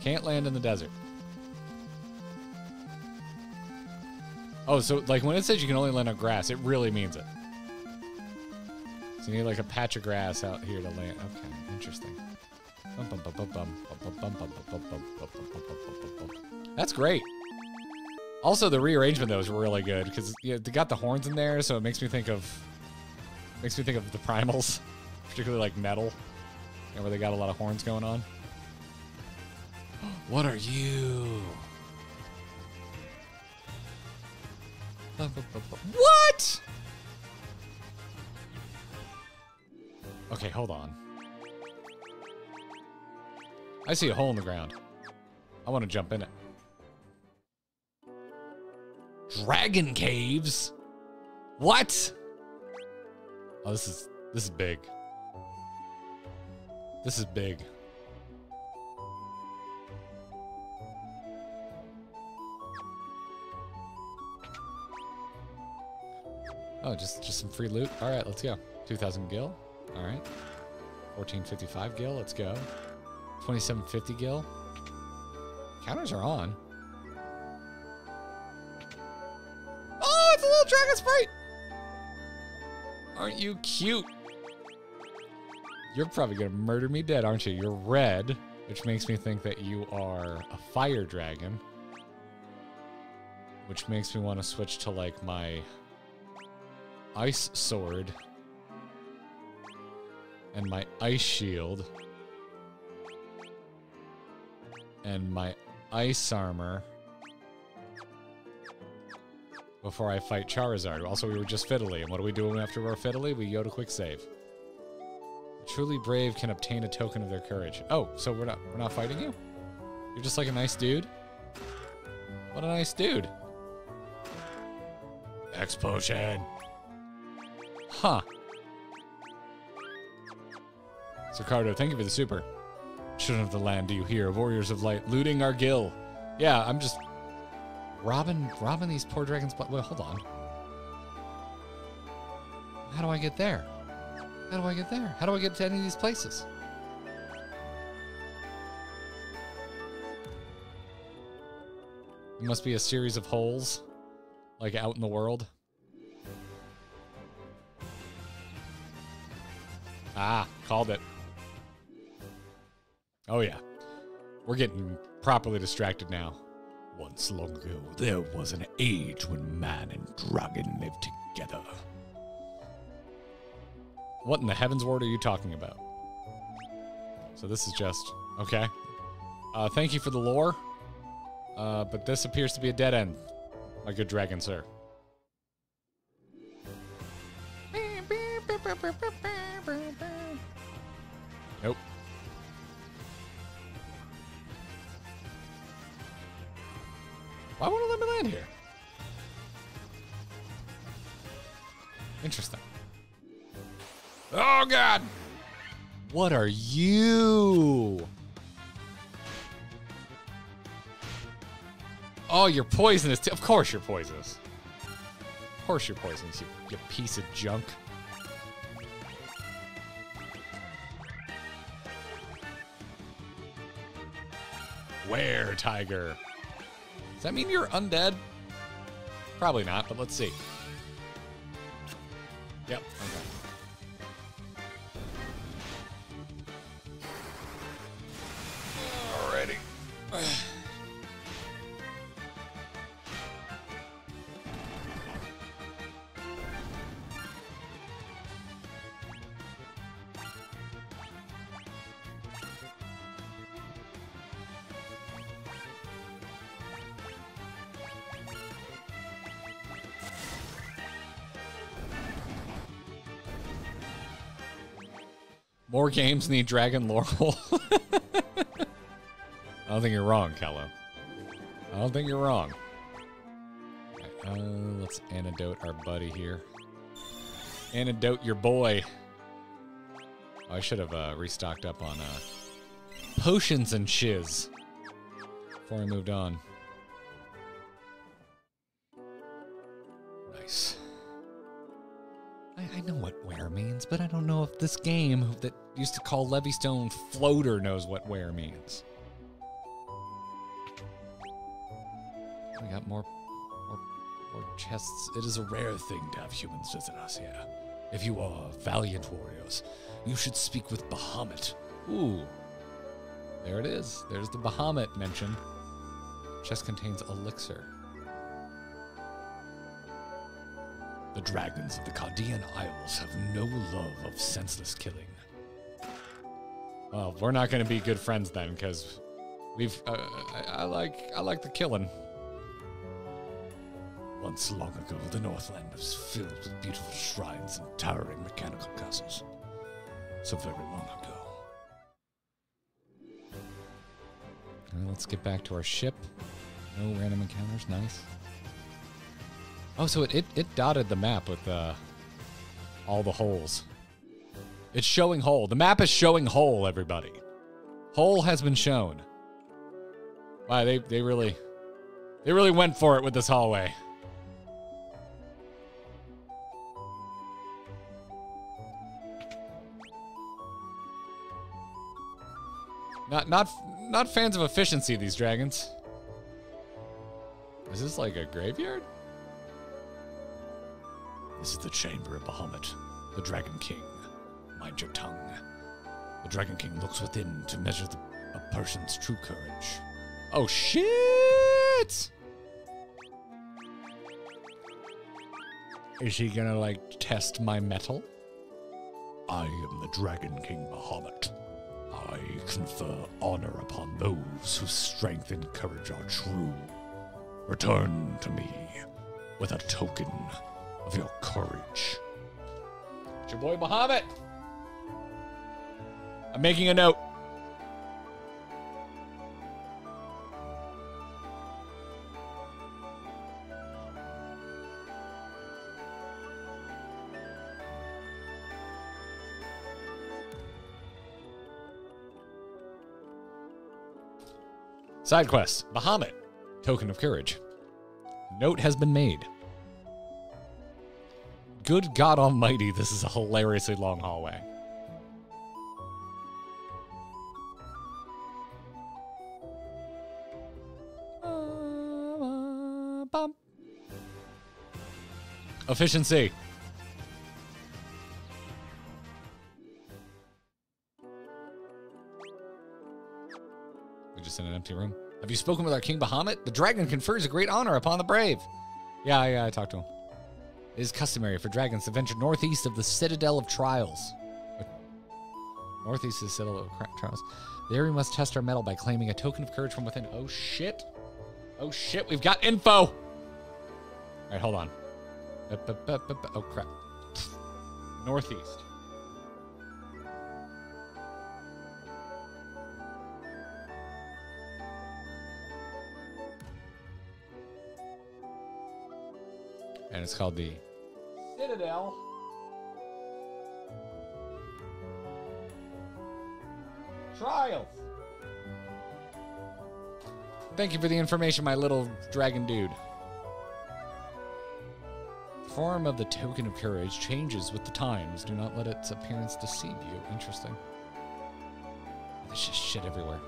Can't land in the desert. Oh, so like when it says you can only land on grass, it really means it. So you need like a patch of grass out here to land. Okay, interesting. That's great. Also, the rearrangement though is really good because yeah, they got the horns in there, so it makes me think of makes me think of the primals, particularly like metal, you know, where they got a lot of horns going on. what are you? What? Okay, hold on. I see a hole in the ground. I want to jump in it. Dragon caves? What? Oh, this is this is big. This is big. Oh, just just some free loot. All right, let's go. 2000 gil. All right. 1455 gil. Let's go. 2750 gil. Counters are on. Oh, it's a little dragon sprite. Aren't you cute? You're probably gonna murder me dead, aren't you? You're red, which makes me think that you are a fire dragon. Which makes me want to switch to like my ice sword and my ice shield and my ice armor before I fight Charizard. Also, we were just Fiddly, and what do we do after we're Fiddly? We go to quick save. Truly brave can obtain a token of their courage. Oh, so we're not we're not fighting you? You're just like a nice dude? What a nice dude. X potion. Huh. Ricardo, thank you for the super. Children of the land, do you hear? Warriors of light looting our gil. Yeah, I'm just robbing robbing these poor dragons. But wait, hold on. How do I get there? How do I get there? How do I get to any of these places? It must be a series of holes, like out in the world. Ah, called it. Oh, yeah. We're getting properly distracted now. Once long ago, there was an age when man and dragon lived together. What in the Heavensward are you talking about? So this is just okay. Uh, thank you for the lore, uh, but this appears to be a dead end, my good dragon sir. Why won't it let me land here? Interesting. Oh god! What are you? Oh, you're poisonous. Of course you're poisonous. Of course you're poisonous, you, you piece of junk. Where, Tiger? Does that mean you're undead? Probably not, but let's see. Yep, Games need Dragon Laurel. I don't think you're wrong, Kello. I don't think you're wrong. Uh, let's antidote our buddy here. Antidote your boy. Oh, I should have uh, restocked up on uh, potions and shiz before I moved on. I, know what where means, but I don't know if this game that used to call Levistone Floater knows what where means. We got more, more, more chests. It is a rare thing to have humans visit us here. If you are valiant warriors, you should speak with Bahamut. Ooh. There it is. There's the Bahamut mention. Chest contains elixir. The dragons of the Cardian Isles have no love of senseless killing. Well, we're not going to be good friends then, because we've. Uh, I, I like. I like the killing. Once long ago, the Northland was filled with beautiful shrines and towering mechanical castles. So very long ago. Let's get back to our ship. No random encounters. Nice. Oh, so it, it, it dotted the map with uh, all the holes. It's showing hole. The map is showing hole, everybody. Hole has been shown. Wow, they, they really they really went for it with this hallway. Not not not fans of efficiency, these dragons. Is this like a graveyard? This is the chamber of Bahamut, the Dragon King. Mind your tongue. The Dragon King looks within to measure the, a person's true courage. Oh shit! Is he gonna like test my metal? I am the Dragon King Bahamut. I confer honor upon those whose strength and courage are true. Return to me with a token of your courage. It's your boy Bahamut. I'm making a note. Side quest Bahamut, token of courage. Note has been made. Good God Almighty, this is a hilariously long hallway. Efficiency. We're just in an empty room. Have you spoken with our King Bahamut? The dragon confers a great honor upon the brave. Yeah, yeah, I talked to him. It is customary for dragons to venture northeast of the Citadel of Trials. Northeast of the Citadel of Trials. There we must test our metal by claiming a token of courage from within. Oh shit. Oh shit, we've got info. All right, hold on. Oh crap. Northeast. And it's called the Citadel. Trials. Thank you for the information, my little dragon dude. Form of the token of courage changes with the times. Do not let its appearance deceive you. Interesting. There's just shit everywhere.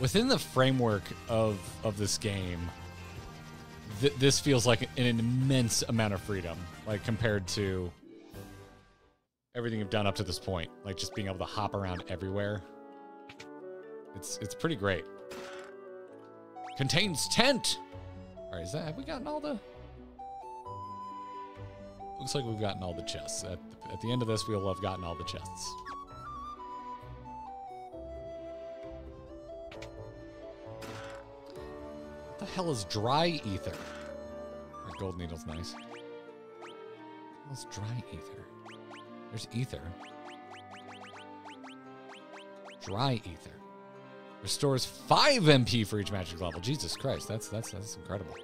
Within the framework of of this game, th- this feels like an immense amount of freedom, like compared to everything you've done up to this point. Like just being able to hop around everywhere. It's it's pretty great. Contains tent. All right, is that have we gotten all the? Looks like we've gotten all the chests. At, at the end of this, we'll have gotten all the chests. The hell is dry ether? Or gold needle's nice. What's dry ether? There's ether. Dry ether. Restores 5 MP for each magic level. Jesus Christ, that's that's that's incredible.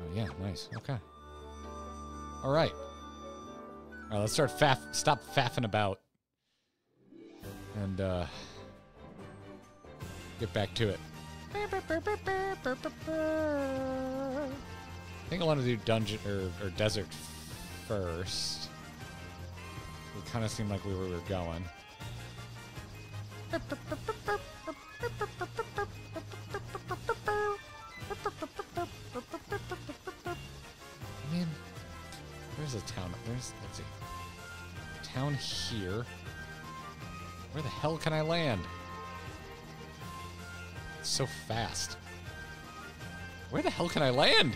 Oh yeah, nice. Okay. All right. All right, let's start faff stop faffing about and uh get back to it. I think I want to do dungeon or, or desert first. It kind of seemed like we were, we were going. I mean, there's a town. There's let's see, town here. Where the hell can I land? So fast. Where the hell can I land?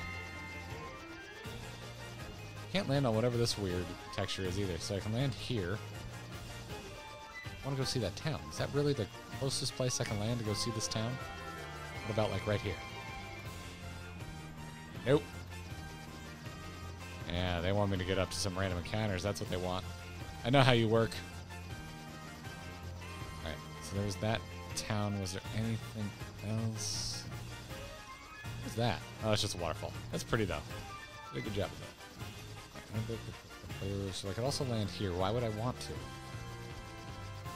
Can't land on whatever this weird texture is either. So I can land here. I want to go see that town. Is that really the closest place I can land to go see this town? What about like right here? Nope. Yeah, they want me to get up to some random encounters. That's what they want. I know how you work. Alright, so there was that town. Was there anything else? What's that? Oh, it's just a waterfall. That's pretty though. Did a good job of that. So I could also land here. Why would I want to?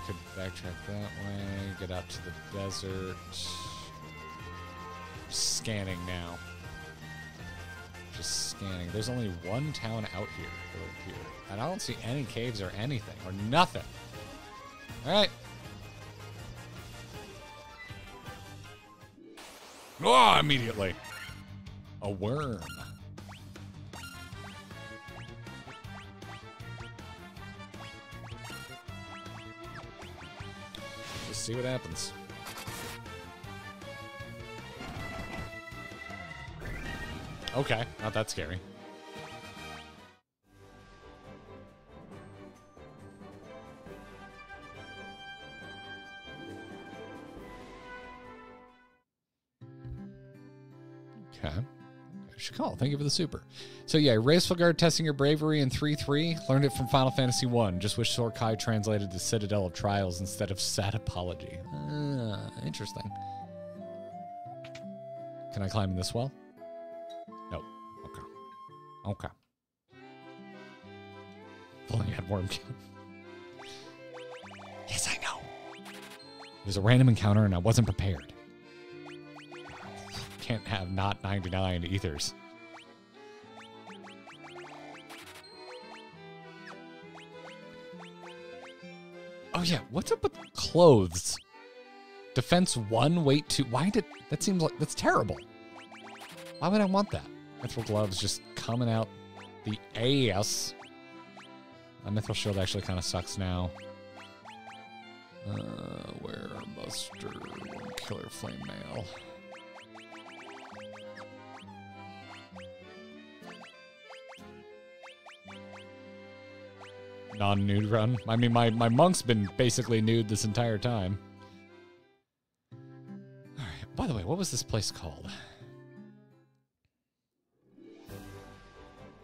Could backtrack that way, get out to the desert. Scanning now. Just scanning. There's only one town out here. Here. And I don't see any caves or anything. Or nothing. Alright. Oh, immediately. A worm. Just see what happens. Okay, not that scary. Shakal, thank you for the super. So yeah, Raceful Guard testing your bravery in 3-3. Learned it from Final Fantasy 1. Just wish Sorkai translated to Citadel of Trials instead of Sad Apology. Uh, interesting. Can I climb in this well? No. Okay. Okay. Only had worm yes, I know. It was a random encounter and I wasn't prepared can't have not 99 ethers. Oh yeah, what's up with clothes? Defense one, weight two. Why did that seems like that's terrible? Why would I want that? Mithril gloves just coming out the ass. My mithril shield actually kind of sucks now. Uh, Buster, one killer flame mail. Non-nude run. I mean, my, my monk's been basically nude this entire time. All right. By the way, what was this place called?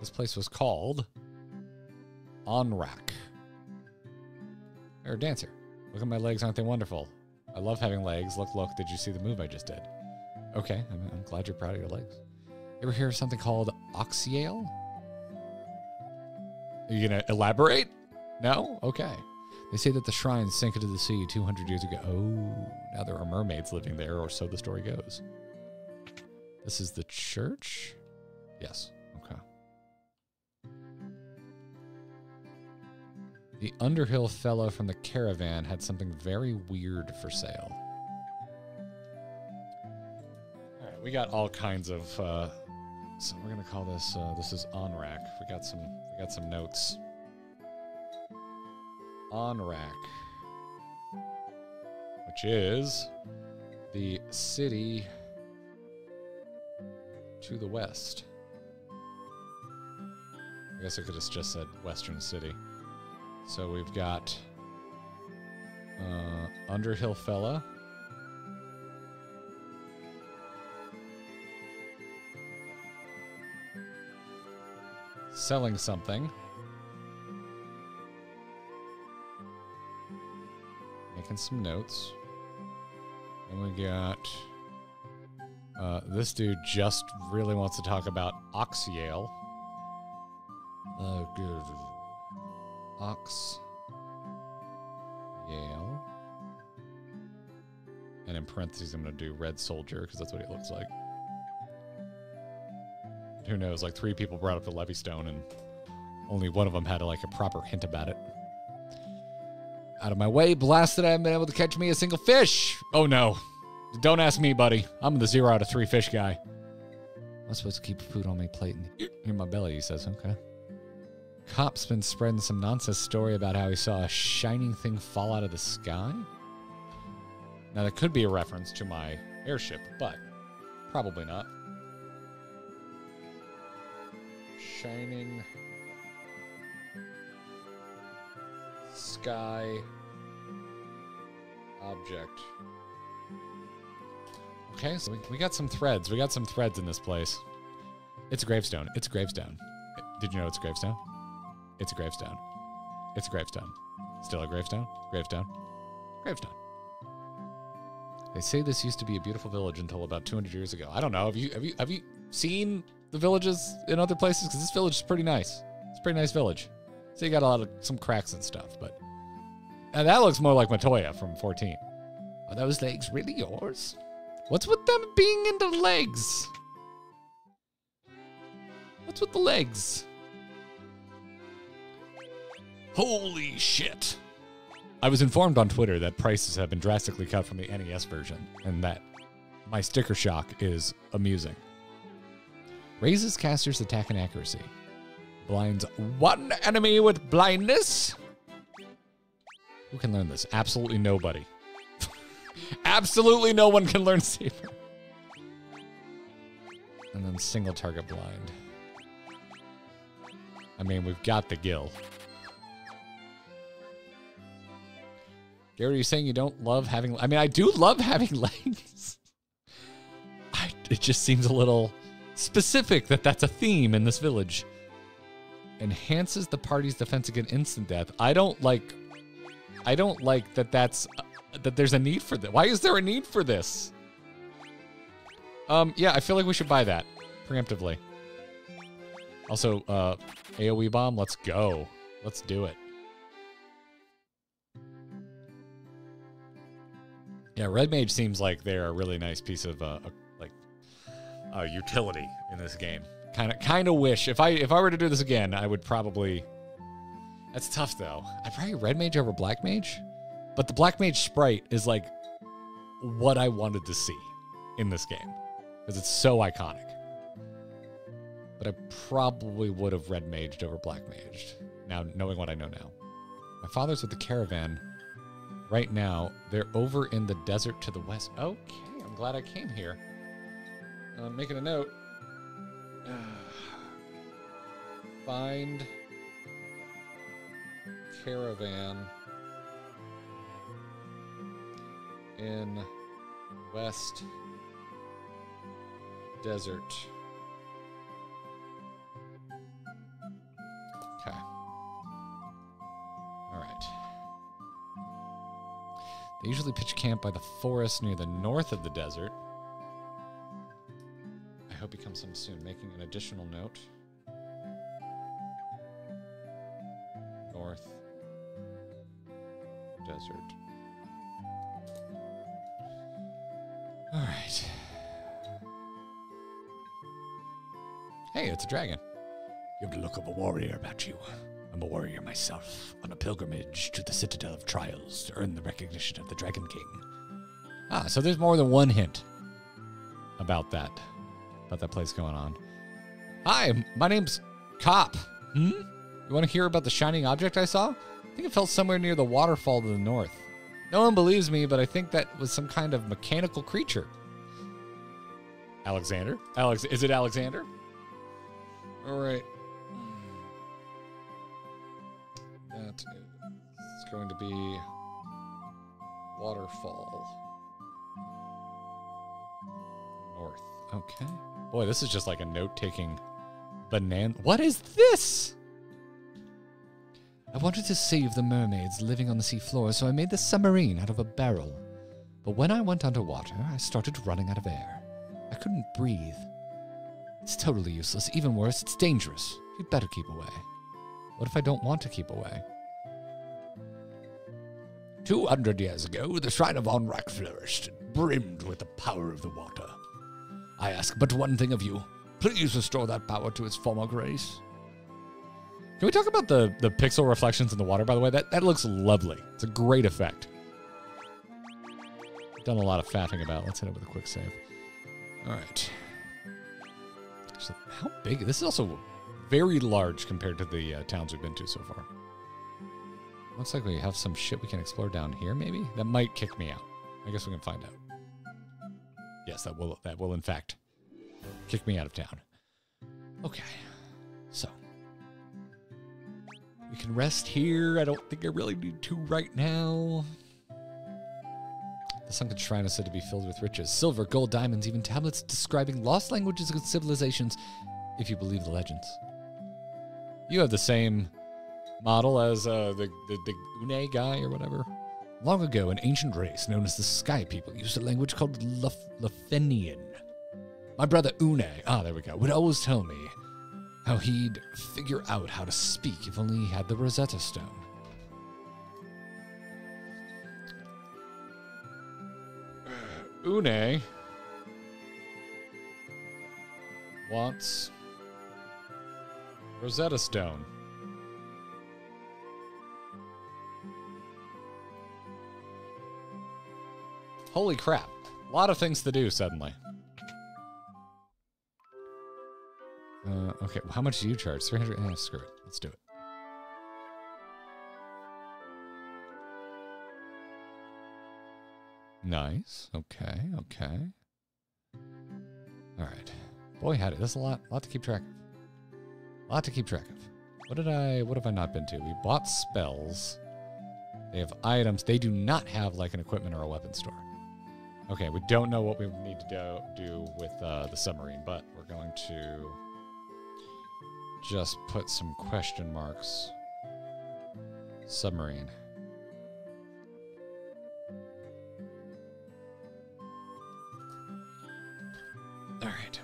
This place was called Onrak. Or Dancer. Look at my legs, aren't they wonderful? I love having legs. Look, look, did you see the move I just did? Okay, I'm, I'm glad you're proud of your legs. Ever hear of something called Oxyale? Are you gonna elaborate? No? Okay. They say that the shrine sank into the sea 200 years ago. Oh, now there are mermaids living there, or so the story goes. This is the church? Yes. Okay. The Underhill fellow from the caravan had something very weird for sale. All right, we got all kinds of. Uh, so we're gonna call this. Uh, this is Onrak. We got some. We got some notes. Onrak, which is the city to the west. I guess I could have just said Western City. So we've got uh, Underhill Fella. Selling something. Making some notes. And we got uh, this dude just really wants to talk about Oxyale. Uh, good. Ox Yale. And in parentheses, I'm going to do Red Soldier because that's what he looks like. Who knows? Like three people brought up the Levistone, and only one of them had like a proper hint about it. Out of my way, blasted! I haven't been able to catch me a single fish. Oh no! Don't ask me, buddy. I'm the zero out of three fish guy. I'm supposed to keep food on my plate and in my belly. He says, "Okay." Cop's been spreading some nonsense story about how he saw a shining thing fall out of the sky. Now that could be a reference to my airship, but probably not. Shining sky object. Okay, so we, we got some threads. We got some threads in this place. It's a gravestone. It's a gravestone. Did you know it's a gravestone? It's a gravestone. It's a gravestone. Still a gravestone? Gravestone. Gravestone. They say this used to be a beautiful village until about 200 years ago. I don't know. Have you have you have you seen the villages in other places? Because this village is pretty nice. It's a pretty nice village. So you got a lot of some cracks and stuff, but and that looks more like Matoya from 14. Are those legs really yours? What's with them being into legs? What's with the legs? Holy shit. I was informed on Twitter that prices have been drastically cut from the NES version, and that my sticker shock is amusing. Raises caster's attack and accuracy. Blinds one enemy with blindness. Who can learn this? Absolutely nobody. Absolutely no one can learn Saber. And then single target blind. I mean, we've got the gil. Gary, are you saying you don't love having? I mean, I do love having legs. I, it just seems a little specific that that's a theme in this village. Enhances the party's defense against instant death. I don't like. I don't like that. That's uh, that. There's a need for that. Why is there a need for this? Um. Yeah, I feel like we should buy that preemptively. Also, uh, AOE bomb. Let's go. Let's do it. Yeah, Red Mage seems like they're a really nice piece of uh, like uh, utility in this game. Kind of, kind of wish if I if I were to do this again, I would probably. That's tough though. I'd probably Red Mage over Black Mage, but the Black Mage sprite is like what I wanted to see in this game because it's so iconic. But I probably would have Red Maged over Black Maged. Now knowing what I know now, my father's with the caravan right now. They're over in the desert to the west. Okay, I'm glad I came here. Uh, I'm making a note. Find caravan in west desert. Okay. All right. They usually pitch camp by the forest near the north of the desert. I hope he comes home soon. Making an additional note. North desert. All right. Hey, it's a dragon. You have the look of a warrior about you. I'm a warrior myself, on a pilgrimage to the Citadel of Trials to earn the recognition of the Dragon King. Ah, so there's more than one hint about that, about that place going on. Hi, my name's Cop. Hmm? You want to hear about the shining object I saw? I think it fell somewhere near the waterfall to the north. No one believes me, but I think that was some kind of mechanical creature. Alexander? Alex, is it Alexander? All right. That is going to be waterfall. North. Okay. Boy, this is just like a note taking banana. What is this? I wanted to save the mermaids living on the seafloor, so I made the submarine out of a barrel. But when I went underwater, I started running out of air. I couldn't breathe. It's totally useless. Even worse, it's dangerous. You'd better keep away. What if I don't want to keep away? Two hundred years ago, the shrine of Onrak flourished, brimmed with the power of the water. I ask but one thing of you. Please restore that power to its former grace. Can we talk about the, the pixel reflections in the water, by the way? That, that looks lovely. It's a great effect. Done a lot of faffing about. Let's hit it with a quick save. All right. So how big? This is also very large compared to the uh, towns we've been to so far. Looks like we have some shit we can explore down here, maybe? That might kick me out. I guess we can find out. Yes, that will that will in fact kick me out of town. Okay. So we can rest here. I don't think I really need to right now. The sunken shrine is said to be filled with riches silver, gold, diamonds, even tablets describing lost languages and civilizations, if you believe the legends. You have the same model as uh, the, the, the Unne guy or whatever. Long ago, an ancient race known as the Sky People used a language called Luf- Lufenian. My brother Unne, ah, there we go, would always tell me how he'd figure out how to speak if only he had the Rosetta Stone. Unne wants Rosetta Stone. Holy crap. A lot of things to do suddenly. Uh, okay, well, how much do you charge? 300? Eh, screw it. Let's do it. Nice. Okay, okay. All right. Boy, it. That's a lot, lot to keep track of. A lot to keep track of. What did I, what have I not been to? We bought spells. They have items. They do not have like an equipment or a weapon store. Okay, we don't know what we need to do, do with uh, the submarine, but we're going to just put some question marks. Submarine. All right.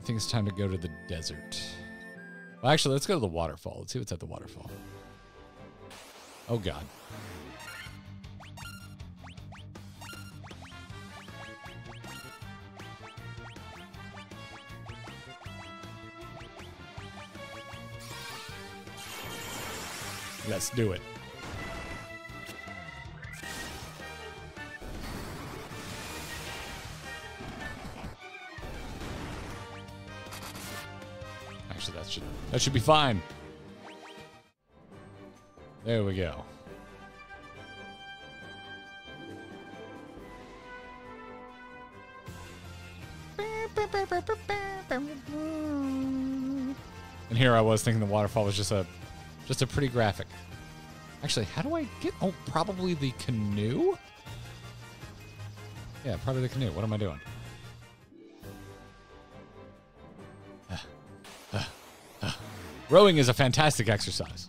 I think it's time to go to the desert. Well, actually, let's go to the waterfall. Let's see what's at the waterfall. Oh, God. Let's do it. Actually, that should that should be fine. There we go. And here I was thinking the waterfall was just a just a pretty graphic. Actually, how do I get oh probably the canoe? Yeah, probably the canoe. What am I doing? Rowing is a fantastic exercise.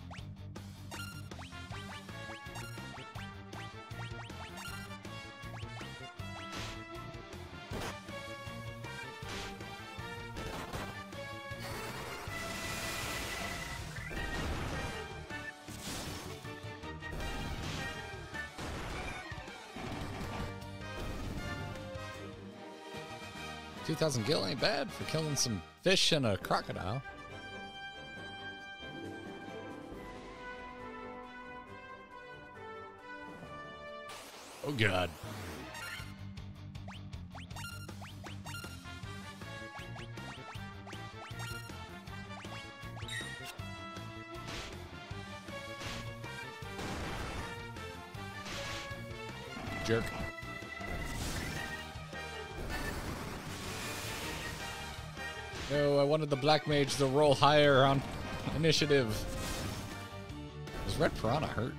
Two thousand gil ain't bad for killing some fish and a crocodile. Oh god. The black mage to roll higher on initiative. Is Red Piranha hurt?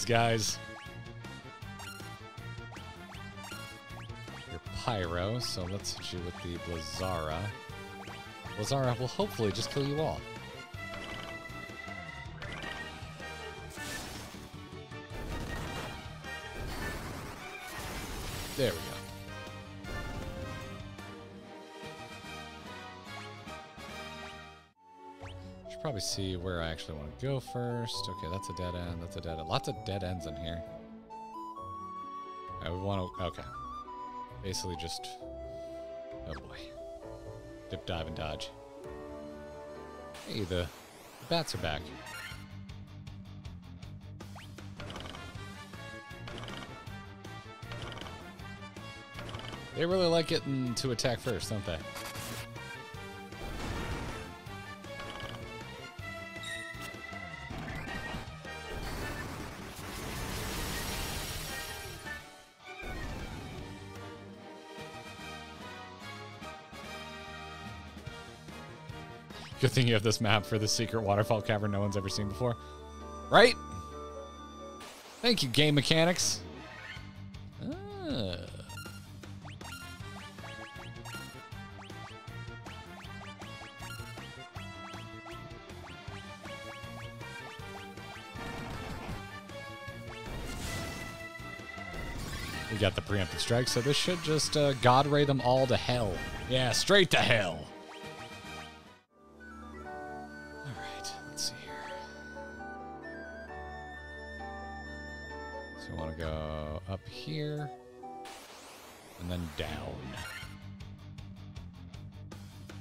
These guys. You're Pyro, so let's hit you with the Blizzara. Blizzara will hopefully just kill you all. Actually want to go first. Okay, that's a dead end. That's a dead end. Lots of dead ends in here. I would want to. Okay. Basically, just. Oh boy. Dip, dive, and dodge. Hey, the, the bats are back. They really like getting to attack first, don't they? Good thing you have this map for the secret waterfall cavern no one's ever seen before. Right? Thank you, game mechanics. Ah. We got the preemptive strike, so this should just uh, God ray them all to hell. Yeah, straight to hell.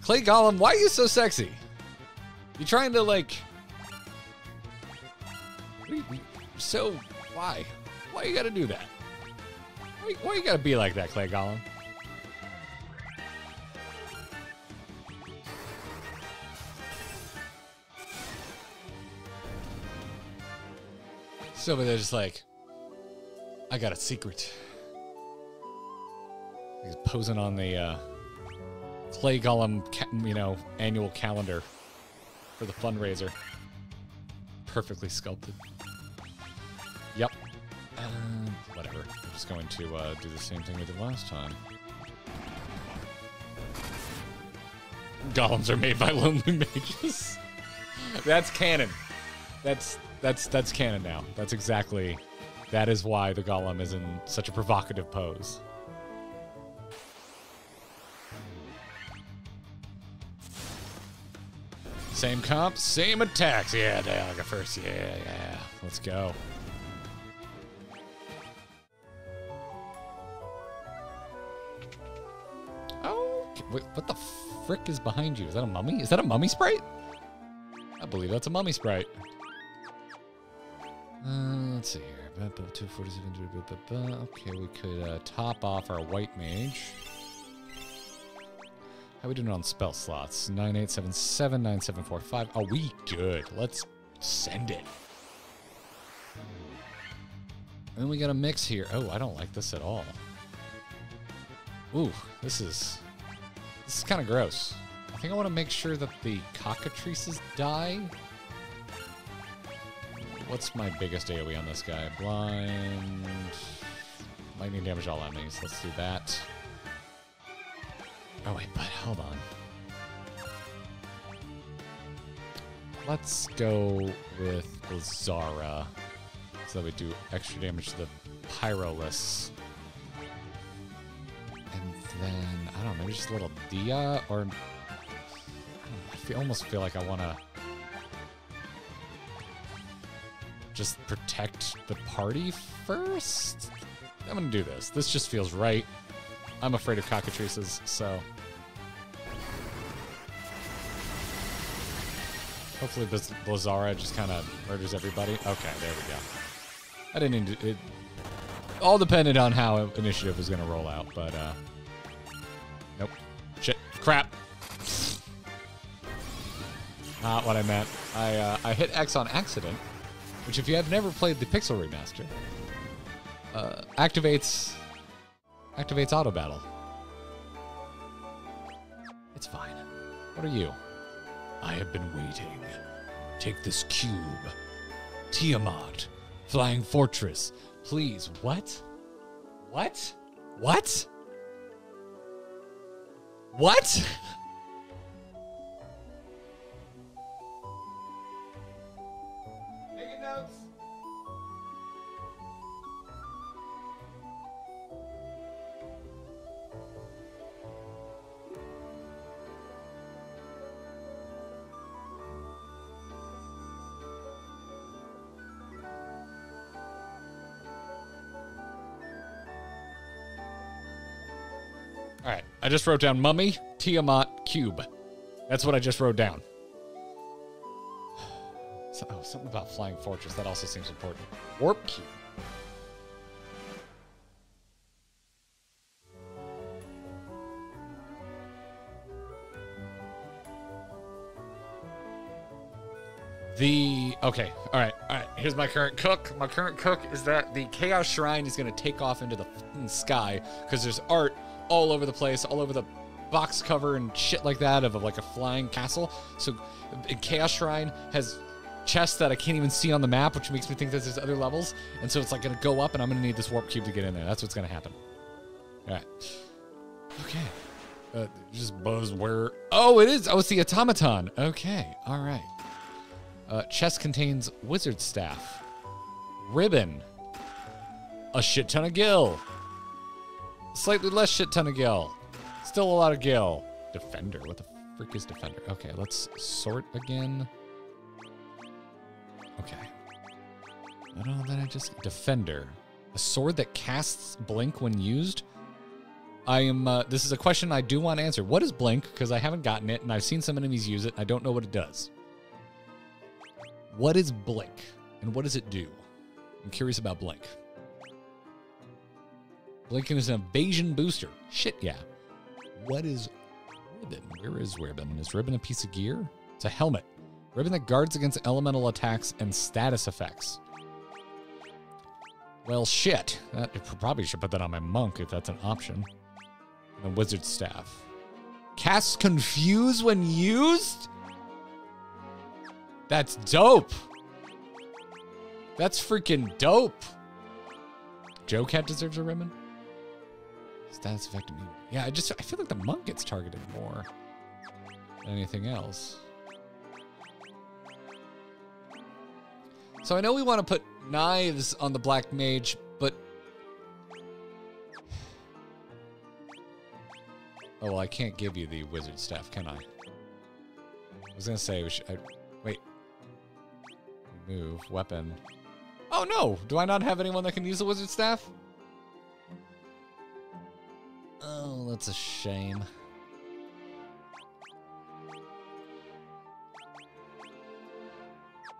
Clay Golem, why are you so sexy? You trying to like? So why? Why you got to do that? Why, why you got to be like that, Clay Golem? So, but they're just like, I got a secret. He's posing on the uh, Clay Golem, you know, annual calendar for the fundraiser. Perfectly sculpted. Yep. Uh, whatever. I'm just going to uh, do the same thing we did last time. Golems are made by lonely mages. That's canon. That's that's that's canon now. That's exactly that is why the golem is in such a provocative pose. Same comp, same attacks. Yeah, Dialga first. Yeah, yeah. Let's go. Oh, wait, what the frick is behind you? Is that a mummy? Is that a mummy sprite? I believe that's a mummy sprite. Uh, let's see here. Ba, ba, 247, ba, ba, ba, ba. Okay, we could uh, top off our white mage. How are we doing on spell slots? 9877, 9745. Oh, we good. Let's send it. And then we got a mix here. Oh, I don't like this at all. Ooh, this is this is kind of gross. I think I want to make sure that the cockatrices die. What's my biggest AoE on this guy? Blind. Lightning damage all enemies. Let's do that. Oh wait, but hold on. Let's go with Lazara. So that we do extra damage to the Pyrolus. And then, I don't know, maybe just a little Dia or. I, I feel, almost feel like I want to just protect the party first. I'm to do this. This just feels right. I'm afraid of cockatrices, so. Hopefully, this Blizzara just kind of murders everybody. Okay, there we go. I didn't. Need to, it all depended on how initiative was going to roll out, but uh, nope. Shit. Crap. not what I meant. I uh, I hit X on accident, which if you have never played the Pixel remaster, uh, activates activates auto battle. It's fine. What are you? I have been waiting. Take this cube. Tiamat, Flying Fortress. Please, what? What? What? What? I just wrote down Mummy, Tiamat, Cube. That's what I just wrote down. So- oh, something about Flying Fortress. That also seems important. Warp Cube. The okay, all right, all right. Here's my current cook. My current cook is that the Chaos Shrine is to take off into the sky because there's art all over the place, all over the box cover and shit like that of, of like a flying castle. So, Chaos Shrine has chests that I can't even see on the map, which makes me think that there's other levels. And so it's like to go up, and I'm to need this warp cube to get in there. That's what's to happen. All right. Okay. Uh, just buzz where. Oh, it is. Oh, it's the automaton. Okay. All right. Uh, chest contains wizard staff, ribbon, a shit ton of gil, slightly less shit ton of gil, still a lot of gil. Defender. What the frick is defender? Okay, let's sort again. Okay. I don't know that I just defender. A sword that casts blink when used. I am. Uh, this is a question I do want to answer. What is blink? Because I haven't gotten it, and I've seen some enemies use it. I don't know what it does. What is blink, and what does it do? I'm curious about blink. Blinking is an evasion booster. Shit, yeah. What is ribbon? Where is ribbon? Is ribbon a piece of gear? It's a helmet. Ribbon that guards against elemental attacks and status effects. Well, shit. That, I probably should put that on my monk if that's an option. And wizard staff. Casts confuse when used? That's dope. That's freaking dope. Joe Cat deserves a ribbon. Status effect immunity. Yeah, I just I feel like the monk gets targeted more than anything else. So I know we want to put knives on the black mage, but oh well, I can't give you the wizard staff, can I? I was gonna say we should. I, wait. Move weapon. Oh no! Do I not have anyone that can use the wizard staff? Oh, that's a shame.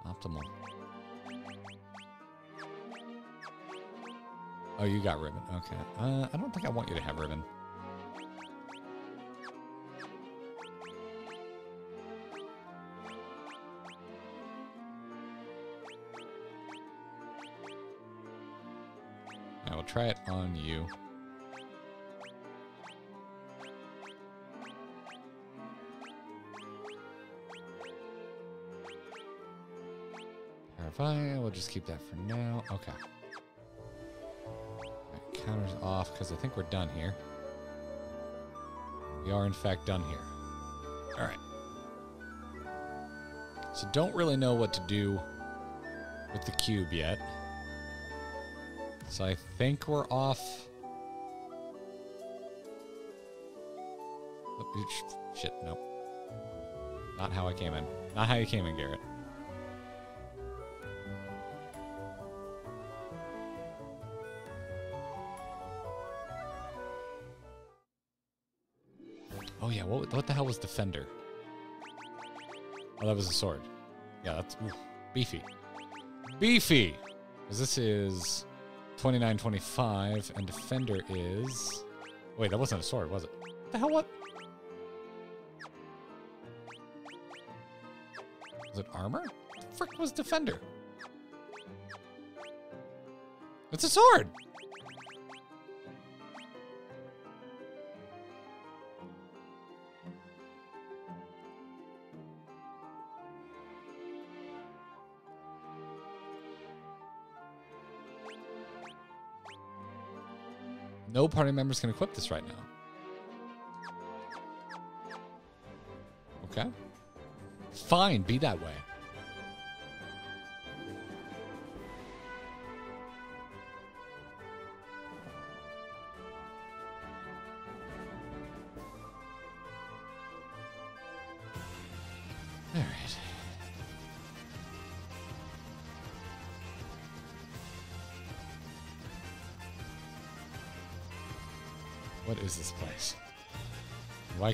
Optimal. Oh, you got ribbon. Okay. Uh, I don't think I want you to have ribbon. I will try it on you. Verify. We'll just keep that for now. Okay. Alright, counters off because I think we're done here. We are in fact done here. All right. So don't really know what to do with the cube yet. So I think we're off. Shit, nope. Not how I came in. Not how you came in, Garrett. What what defender? Oh, that was a sword. Yeah, that's beefy. Beefy. Because this is 2925 and defender is Wait, that wasn't a sword, was it? What the hell what? Was it armor? The frick was defender? It's a sword! No party members can equip this right now. Okay. Fine, be that way.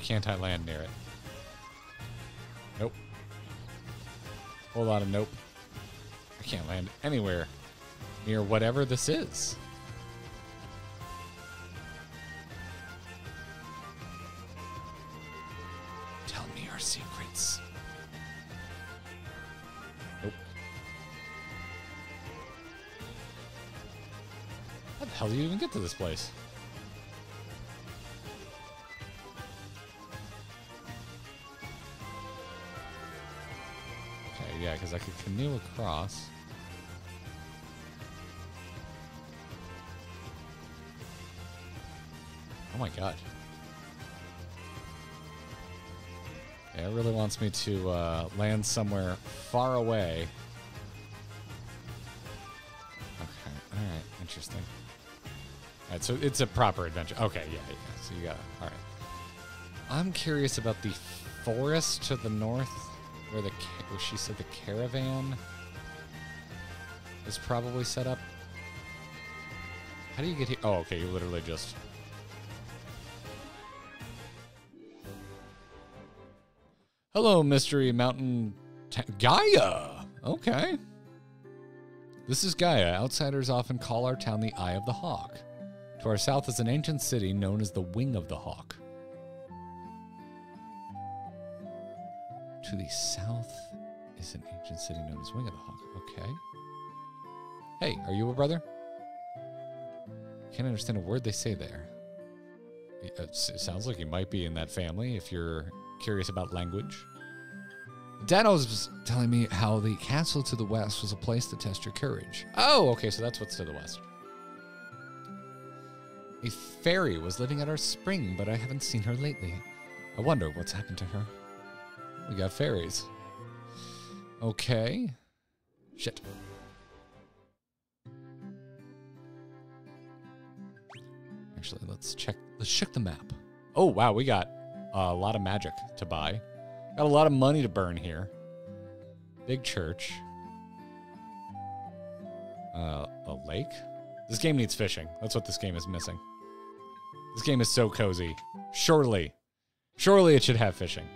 Can't I land near it? Nope. Whole lot of nope. I can't land anywhere near whatever this is. Tell me your secrets. Nope. How the hell do you even get to this place? I could canoe across. Oh my god. Yeah, it really wants me to uh, land somewhere far away. Okay, alright, interesting. Alright, so it's a proper adventure. Okay, yeah, yeah. So you gotta. Alright. I'm curious about the forest to the north where the where she said the caravan is probably set up. How do you get here? Oh, okay, you literally just. Hello, Mystery Mountain Ta- Gaia. Okay. This is Gaia. Outsiders often call our town the Eye of the Hawk. To our south is an ancient city known as the Wing of the Hawk. To the south is an ancient city known as Wing of the Hawk. Okay. Hey, are you a brother? Can't understand a word they say there. It uh, it sounds like you might be in that family if you're curious about language. Dad was telling me how the castle to the west was a place to test your courage. Oh, okay, so that's what's to the west. A fairy was living at our spring, but I haven't seen her lately. I wonder what's happened to her. We got fairies. Okay. Shit. Actually, let's check. Let's check the map. Oh wow, we got a lot of magic to buy. Got a lot of money to burn here. Big church. Uh, a lake. This game needs fishing. That's what this game is missing. This game is so cozy. Surely, surely it should have fishing.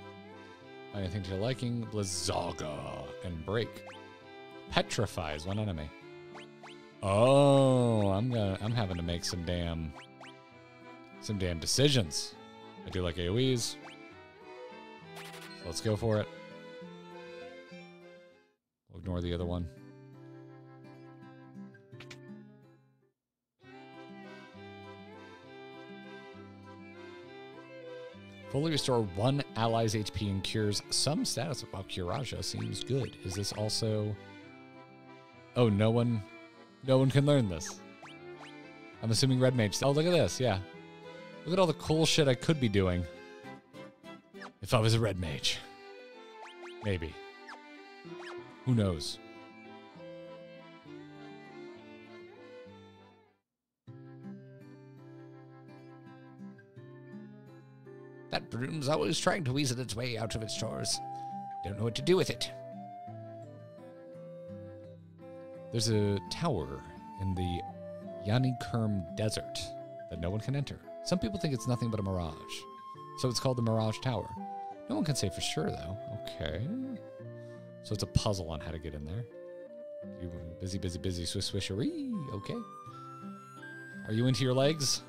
Anything to your liking? Blizzaga and break. Petrifies one enemy. Oh, I'm gonna I'm having to make some damn some damn decisions. I do like AoEs. Let's go for it. We'll ignore the other one. Fully restore one ally's HP and cures some status. Wow, Curaja seems good. Is this also... Oh, no one... No one can learn this. I'm assuming Red Mage... Oh, look at this, yeah. Look at all the cool shit I could be doing. If I was a Red Mage. Maybe. Who knows? That broom's always trying to weasel its way out of its chores. Don't know what to do with it. There's a tower in the Yahnikurm Desert that no one can enter. Some people think it's nothing but a mirage. So it's called the Mirage Tower. No one can say for sure, though. Okay. So it's a puzzle on how to get in there. You busy, busy, busy, swish, swishery. Okay. Are you into your legs?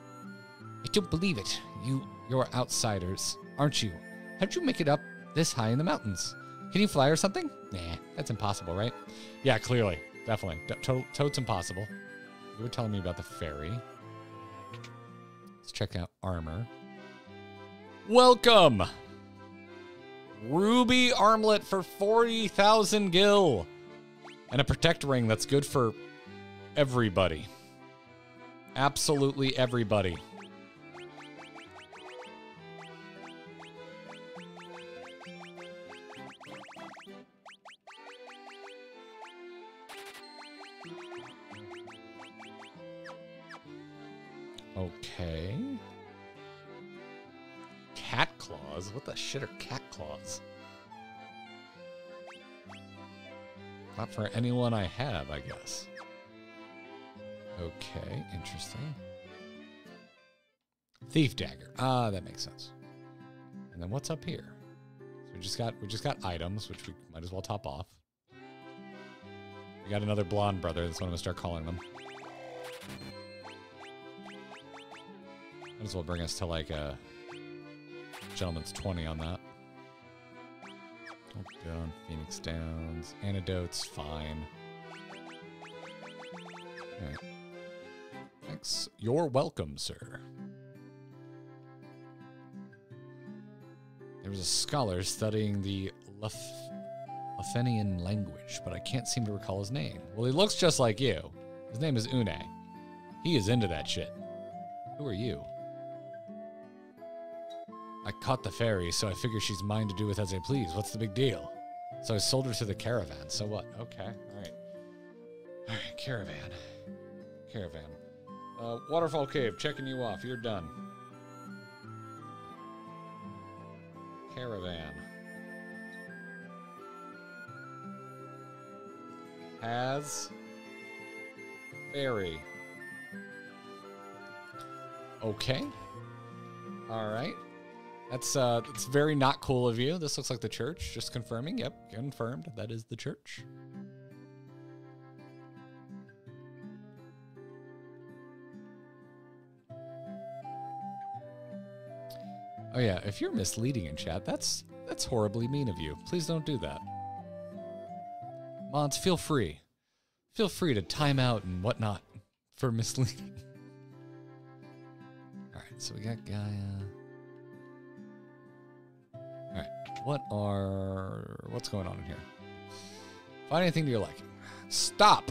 I don't believe it. You, you're outsiders, aren't you? How'd you make it up this high in the mountains? Can you fly or something? Nah, that's impossible, right? Yeah, clearly. Definitely. To- Toad's impossible. You were telling me about the fairy. Let's check out armor. Welcome! Ruby armlet for 40,000 gil. And a protect ring that's good for everybody. Absolutely everybody. Shit are cat claws? Not for anyone I have, I guess. Okay, interesting. Thief dagger. Ah, that makes sense. And then what's up here? So we just got we just got items, which we might as well top off. We got another blonde brother. That's what I'm gonna start calling them. Might as well bring us to like a gentleman's 20 on that. Phoenix Downs. Antidotes, fine. Alright. Thanks. You're welcome, sir. There was a scholar studying the Lef- Lefenian language, but I can't seem to recall his name. Well, he looks just like you. His name is Unne. He is into that shit. Who are you? Caught the fairy, so I figure she's mine to do with as I please. What's the big deal? So I sold her to the caravan. So what? Okay. All right. All right. Caravan. Caravan. Uh, Waterfall Cave, checking you off. You're done. Caravan. Has. Fairy. Okay. All right. That's uh that's very not cool of you. This looks like the church. Just confirming. Yep, confirmed. That is the church. Oh yeah, if you're misleading in chat, that's that's horribly mean of you. Please don't do that. Mods, feel free. Feel free to time out and whatnot for misleading. Alright, so we got Gaia. What are what's going on in here? Find anything to your liking. Stop!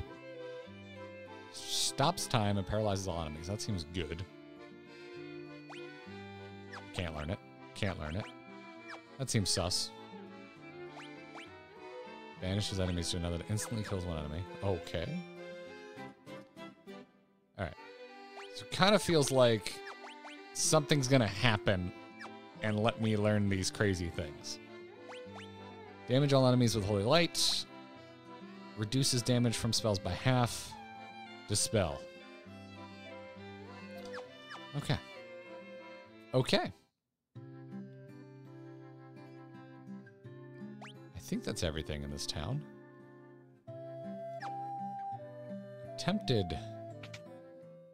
Stops time and paralyzes all enemies. That seems good. Can't learn it. Can't learn it. That seems sus. Banishes enemies to another that instantly kills one enemy. Okay. Alright. So it kind of feels like something's gonna happen and let me learn these crazy things. Damage all enemies with holy light. Reduces damage from spells by half. Dispel. Okay. Okay. I think that's everything in this town. I'm tempted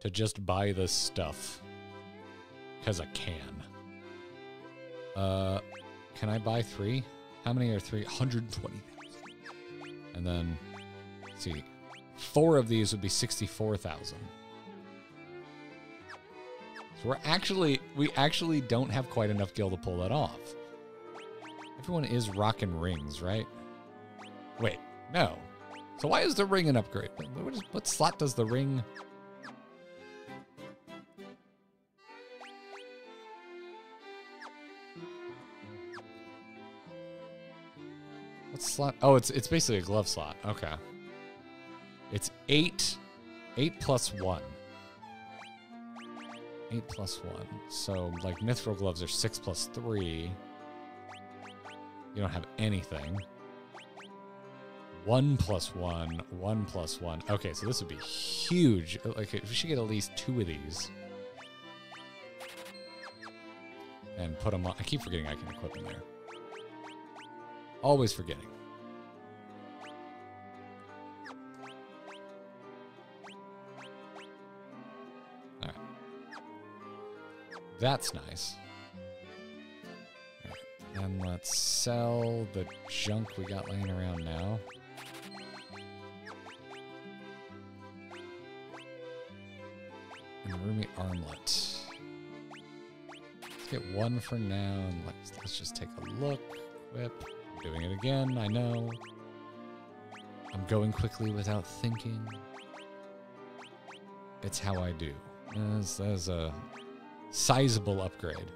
to just buy this stuff because I can. Uh, can I buy three? How many are three? 120,000. And then, see, four of these would be 64,000. So we're actually, we actually don't have quite enough gil to pull that off. Everyone is rocking rings, right? Wait, no. So why is the ring an upgrade? What, is, what slot does the ring? Slot? Oh, it's it's basically a glove slot. Okay. It's eight, eight plus one. Eight plus one. So like mithril gloves are six plus three. You don't have anything. One plus one, one plus one. Okay, so this would be huge. Like we should get at least two of these. And put them on. I keep forgetting I can equip them there. Always forgetting. That's nice. And let's sell the junk we got laying around now. And the ruby armlet. Let's get one for now, and let's, let's just take a look. Whip. I'm doing it again, I know. I'm going quickly without thinking. It's how I do. That's, that's a sizable upgrade.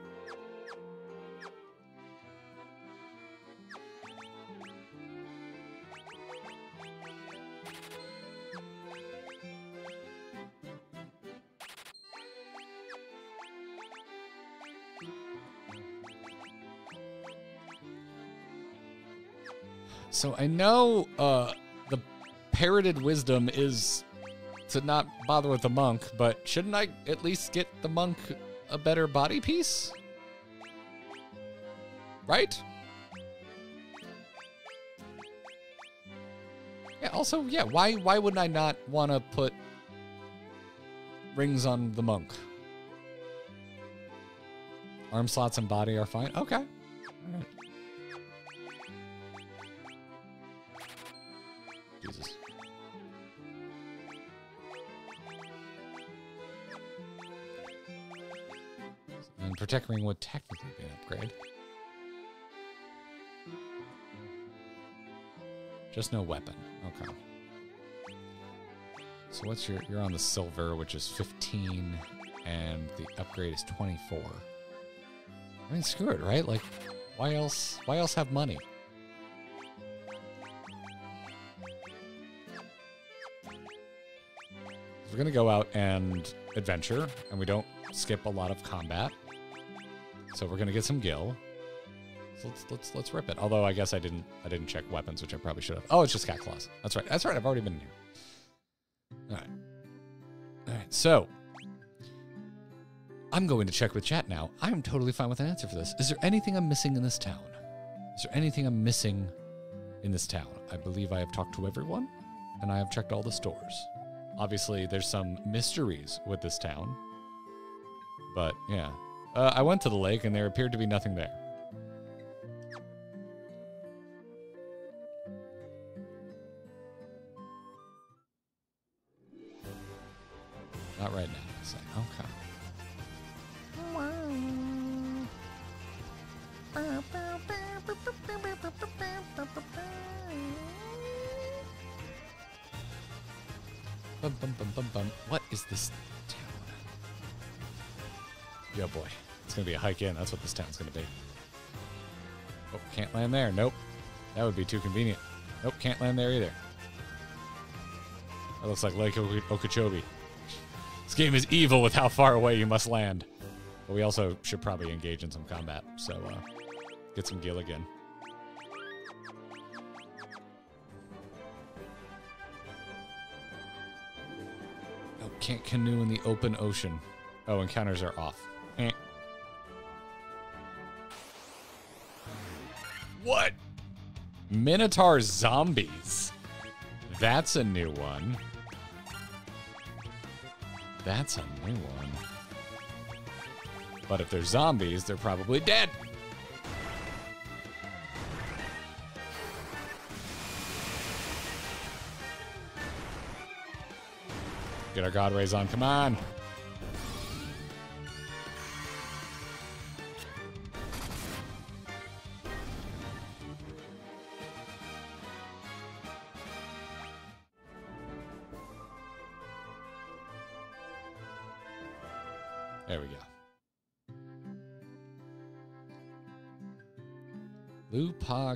So I know uh, the parroted wisdom is to not bother with the monk, but shouldn't I at least get the monk a better body piece? Right? Yeah, also, yeah, why why wouldn't I not want to put rings on the monk? Arm slots and body are fine. Okay. All right. Protect Ring would technically be an upgrade. Just no weapon. Okay. So what's your you're on the silver, which is 15, and the upgrade is 24. I mean screw it, right? Like why else why else have money? We're gonna go out and adventure, and we don't skip a lot of combat. So we're gonna get some gil. So let's let's let's rip it. Although I guess I didn't I didn't check weapons, which I probably should have. Oh, it's just cat claws. That's right. That's right. I've already been in here. All right. All right. So I'm going to check with chat now. I'm totally fine with an answer for this. Is there anything I'm missing in this town? Is there anything I'm missing in this town? I believe I have talked to everyone, and I have checked all the stores. Obviously, there's some mysteries with this town. But yeah. Uh, I went to the lake and there appeared to be nothing there. In. That's what this town's going to be. Oh, can't land there. Nope. That would be too convenient. Nope, can't land there either. That looks like Lake Ok- Okeechobee. This game is evil with how far away you must land. But we also should probably engage in some combat. So, uh, get some gil again. Oh, can't canoe in the open ocean. Oh, encounters are off. Minotaur zombies. That's a new one. That's a new one. But if they're zombies, they're probably dead. Get our God Rays on. Come on.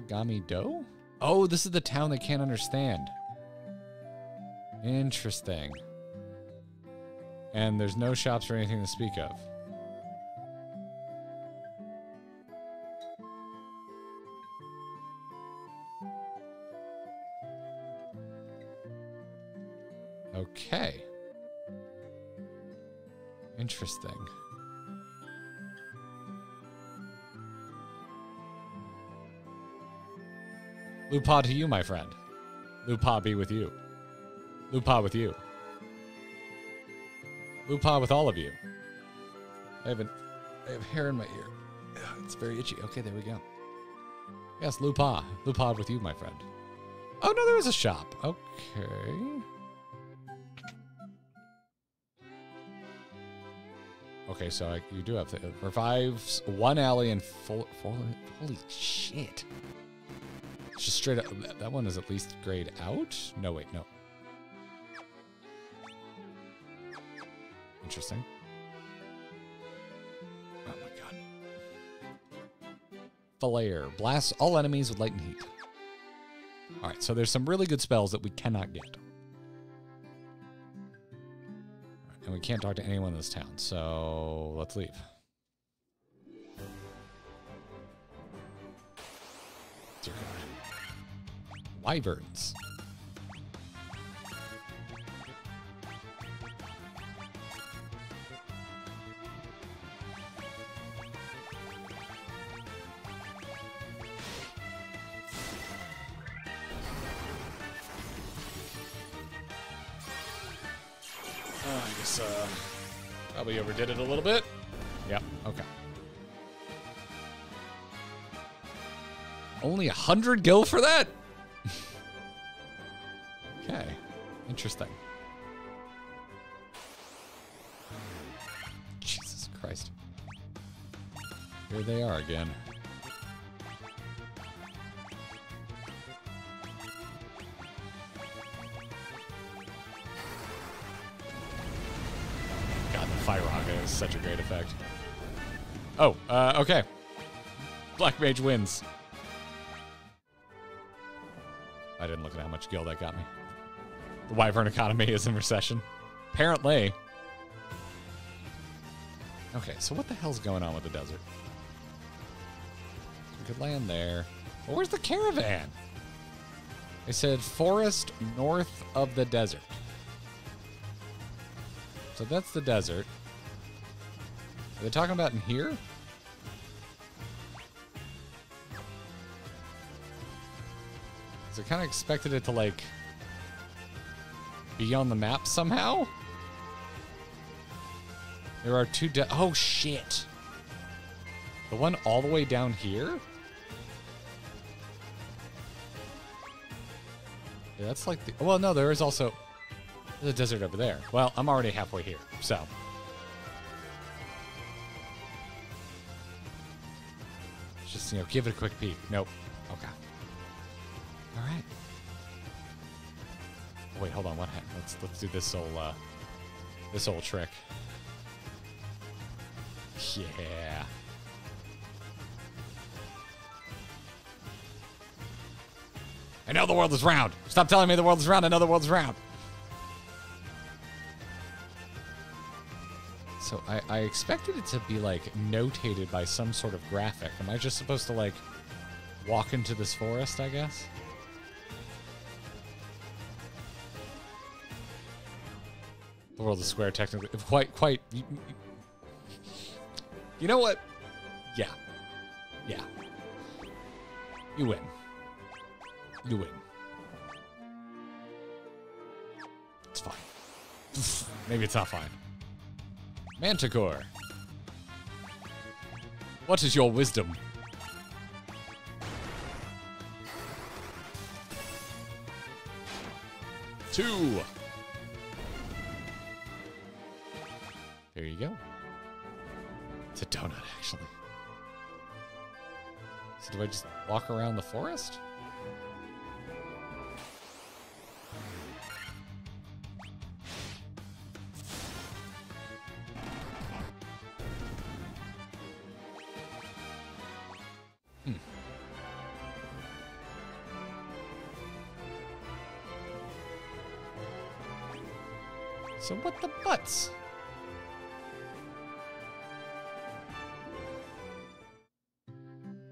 Lupagami Do? Oh, this is the town they can't understand. Interesting. And there's no shops or anything to speak of. Okay. Interesting. Lupa to you, my friend. Lupa be with you. Lupa with you. Lupa with all of you. I have, an, I have hair in my ear. It's very itchy. Okay, there we go. Yes, Lupa. Lupa with you, my friend. Oh, no, there is a shop. Okay. Okay, so I, you do have to, revives one alley and full, full. Holy shit! It's just straight up. That, one is at least grayed out. No, wait, no. Interesting. Oh my god. Flare blasts all enemies with light and heat. All right, so there's some really good spells that we cannot get. And we can't talk to anyone in this town, so let's leave. Wyverns. Oh, I guess uh, probably overdid it a little bit. Yep. Okay. Only a hundred gil for that. Again. God, the fire rocket is such a great effect. Oh, uh, okay. Black Mage wins. I didn't look at how much gil that got me. The Wyvern economy is in recession. Apparently. Okay, so what the hell's going on with the desert? We could land there. Well, where's the caravan? They said forest north of the desert. So that's the desert. Are they talking about in here? I kind of expected it to, like, be on the map somehow. There are two Oh, shit. The one all the way down here? Yeah, that's like the. Well, no, there is also. A desert over there. Well, I'm already halfway here, so. Just, you know, give it a quick peek. Nope. Okay. All right. Wait, hold on. What happened? Let's let's do this old uh, this old trick. Yeah. Know the world is round. Stop telling me the world is round. I know the world is round. So I, I expected it to be like notated by some sort of graphic. Am I just supposed to like walk into this forest, I guess? The world is square technically. Quite, quite. You know what? Yeah. Yeah. You win. You win. It's fine. Maybe it's not fine. Manticore. What is your wisdom? Two. There you go. It's a donut, actually. So do I just walk around the forest? So what the butts?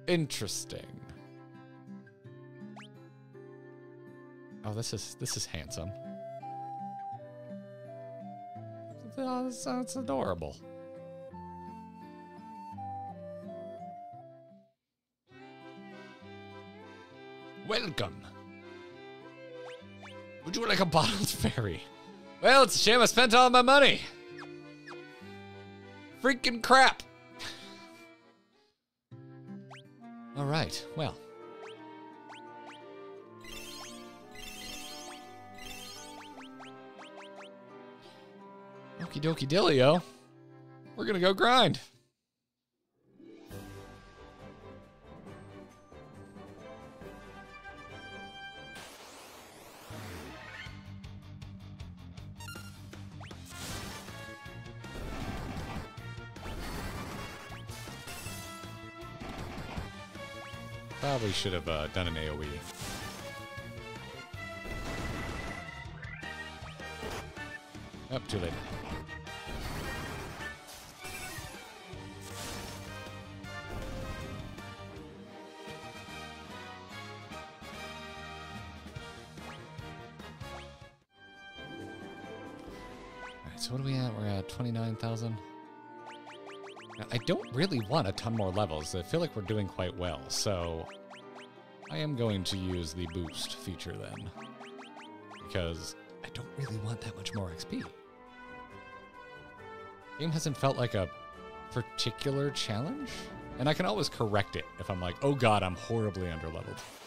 Interesting. Oh, this is this is handsome. This sounds adorable. Welcome. Would you like a bottled fairy? Well, it's a shame I spent all my money. Freaking crap. All right, well. Okie dokie dillio. We're gonna go grind. Probably should have uh, done an AoE. Oh, too late. So what are we at? We're at 29,000. I don't really want a ton more levels. I feel like we're doing quite well, so I am going to use the boost feature then. Because I don't really want that much more XP. Game hasn't felt like a particular challenge, and I can always correct it if I'm like, oh god, I'm horribly underleveled.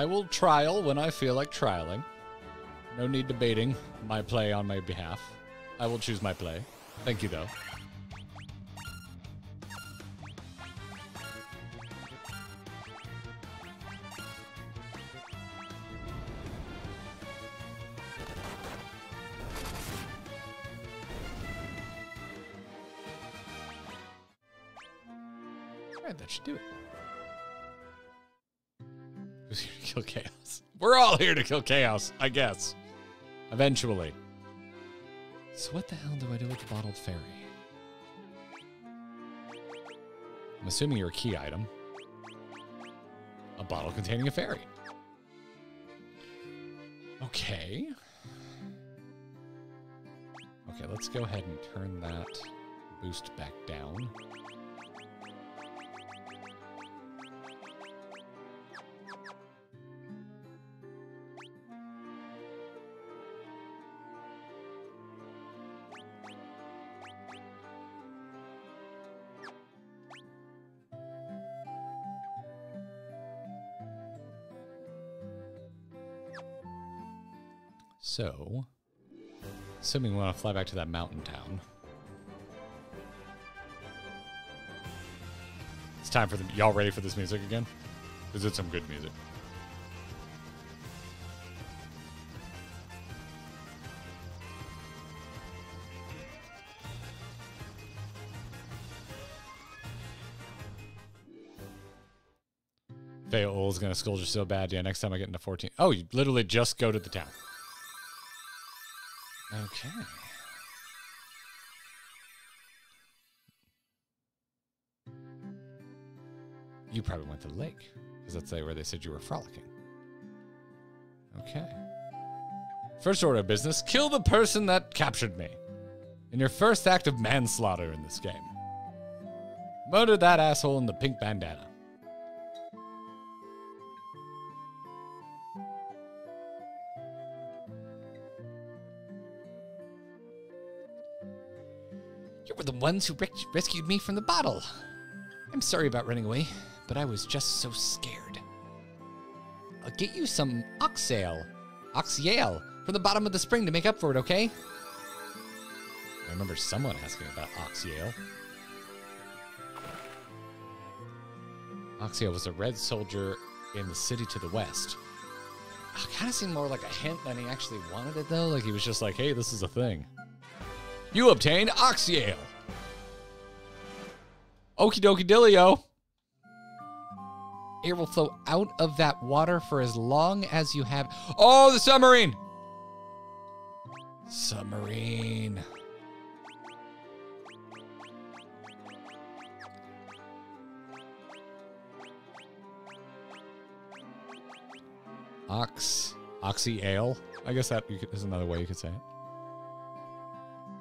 I will trial when I feel like trialing. No need debating my play on my behalf. I will choose my play. Thank you, though. Here to kill chaos, I guess. Eventually. So what the hell do I do with the bottled fairy? I'm assuming you're a key item. A bottle containing a fairy. Okay. Okay, let's go ahead and turn that boost back down. So, assuming we want to fly back to that mountain town. It's time for the. Y'all ready for this music again? Because it's some good music. Faye is gonna scold you so bad. Yeah, next time I get into 14. Oh, you literally just go to the town. Okay. You probably went to the lake, because that's where they said you were frolicking. Okay. First order of business kill the person that captured me. In your first act of manslaughter in this game. Murder that asshole in the pink bandana. Ones who rec- rescued me from the bottle. I'm sorry about running away, but I was just so scared. I'll get you some oxale, oxyale, from the bottom of the spring to make up for it, okay? I remember someone asking about oxyale. Oxyale was a red soldier in the city to the west. It kind of seemed more like a hint than he actually wanted it, though. Like he was just like, hey, this is a thing. You obtained Oxyale. Okie dokie dillio. Air will flow out of that water for as long as you have. Oh, the submarine! Submarine. Ox. Oxy ale. I guess that is another way you could say it.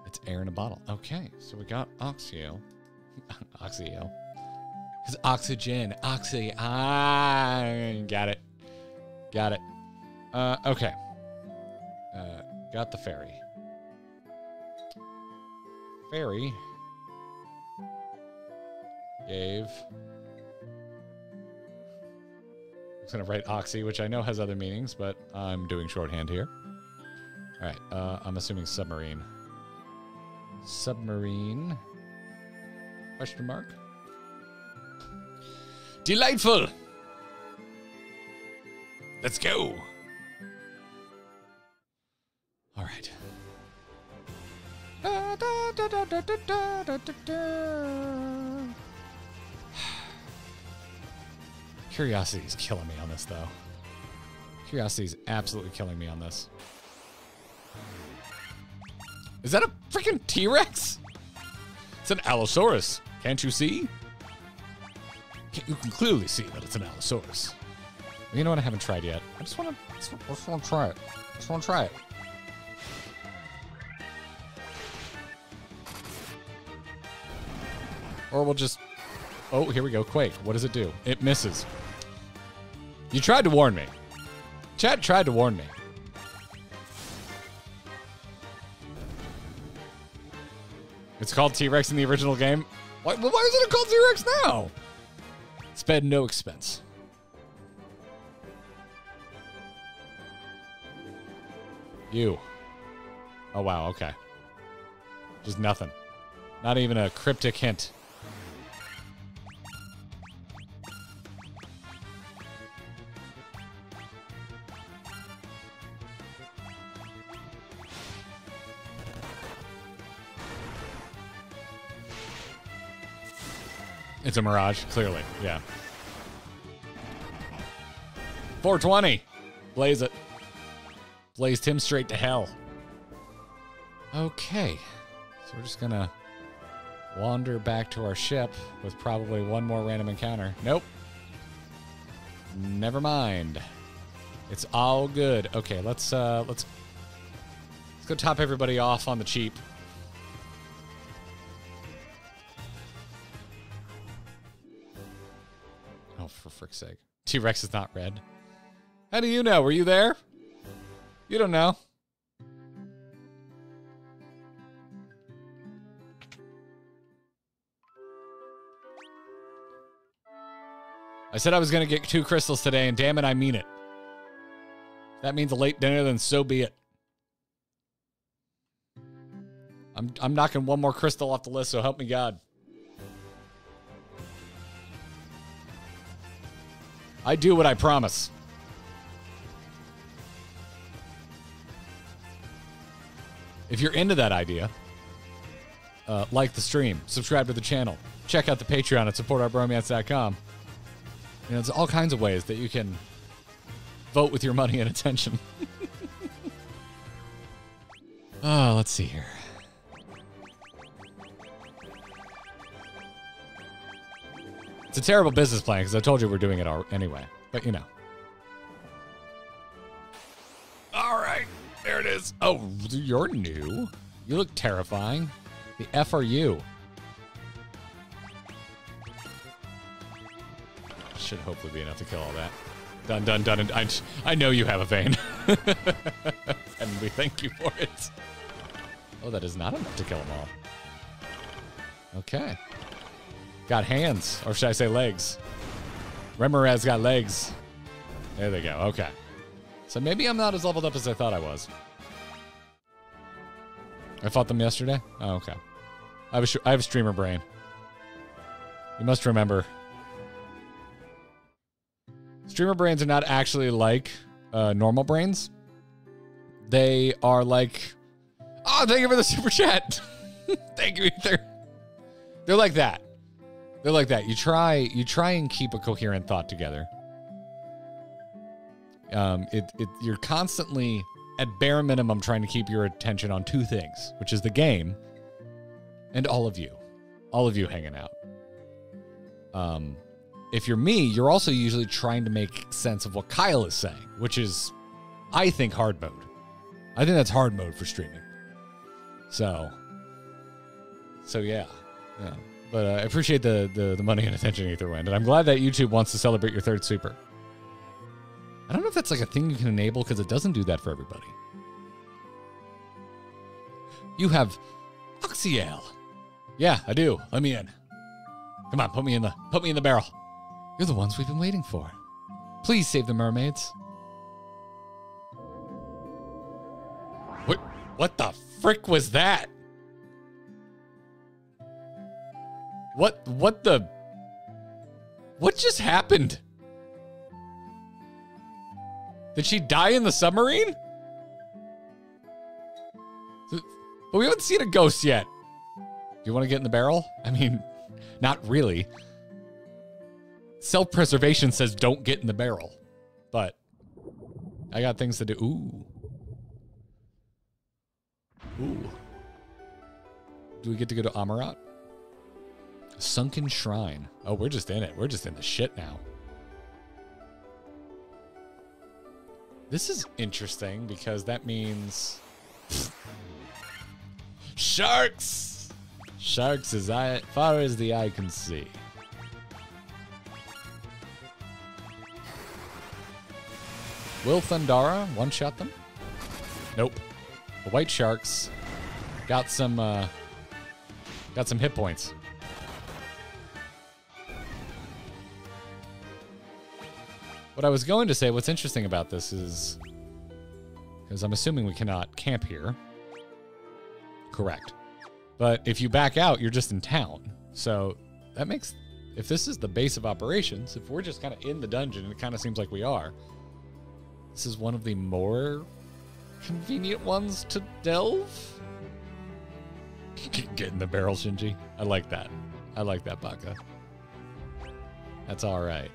It's air in a bottle. Okay, so we got oxy ale. Oxy ale. Because oxygen. Oxy. Ah, got it. Got it. Uh, okay. Uh, got the ferry. Ferry gave. I was going to write oxy, which I know has other meanings, but I'm doing shorthand here. All right. Uh, I'm assuming submarine. Submarine. Question mark. Delightful. Let's go. All right. Curiosity is killing me on this, though. Curiosity is absolutely killing me on this. Is that a freaking T-Rex? It's an Allosaurus. Can't you see? You can clearly see that it's an Allosaurus. You know what? I haven't tried yet. I just want to. Just, just want to try it. I Just want to try it. Or we'll just. Oh, here we go. Quake. What does it do? It misses. You tried to warn me. Chad tried to warn me. It's called T Rex in the original game. Why, why isn't it called Rex now? Sped no expense. You. Oh, wow. Okay. Just nothing. Not even a cryptic hint. It's a mirage, clearly. Yeah. 420. Blaze it. Blazed him straight to hell. Okay. So we're just going to wander back to our ship with probably one more random encounter. Nope. Never mind. It's all good. Okay, let's uh let's let's go top everybody off on the cheap. Sake. T Rex is not red. How do you know? Were you there? You don't know. I said I was going to get two crystals today, and damn it, I mean it. That means a late dinner, then so be it. I'm, I'm knocking one more crystal off the list, so help me God. I do what I promise. If you're into that idea, uh, like the stream, subscribe to the channel, check out the Patreon at supportourbromance.com. You know, there's all kinds of ways that you can vote with your money and attention. oh, let's see here. It's a terrible business plan because I told you we're doing it all anyway. But you know. All right, there it is. Oh, you're new. You look terrifying. The F are you? Should hopefully be enough to kill all that. Done, done, done. And I, I know you have a vein. and we thank you for it. Oh, that is not enough to kill them all. Okay. Got hands, or should I say legs? Remoraz got legs. There they go. Okay. So maybe I'm not as leveled up as I thought I was. I fought them yesterday? Oh, okay. I have a, I have a streamer brain. You must remember. Streamer brains are not actually like uh, normal brains. They are like, oh, thank you for the super chat. thank you, Ether. They're like that. They're like that. You try, you try and keep a coherent thought together. Um, it, it, you're constantly, at bare minimum, trying to keep your attention on two things, which is the game and all of you, all of you hanging out. Um, if you're me, you're also usually trying to make sense of what Kyle is saying, which is, I think, hard mode. I think that's hard mode for streaming. So, so yeah, yeah. But uh, I appreciate the, the the money and attention either way, and I'm glad that YouTube wants to celebrate your third super. I don't know if that's like a thing you can enable because it doesn't do that for everybody. You have Oxyale. Yeah, I do. Let me in. Come on, put me in the put me in the barrel. You're the ones we've been waiting for. Please save the mermaids. What what the frick was that? What what the What just happened? Did she die in the submarine? But we haven't seen a ghost yet. Do you want to get in the barrel? I mean, not really. Self preservation says don't get in the barrel. But I got things to do. Ooh. Ooh. Do we get to go to Amaurot? Sunken Shrine. Oh, we're just in it. We're just in the shit now. This is interesting because that means sharks. Sharks as I, far as the eye can see. Will Thundara one shot them? Nope. The white sharks got some uh, got some hit points. What I was going to say, what's interesting about this is because I'm assuming we cannot camp here. Correct. But if you back out, you're just in town. So that makes if this is the base of operations, if we're just kind of in the dungeon, it kind of seems like we are, this is one of the more convenient ones to delve. Get in the barrel, Shinji. I like that. I like that, Baka. That's all right.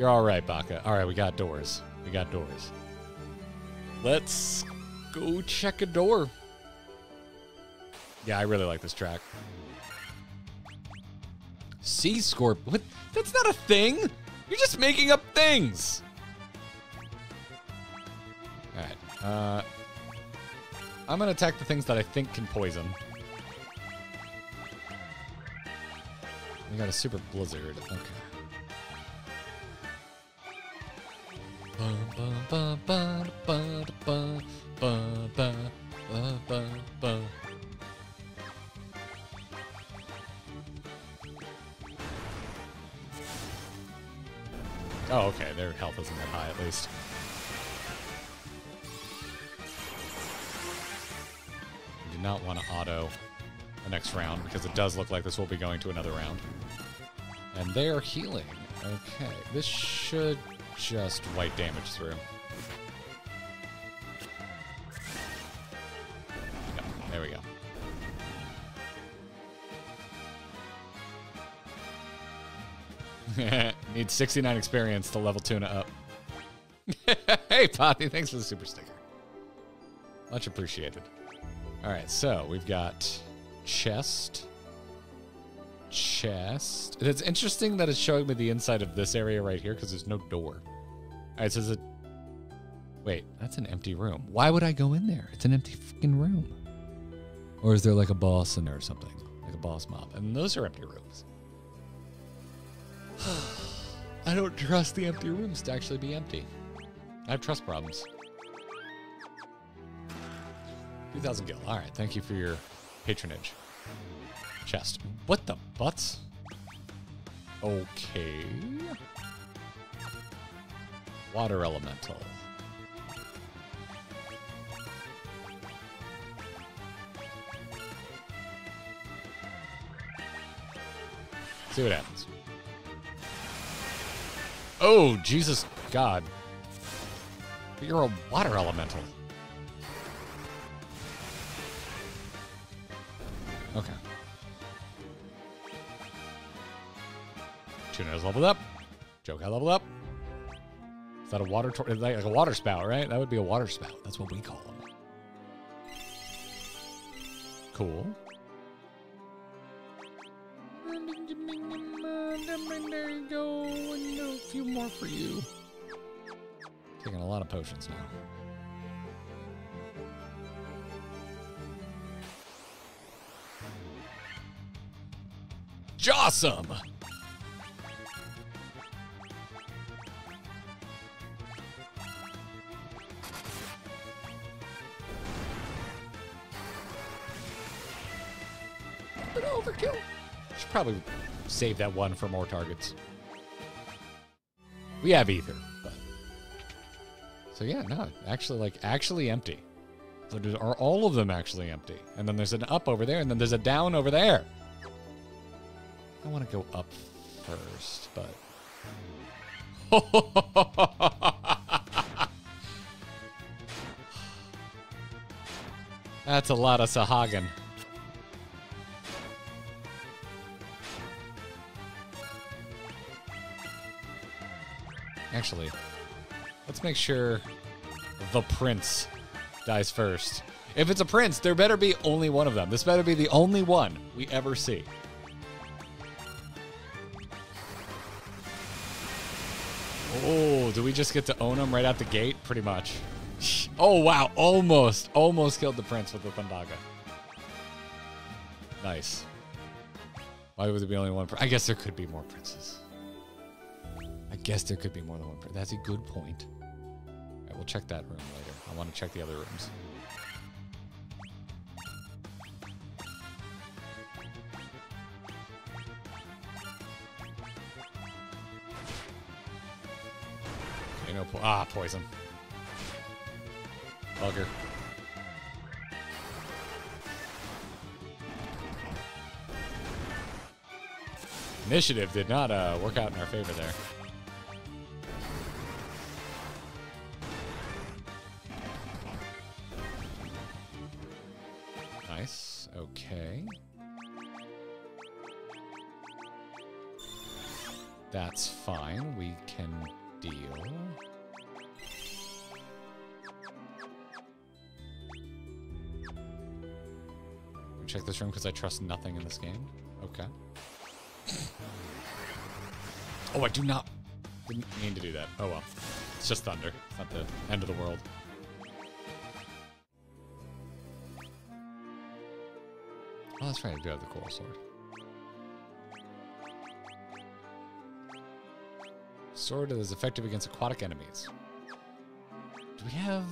You're all right, Baka. All right, we got doors. We got doors. Let's go check a door. Yeah, I really like this track. Sea Scorp. What? That's not a thing. You're just making up things. All right. Uh, I'm gonna attack the things that I think can poison. We got a super blizzard. Okay. Oh, okay. Their health isn't that high, at least. We do not want to auto the next round because it does look like this will be going to another round. And they are healing. Okay, this should just white damage through. There we go. Need 69 experience to level tuna up. hey, Poppy, thanks for the super sticker. Much appreciated. All right, so we've got chest. Chest. It's interesting that it's showing me the inside of this area right here because there's no door. So is it. Wait, that's an empty room. Why would I go in there? It's an empty fucking room. Or is there like a boss in there or something? Like a boss mob. And those are empty rooms. I don't trust the empty rooms to actually be empty. I have trust problems. 2,000 gil. All right. Thank you for your patronage. chest. What the butts? Okay. Water elemental. See what happens. Oh, Jesus God. But you're a water elemental. Okay. Tuna's leveled up. Joke, I leveled up. Is that a water tor- like a water spout, right? That would be a water spout. That's what we call them. Cool. There you go. A few more for you. Taking a lot of potions now. Jawsome! Overkill. Should probably save that one for more targets. We have ether, but so yeah, no, actually, like actually empty. Are all of them actually empty? And then there's an up over there, and then there's a down over there. I want to go up first, but. That's a lot of Sahagin. Actually, let's make sure the prince dies first. If it's a prince, there better be only one of them. This better be the only one we ever see. Oh, do we just get to own him right out the gate? Pretty much. Oh, wow. Almost. Almost killed the prince with the Thundaga. Nice. Why would there be only one? I guess there could be more princes. I guess there could be more than one prince. That's a good point. Right, we'll check that room later. I want to check the other rooms. Okay, no po- ah, poison. Bugger. Initiative did not uh, work out in our favor there. Okay. That's fine. We can deal. Check this room because I trust nothing in this game. Okay. Oh, I do not. Didn't mean to do that. Oh well. It's just thunder. It's not the end of the world. Oh, that's right. I do have the coral sword. Sword is effective against aquatic enemies. Do we have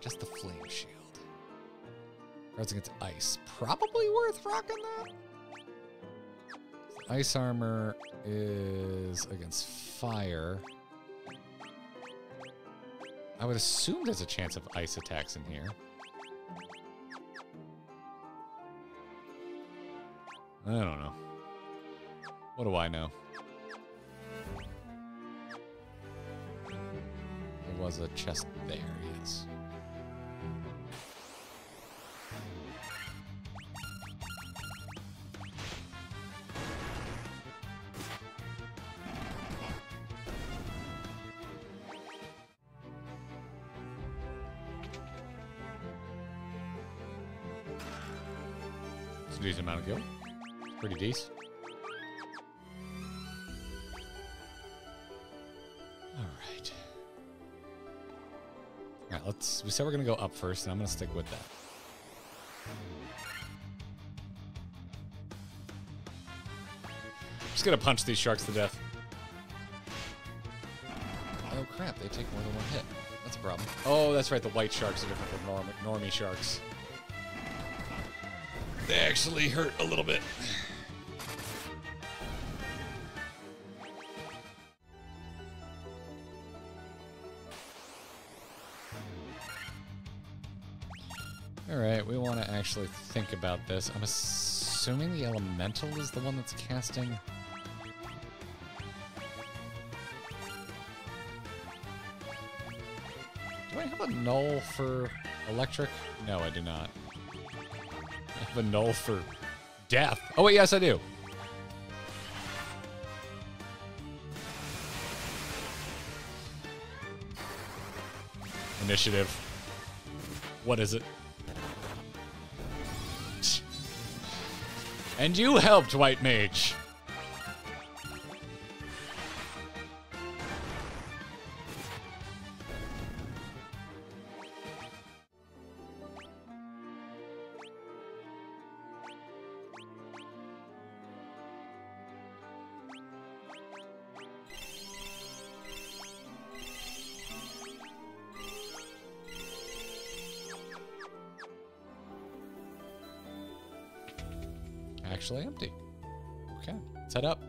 just the flame shield? Guards against ice. Probably worth rocking that. Ice armor is against fire. I would assume there's a chance of ice attacks in here. I don't know. What do I know? There was a chest there, yes. Said we're gonna go up first, and I'm gonna stick with that. Just gonna punch these sharks to death. Oh crap! They take more than one hit. That's a problem. Oh, that's right. The white sharks are different from norm- normie sharks. they actually hurt a little bit. Actually think about this. I'm assuming the elemental is the one that's casting. Do I have a null for electric? No, I do not. I have a null for death. Oh, wait, yes, I do. Initiative. What is it? And you helped, White Mage. Actually empty. Okay, let's head up.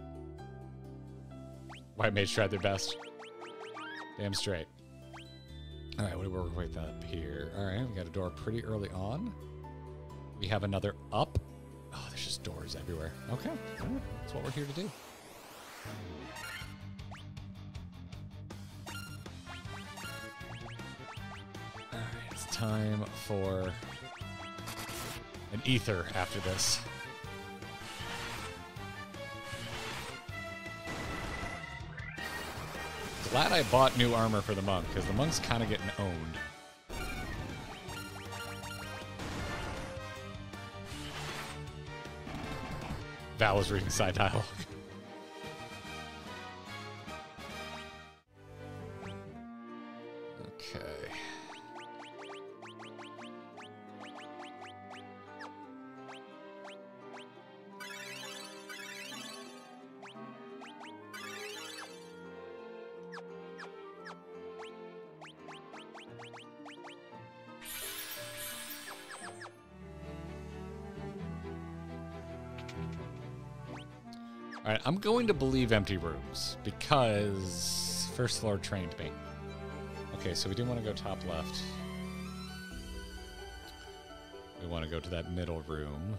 White Mage tried their best. Damn straight. All right, what do we work with up here? All right, we got a door pretty early on. We have another up. Oh, there's just doors everywhere. Okay, that's what we're here to do. All right, it's time for an ether after this. Glad I bought new armor for the monk, because the monk's kind of getting owned. Val was reading side dialogue. Going to believe empty rooms because first floor trained me. Okay, so we do want to go top left. We want to go to that middle room.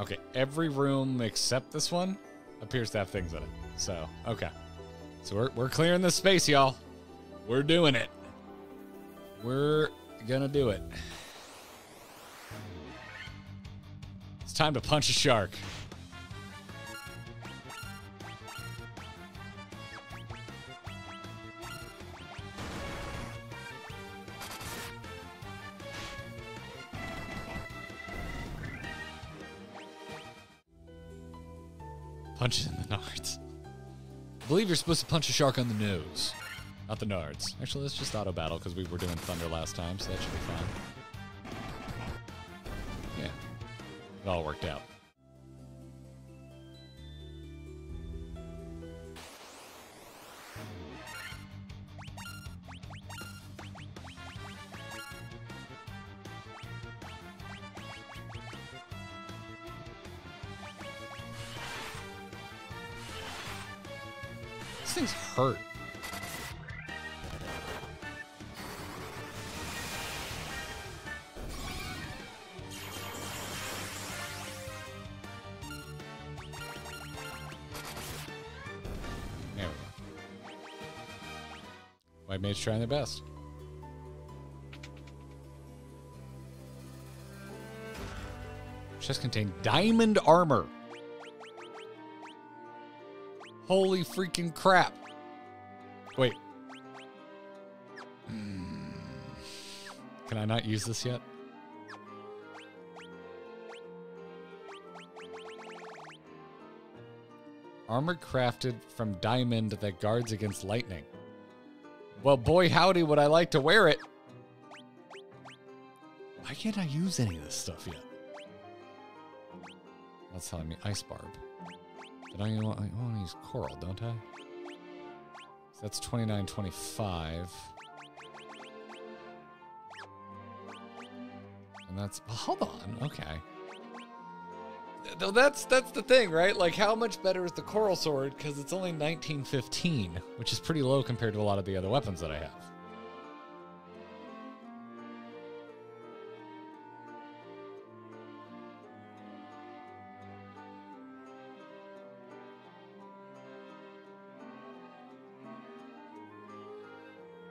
Okay, every room except this one appears to have things in it. So, okay. So we're, we're clearing this space, y'all. We're doing it. We're gonna do it. It's time to punch a shark. Believe you're supposed to punch a shark on the nose, not the nards. Actually, let's just auto battle because we were doing thunder last time, so that should be fine. Yeah, it all worked out. Mage trying their best. Chest contained diamond armor. Holy freaking crap. Wait. Hmm. Can I not use this yet? Armor crafted from diamond that guards against lightning. Well, boy, howdy, would I like to wear it. Why can't I use any of this stuff yet? That's telling me ice barb. But I want, want to use coral, don't I? So that's 29.25. And that's, well, hold on, okay. Though that's that's the thing, right? Like, how much better is the coral sword? Because it's only 1915, which is pretty low compared to a lot of the other weapons that I have.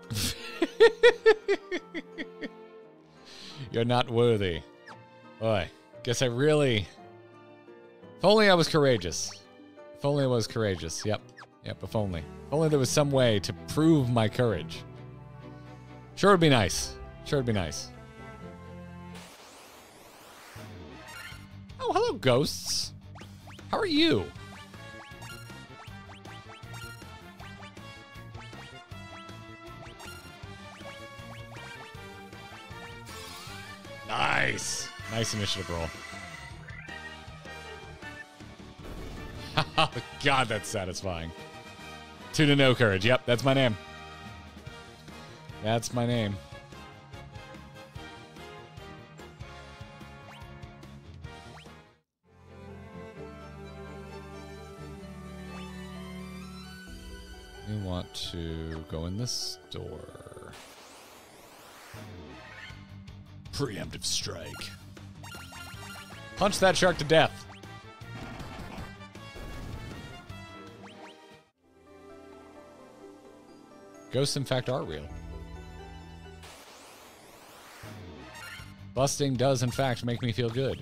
You're not worthy. Boy, guess I really. If only I was courageous. If only I was courageous. Yep. Yep, if only. If only there was some way to prove my courage. Sure would be nice. Sure would be nice. Oh, hello, ghosts. How are you? Nice. Nice initiative roll. God, that's satisfying. Two to no courage. Yep, that's my name. That's my name. We want to go in this door. Preemptive strike. Punch that shark to death. Ghosts, in fact, are real. Busting does, in fact, make me feel good.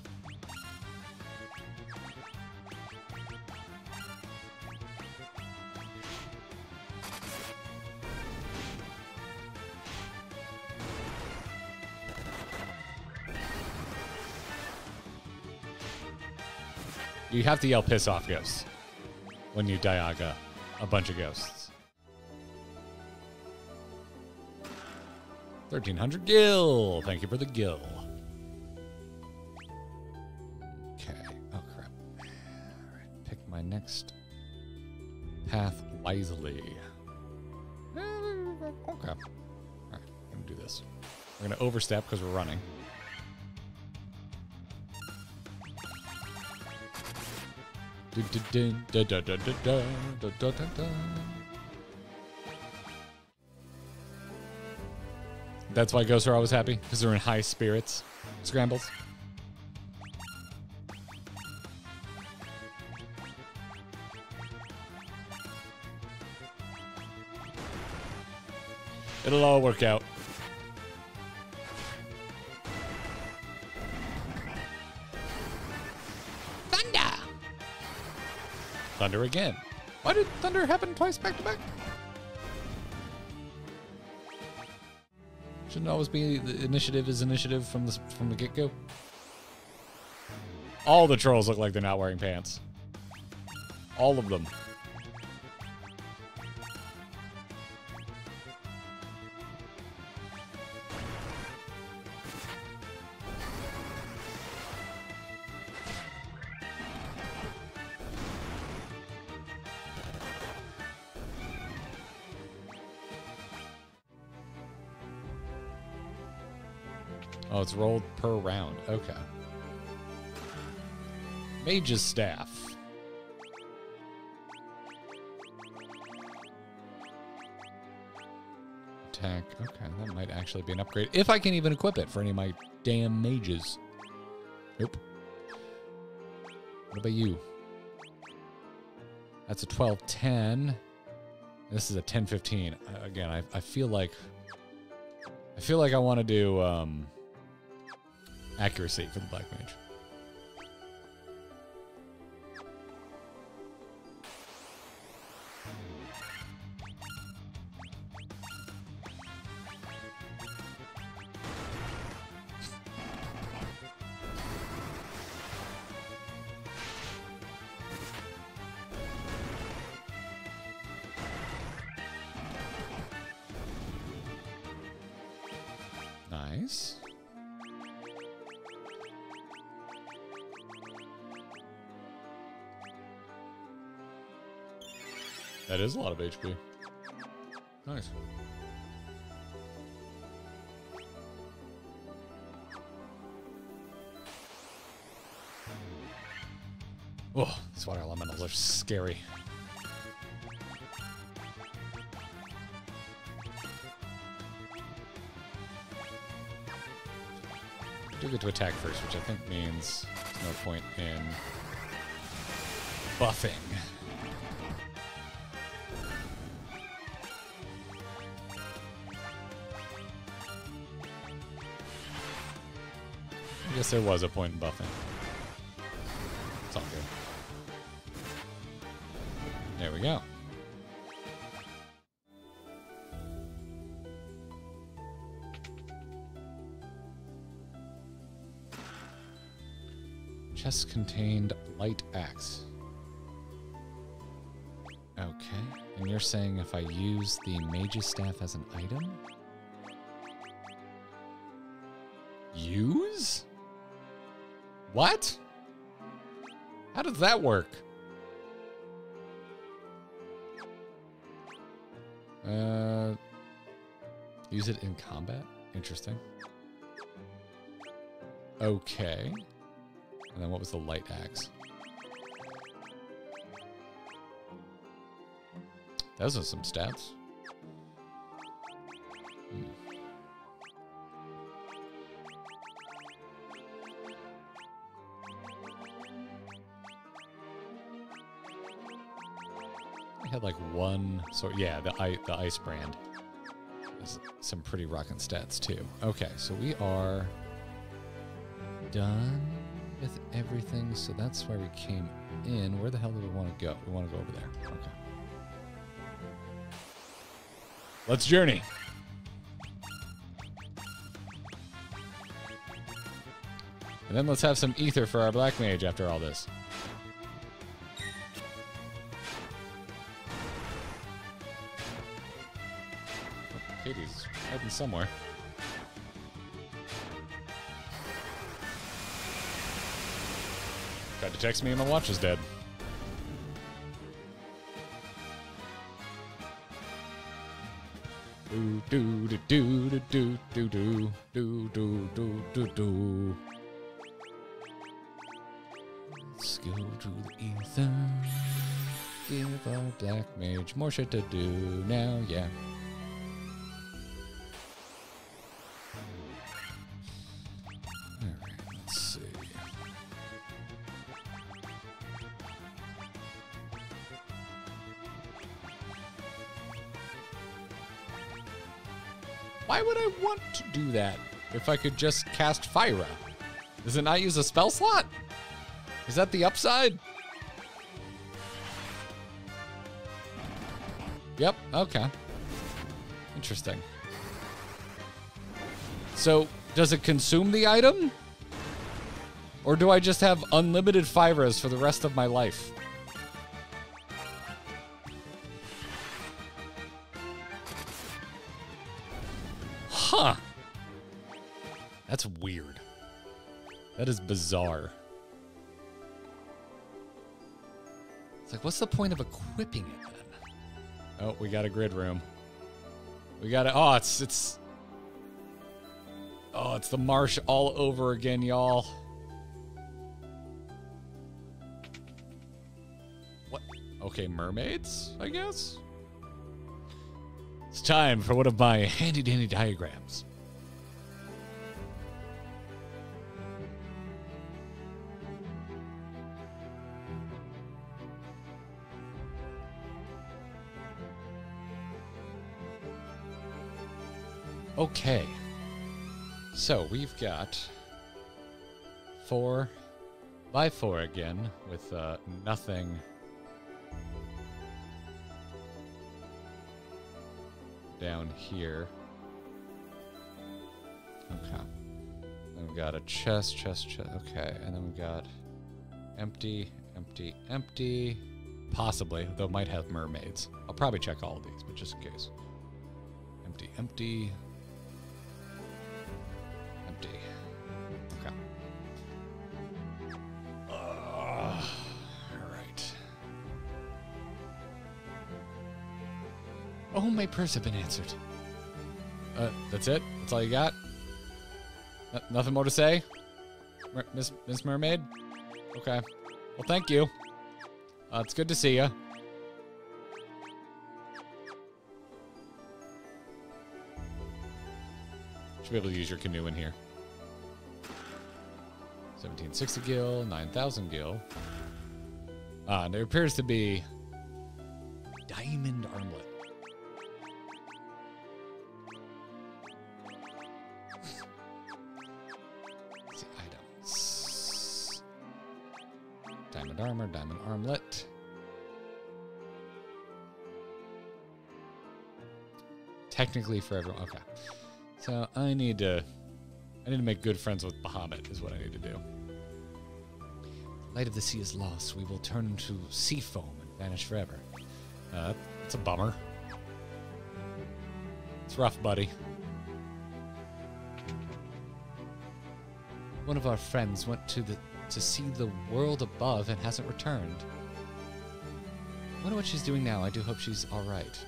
You have to yell piss off ghosts when you diaga a bunch of ghosts. 1300 gil. Thank you for the gil. Okay. Oh, crap. All right. Pick my next path wisely. Eh, Okay. All right. I'm going to do this. We're going to overstep because we're running. That's why ghosts are always happy because they're in high spirits. Scrambles. It'll all work out. Thunder! Thunder again. Why did thunder happen twice back to back? Shouldn't always be the initiative is initiative from the from the get go. All the trolls look like they're not wearing pants. All of them. It's rolled per round. Okay. Mage's Staff. Attack. Okay, that might actually be an upgrade. If I can even equip it for any of my damn mages. Nope. What about you? That's a 12 10. This is a 10 15. Uh, Again, I, I feel like. I feel like I want to do. Um, accuracy for the Black Mage. Of HP. Nice. Oh, these water elementals are scary. I do get to attack first, which I think means there's no point in buffing. Guess there was a point in buffing. It's all good. There we go. Chest contained light axe. Okay. And you're saying if I use the mage's staff as an item? What? How does that work? Uh, use it in combat? Interesting. Okay. And then what was the light axe? Those are some stats. Sort. Yeah, the i the ice brand. Has some pretty rocking stats too. Okay, so we are done with everything. So that's why we came in. Where the hell do we want to go? We want to go over there. Okay. Let's journey. And then let's have some ether for our black mage after all this. Somewhere. Tried to text me and my watch is dead. Do do do do do do do do do do do do. Let's go to the ether. Give our black mage more shit to do now, yeah. Do that if I could just cast Fira? Does it not use a spell slot? Is that the upside? Yep, okay. Interesting. So, does it consume the item? Or do I just have unlimited Firas for the rest of my life? That is bizarre. It's like, what's the point of equipping it then? Oh, we got a grid room. We got it. Oh, it's it's. Oh, it's the marsh all over again, y'all. What? Okay, mermaids, I guess. It's time for one of my handy dandy diagrams. Okay. So we've got four by four again with uh, nothing down here. Okay. Then we've got a chest, chest, chest. Okay. And then we've got empty, empty, empty. Possibly, though might have mermaids. I'll probably check all of these, but just in case. Empty. Empty. Prayers have been answered. Uh, that's it? That's all you got? N- nothing more to say? Miss Miss Mermaid? Okay. Well, thank you. Uh, it's good to see you. Should be able to use your canoe in here. 1760 gil, 9,000 gil. Ah, there appears to be diamond armlet. Technically for everyone. Okay. So I need to I need to make good friends with Bahamut is what I need to do. Light of the sea is lost. We will turn into sea foam and vanish forever. Uh, it's a bummer. It's rough, buddy. One of our friends went to the to see the world above and hasn't returned. Wonder what she's doing now. I do hope she's all right.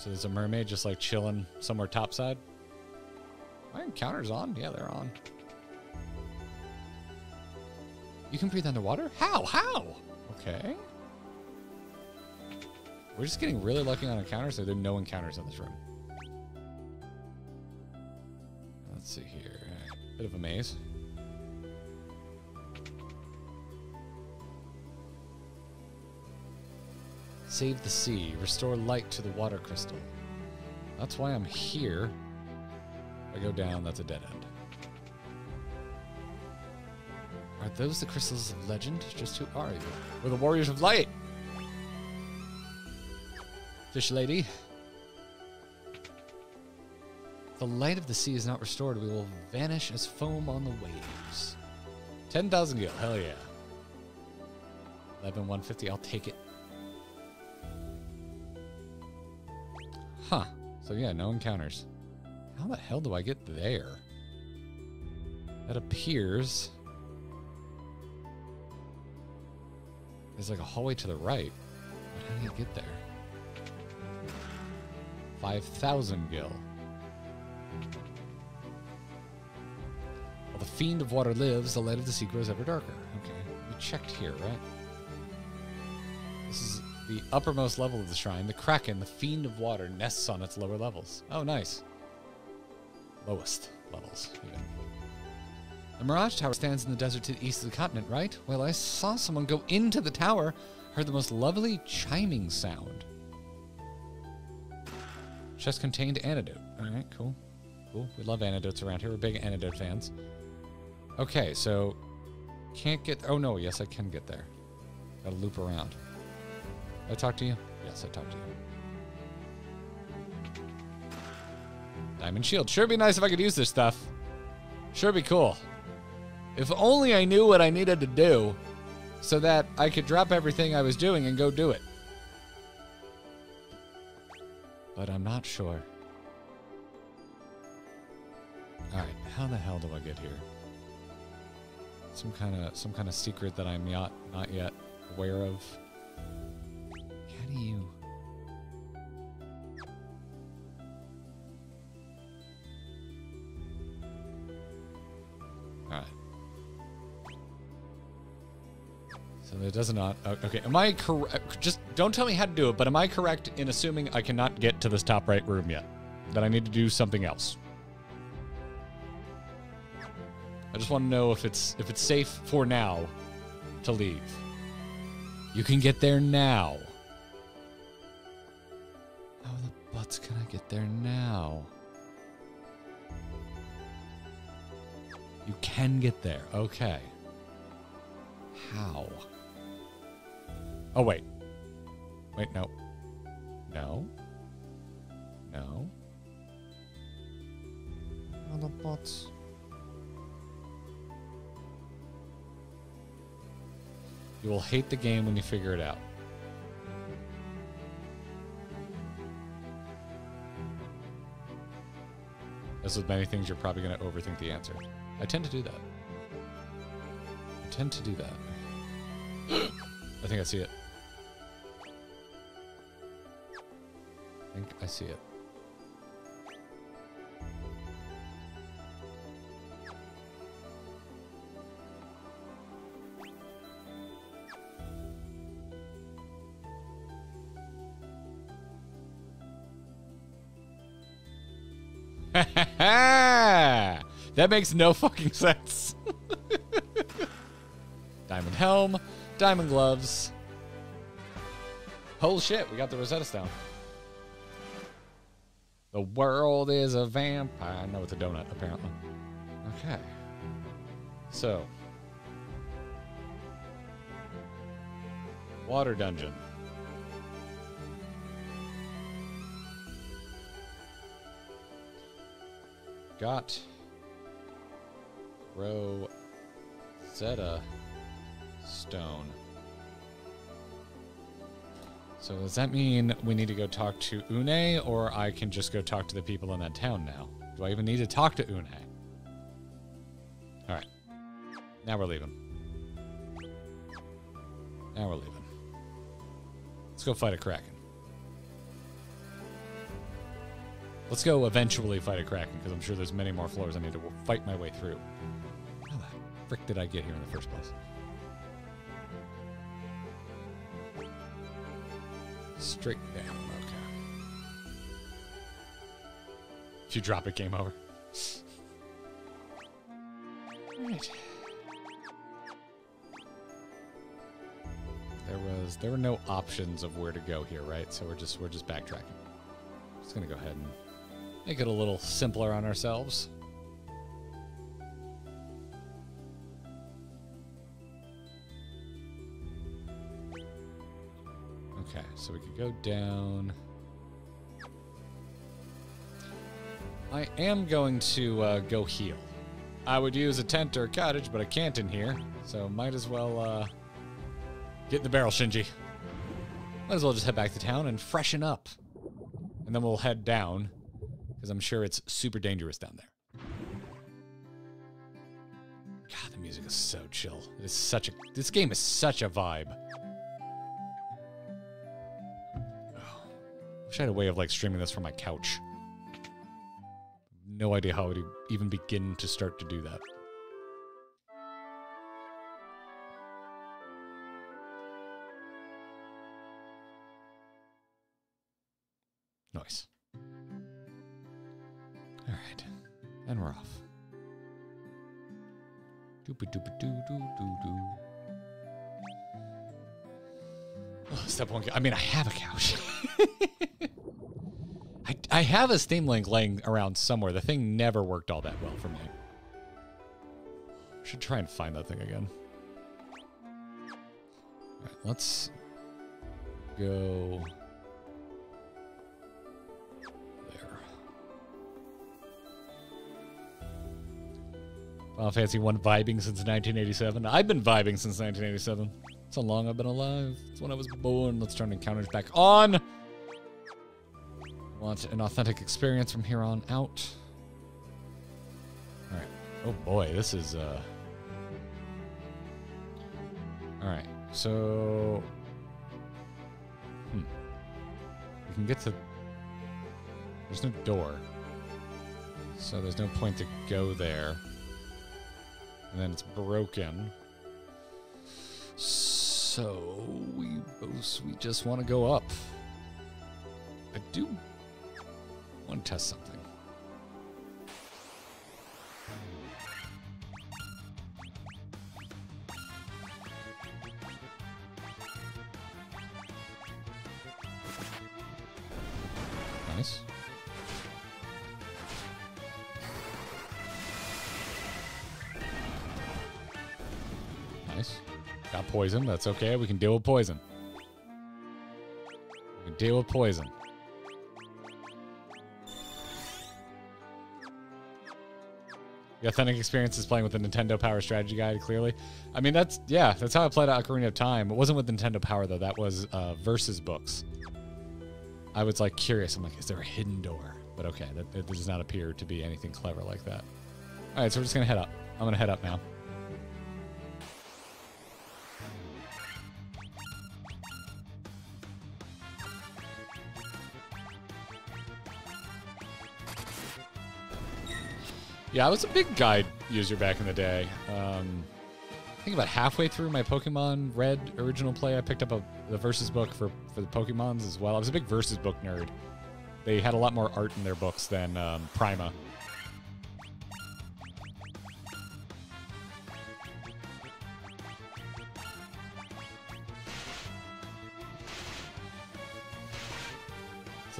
So there's a mermaid just like chilling somewhere topside. My encounter's on. Yeah, they're on. You can breathe underwater? How? How? Okay. We're just getting really lucky on encounters. So there are no encounters in this room. Let's see here. Bit of a maze. Save the sea. Restore light to the water crystal. That's why I'm here. I go down, that's a dead end. Are those the crystals of legend? Just who are you? We're the warriors of light. Fish lady. The light of the sea is not restored. We will vanish as foam on the waves. 10,000 gil. Hell yeah. 11,150. I'll take it. So yeah, no encounters. How the hell do I get there? That appears... There's like a hallway to the right. But how do you get there? 5,000 gil. While the fiend of water lives, the light of the sea grows ever darker. Okay, we checked here, right? The uppermost level of the shrine. The Kraken, the fiend of water, nests on its lower levels. Oh, nice. Lowest levels, even. The Mirage Tower stands in the desert to the east of the continent, right? Well, I saw someone go into the tower, heard the most lovely chiming sound. Chest contained antidote. All right, cool. Cool. We love antidotes around here. We're big antidote fans. Okay, so can't get. Oh no, yes, I can get there. Gotta loop around. I talk to you? Yes, I talked to you. Diamond shield. Sure be nice if I could use this stuff. Sure be cool. If only I knew what I needed to do so that I could drop everything I was doing and go do it. But I'm not sure. Alright, how the hell do I get here? Some kind of some kind of secret that I'm not not yet aware of. You Alright. So it does not. Okay, am I correct? Just don't tell me how to do it, but am I correct in assuming I cannot get to this top right room yet? That I need to do something else? I just want to know if it's if it's safe for now to leave. You can get there now. How the butts can I get there now? You can get there. Okay. How? Oh, wait. Wait, no. No. No. How the butts? You will hate the game when you figure it out. As with many things, you're probably going to overthink the answer. I tend to do that. I tend to do that. I think I see it. I think I see it. Ah, that makes no fucking sense. diamond helm, diamond gloves. Holy shit, we got the Rosetta Stone. The world is a vampire. No, it's a donut, apparently. Okay. So. Water dungeon. Got Rosetta Stone. So does that mean we need to go talk to Unne, or I can just go talk to the people in that town now? Do I even need to talk to Unne? All right. Now we're leaving. Now we're leaving. Let's go fight a kraken. Let's go eventually fight a kraken because I'm sure there's many more floors I need to fight my way through. How the frick did I get here in the first place? Straight down. Okay. If you drop it, game over. Right. There was there were no options of where to go here, right? So we're just we're just backtracking. Just gonna go ahead and make it a little simpler on ourselves. Okay, so we could go down. I am going to uh, go heal. I would use a tent or a cottage, but I can't in here, so might as well uh, get in the barrel, Shinji. Might as well just head back to town and freshen up. And then we'll head down, because I'm sure it's super dangerous down there. God, the music is so chill. It is such a. This game is such a vibe. Oh, wish I had a way of like streaming this from my couch. No idea how would even begin to start to do that. Nice. And we're off. Oh, step one. I mean, I have a couch. I, I have a Steam Link laying around somewhere. The thing never worked all that well for me. Should try and find that thing again. All right, let's go Final Fantasy 1 vibing since 1987. I've been vibing since 1987. That's how long I've been alive. It's when I was born. Let's turn encounters back on. Want an authentic experience from here on out. Alright. Oh boy, this is uh Alright, so Hmm. We can get to There's no door. So there's no point to go there. And then it's broken. So we both we just want to go up. I do want to test something. Poison. That's okay. We can deal with poison. We can deal with poison. The authentic experience is playing with the Nintendo Power Strategy Guide, clearly. I mean, that's, yeah, that's how I played Ocarina of Time. It wasn't with Nintendo Power, though. That was uh, Versus books. I was, like, curious. I'm like, is there a hidden door? But okay, that, that does not appear to be anything clever like that. All right, so we're just going to head up. I'm going to head up now. Yeah, I was a big guide user back in the day. Um, I think about halfway through my Pokemon Red original play, I picked up a, the Versus book for, for the Pokemons as well. I was a big Versus book nerd. They had a lot more art in their books than um, Prima.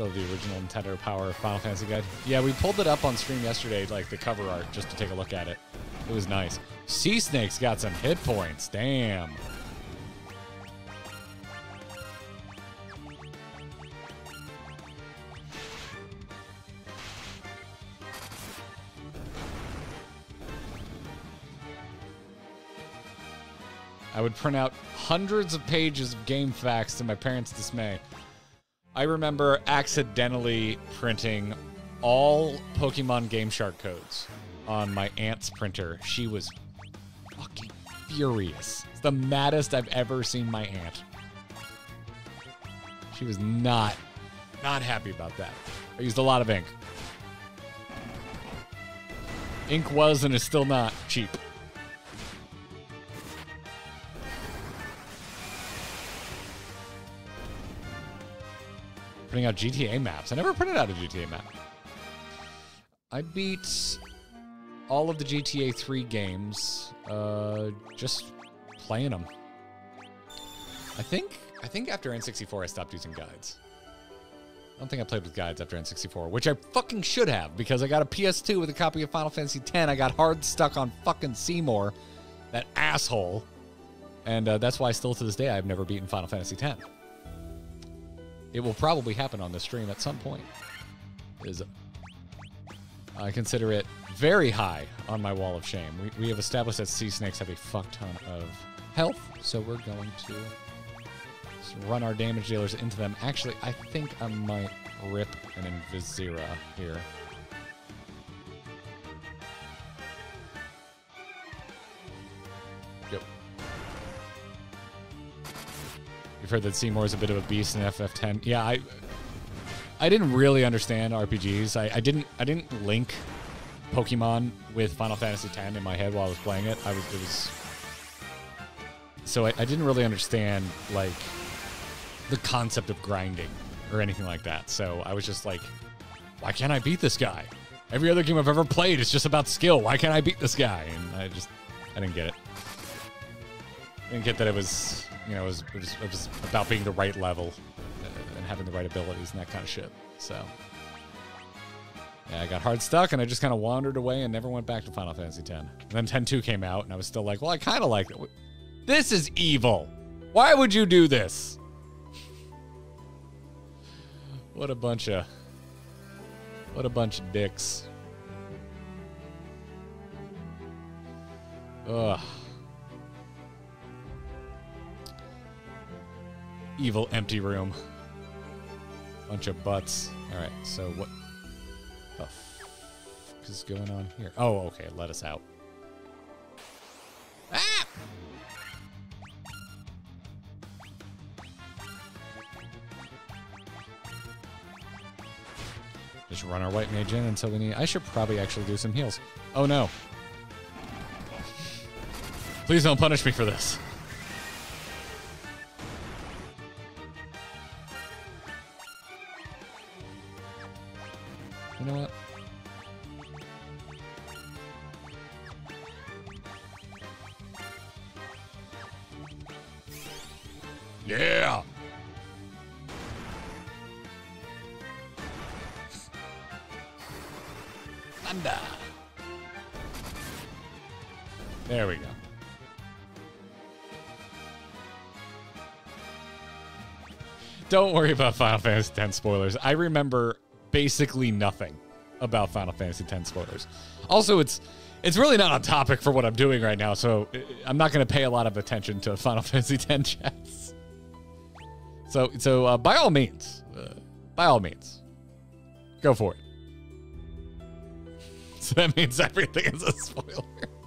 So the original Nintendo Power Final Fantasy guide. Yeah, we pulled it up on stream yesterday, like the cover art, just to take a look at it. It was nice. Sea Snake's got some hit points. Damn. I would print out hundreds of pages of game facts to my parents' dismay. I remember accidentally printing all Pokemon Game Shark codes on my aunt's printer. She was fucking furious. It's the maddest I've ever seen my aunt. She was not not happy about that. I used a lot of ink. Ink was and is still not cheap. Putting out GTA maps. I never printed out a GTA map. I beat all of the GTA 3 games uh, just playing them. I think I think after N64 I stopped using guides. I don't think I played with guides after N64, which I fucking should have because I got a PS2 with a copy of Final Fantasy X. I got hard stuck on fucking Seymour, that asshole, and uh, that's why still to this day I've never beaten Final Fantasy X. It will probably happen on the stream at some point. Is I consider it very high on my wall of shame. We, we have established that sea snakes have a fuck ton of health, so we're going to run our damage dealers into them. Actually, I think I might rip an Invisira here. You've heard that Seymour is a bit of a beast in FF10. Yeah, I I didn't really understand RPGs. I, I didn't I didn't link Pokemon with Final Fantasy X in my head while I was playing it. I was it was so I, I didn't really understand like the concept of grinding or anything like that. So I was just like, why can't I beat this guy? Every other game I've ever played is just about skill. Why can't I beat this guy? And I just I didn't get it. Didn't get that it was you know it was it was, it was about being the right level and having the right abilities and that kind of shit. So yeah, I got hard stuck and I just kind of wandered away and never went back to Final Fantasy X. And then 10-2 came out and I was still like, well, I kind of like it. This is evil. Why would you do this? What a bunch of what a bunch of dicks. Ugh. Evil empty room. Bunch of butts. All right, so what the fuck is going on here? Oh, okay, let us out. Ah! Just run our white mage in until we need. I should probably actually do some heals. Oh no. Please don't punish me for this. You know what? Yeah. Thunder. There we go. Don't worry about Final Fantasy X spoilers. I remember basically nothing about Final Fantasy X spoilers. Also, it's it's really not on topic for what I'm doing right now, so I'm not going to pay a lot of attention to Final Fantasy X chats. So, so uh, by all means, uh, by all means, go for it. So that means everything is a spoiler.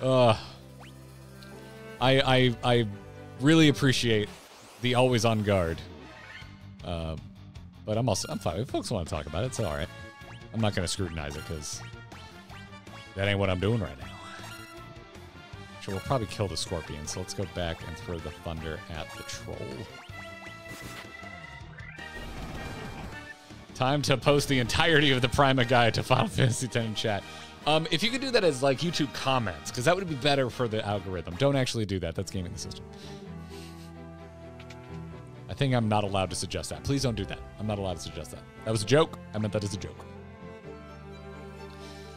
Uh, I I I really appreciate the always on guard. Uh, but I'm also I'm fine. If folks want to talk about it, it's all right. I'm not going to scrutinize it because that ain't what I'm doing right now. Sure, we'll probably kill the scorpion. So let's go back and throw the thunder at the troll. Time to post the entirety of the Prima guide to Final Fantasy X in chat. Um, if you could do that as like YouTube comments, because that would be better for the algorithm. Don't actually do that. That's gaming the system. I think I'm not allowed to suggest that. Please don't do that. I'm not allowed to suggest that. That was a joke. I meant that as a joke.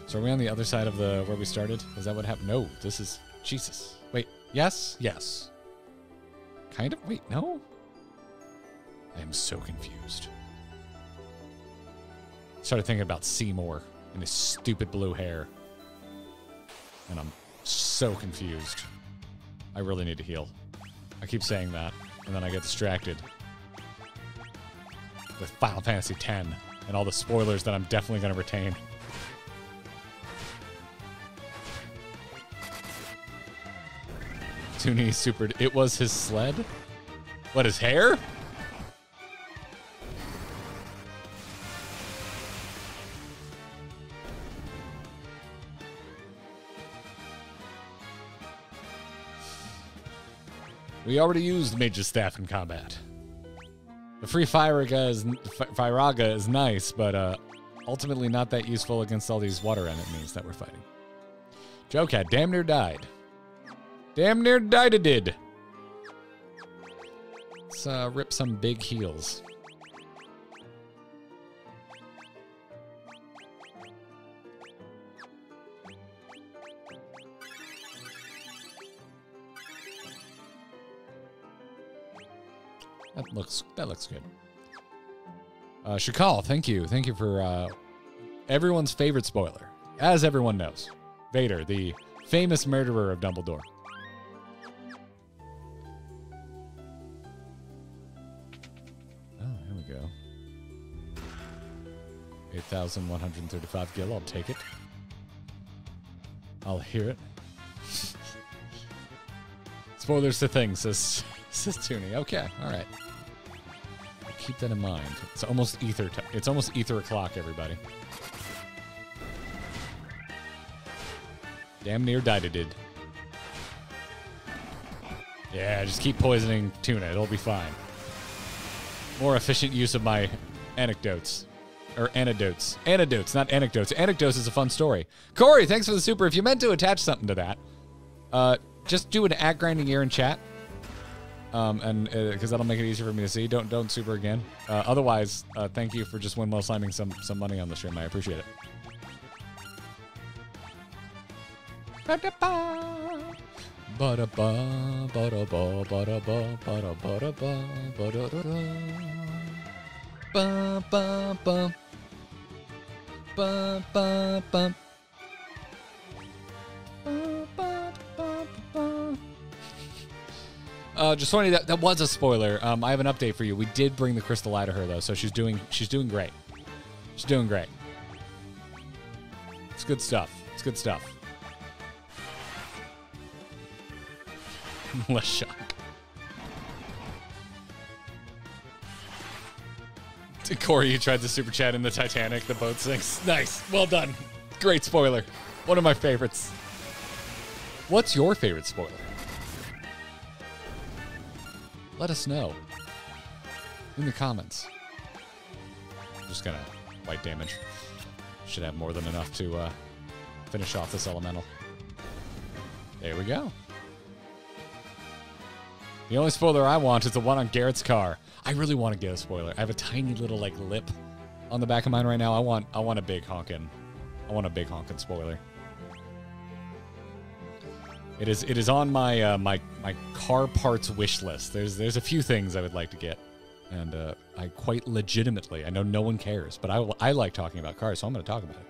So are we on the other side of the where we started? Is that what happened? No, this is Jesus. Wait, yes, yes. Kind of. Wait, no. I am so confused. Started thinking about Seymour and his stupid blue hair, and I'm so confused. I really need to heal. I keep saying that, and then I get distracted with Final Fantasy X and all the spoilers that I'm definitely going to retain. Tooney super. It was his sled? What, his hair? We already used Mage's Staff in combat. The free Firaga is, Firaga is nice, but uh, ultimately not that useful against all these water enemies that we're fighting. Joe Cat damn near died. Damn near died it did. Let's uh, rip some big heals. That looks that looks good. Uh, Shakal, thank you, thank you for uh, everyone's favorite spoiler, as everyone knows, Vader, the famous murderer of Dumbledore. Oh, here we go. 8,135 gil. I'll take it. I'll hear it. Spoilers to things, says, Tooney. Okay, all right. Keep that in mind. It's almost ether. It's almost ether o'clock, everybody. Damn near died it did. Yeah, just keep poisoning tuna. It'll be fine. More efficient use of my anecdotes. Or anecdotes. Anecdotes, not anecdotes. Anecdotes is a fun story. Corey, thanks for the super. If you meant to attach something to that, uh, just do an at grinding gear in chat. Um, and because uh, that'll make it easier for me to see. Don't don't super again. Uh, otherwise, uh, thank you for just windmill slamming some some money on the stream. I appreciate it. Uh, just funny that that was a spoiler. Um, I have an update for you. We did bring the crystal eye to her though, so she's doing she's doing great. She's doing great. It's good stuff. It's good stuff. Less shock. Corey, you tried the super chat in the Titanic. The boat sinks. Nice. Well done. Great spoiler. One of my favorites. What's your favorite spoiler? Let us know in the comments. Just gonna white damage. Should have more than enough to uh, finish off this elemental. There we go. The only spoiler I want is the one on Garrett's car. I really want to get a spoiler. I have a tiny little like lip on the back of mine right now. I want I want a big honkin'. I want a big honkin' spoiler. It is it is on my uh, my my car parts wish list. There's there's a few things I would like to get, and uh, I quite legitimately. I know no one cares, but I I like talking about cars, so I'm going to talk about it.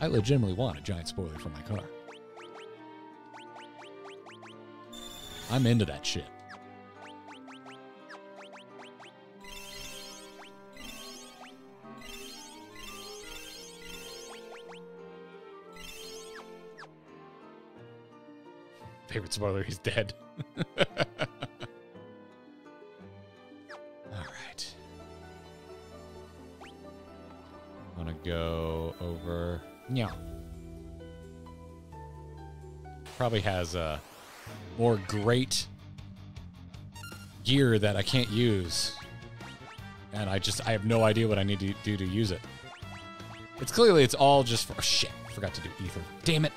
I legitimately want a giant spoiler for my car. I'm into that shit. Favorite spoiler, he's dead. All right. I want to go over. Yeah. Probably has uh, more great gear that I can't use. And I just, I have no idea what I need to do to use it. It's clearly, it's all just for. Oh, shit. Forgot to do ether. Damn it.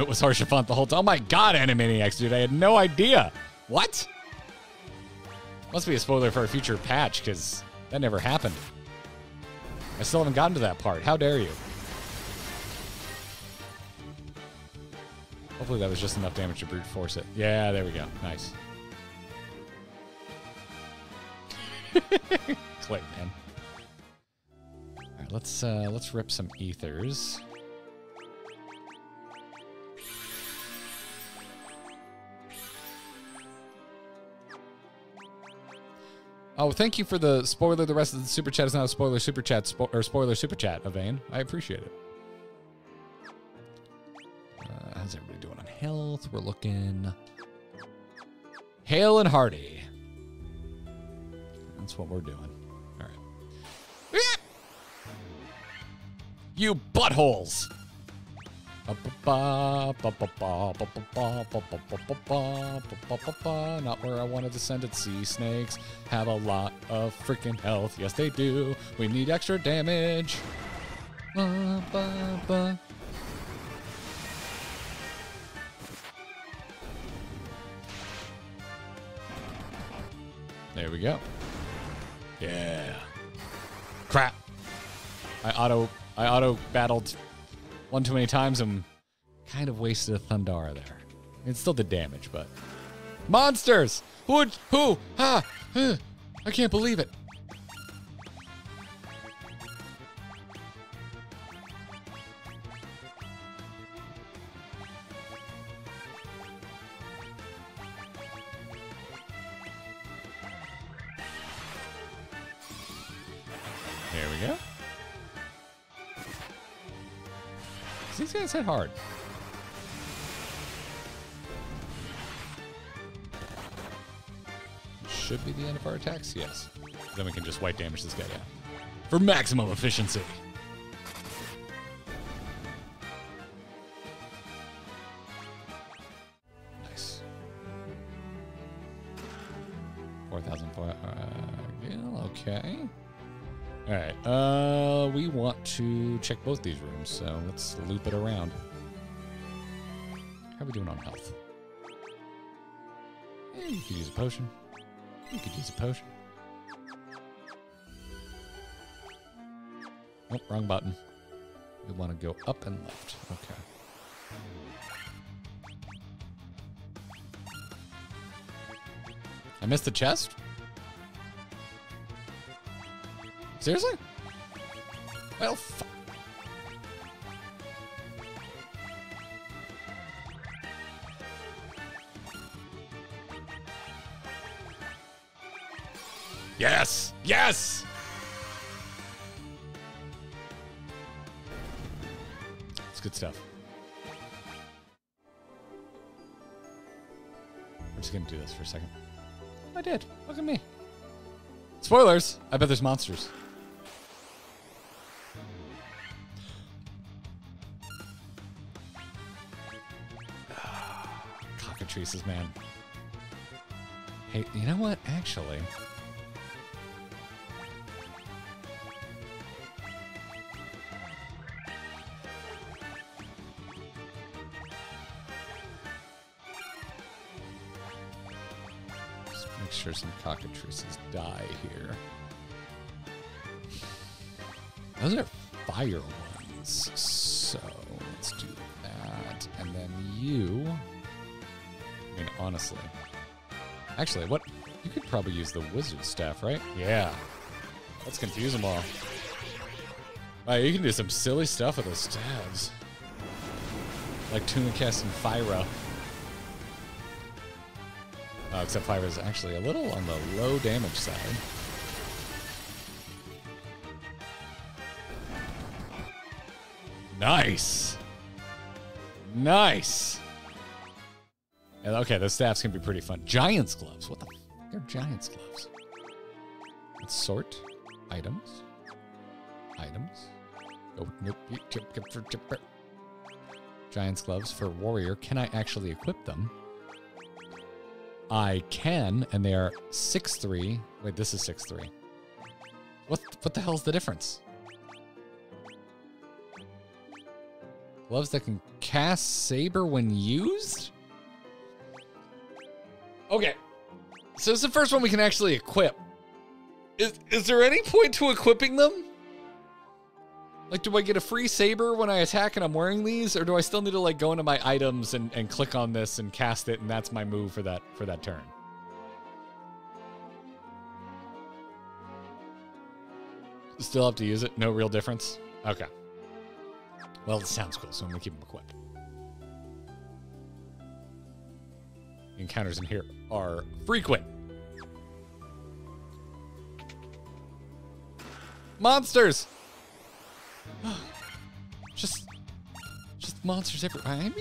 It was Harshaphant the whole time. Oh my god, Animaniacs, dude. I had no idea. What? Must be a spoiler for a future patch, because that never happened. I still haven't gotten to that part. How dare you? Hopefully that was just enough damage to brute force it. Yeah, there we go. Nice. Clay, man. All right, let's uh, let's rip some ethers. Oh, thank you for the spoiler. The rest of the super chat is not a spoiler super chat spo- or spoiler super chat, Evane. I appreciate it. Uh, how's everybody doing on health? We're looking hale and hearty. That's what we're doing. All right. You buttholes. Not where I wanted to send it. Sea snakes have a lot of freaking health. Yes, they do. We need extra damage. There we go. Yeah. Crap. I auto I auto battled one too many times and kind of wasted a Thundara there. It still did damage, but monsters. Who? Who? Ah! huh, I can't believe it. Guys hit hard. Should be the end of our attacks, yes. Then we can just white damage this guy. For maximum efficiency. Check both these rooms, so let's loop it around. How are we doing on health? Eh, you could use a potion. You could use a potion. Nope, wrong button. We want to go up and left. Okay. I missed the chest? Seriously? Well, fu- Yes! Yes! It's good stuff. I'm just gonna do this for a second. I did. Look at me. Spoilers! I bet there's monsters. Ah, cockatrices, man. Hey, you know what? Actually, some cockatrices die here. Those are fire ones. So let's do that. And then you. I mean, honestly. Actually, what? You could probably use the wizard staff, right? Yeah. Let's confuse them all. Wow, you can do some silly stuff with those stabs. Like Tunicast and Fira. Uh, except Fira is actually a little on the low damage side. Nice. Nice. And, okay, those staffs can be pretty fun. Giant's gloves. What the? F- they're Giant's gloves. Let's sort items. Items. Giant's gloves for warrior. Can I actually equip them? I can, and they are six three. Wait, this is six three. What what the hell's the difference? Gloves that can cast saber when used? Okay. So it's the first one we can actually equip. Is is there any point to equipping them? Like, do I get a free saber when I attack and I'm wearing these, or do I still need to like go into my items and, and click on this and cast it, and that's my move for that for that turn? Still have to use it. No real difference. Okay. Well, it sounds cool, so I'm gonna keep them equipped. Encounters in here are frequent. Monsters. just, just monsters everywhere.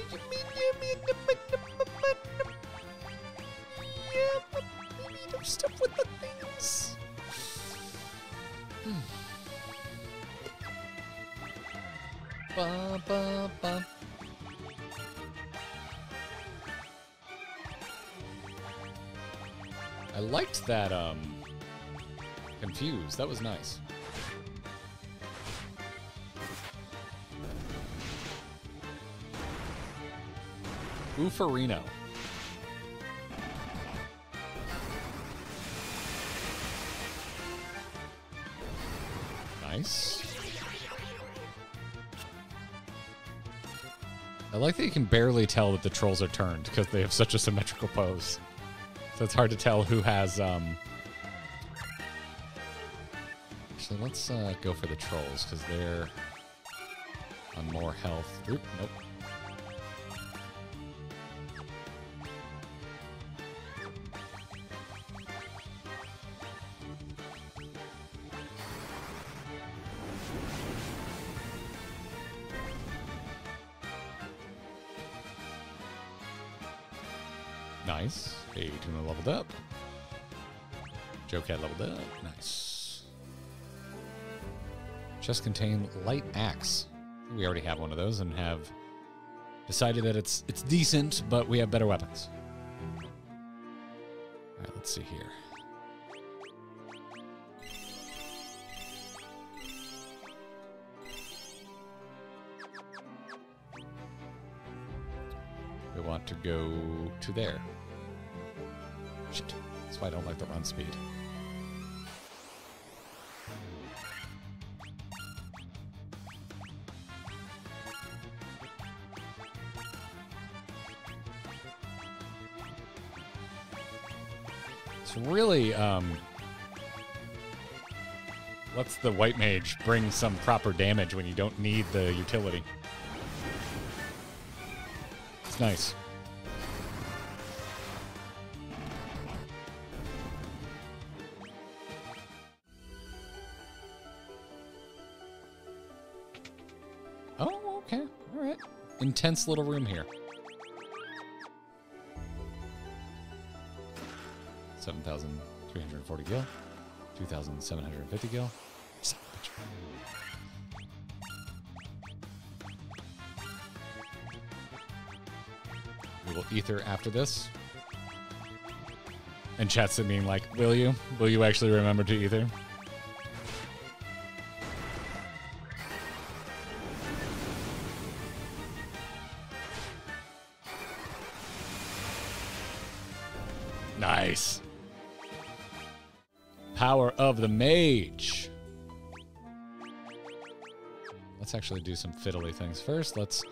Stuff with the things. Ba, ba, ba. I liked that um confused. That was nice. Nice. I like that you can barely tell that the trolls are turned because they have such a symmetrical pose. So it's hard to tell who has. Um... Actually, let's uh, go for the trolls because they're on more health. Oop, nope. Chest contain light axe. We already have one of those and have decided that it's it's decent, but we have better weapons. All right, let's see here. We want to go to there. Shit. That's why I don't like the run speed. It's really, um... Lets the white mage bring some proper damage when you don't need the utility. It's nice. Oh, okay. All right. Intense little room here. 7,340 gil. 2,750 gil. We will ether after this. And chat's at me like, will you? Will you actually remember to ether? The mage. Let's actually do some fiddly things first. Let's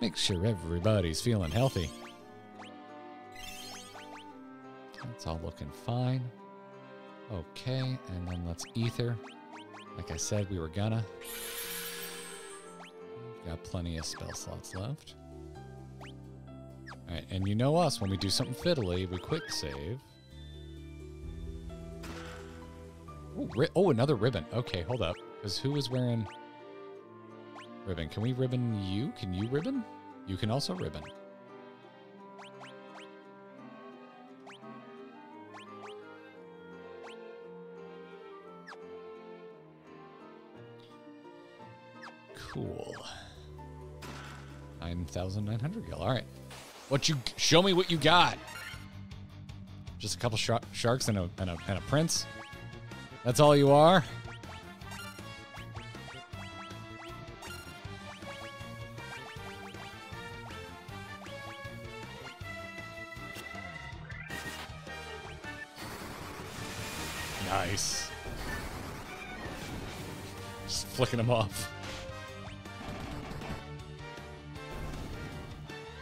make sure everybody's feeling healthy. That's all looking fine. Okay, and then let's ether. Like I said, we were gonna. Got plenty of spell slots left. Alright, and you know us, when we do something fiddly, we quick save. Ooh, oh, another ribbon. Okay, hold up. Because who was wearing ribbon? Can we ribbon you? Can you ribbon? You can also ribbon. Cool. 9,900 gil. All right. What you show me what you got? Just a couple shar- sharks and a, and a and a prince. That's all you are? Nice. Just flicking him off.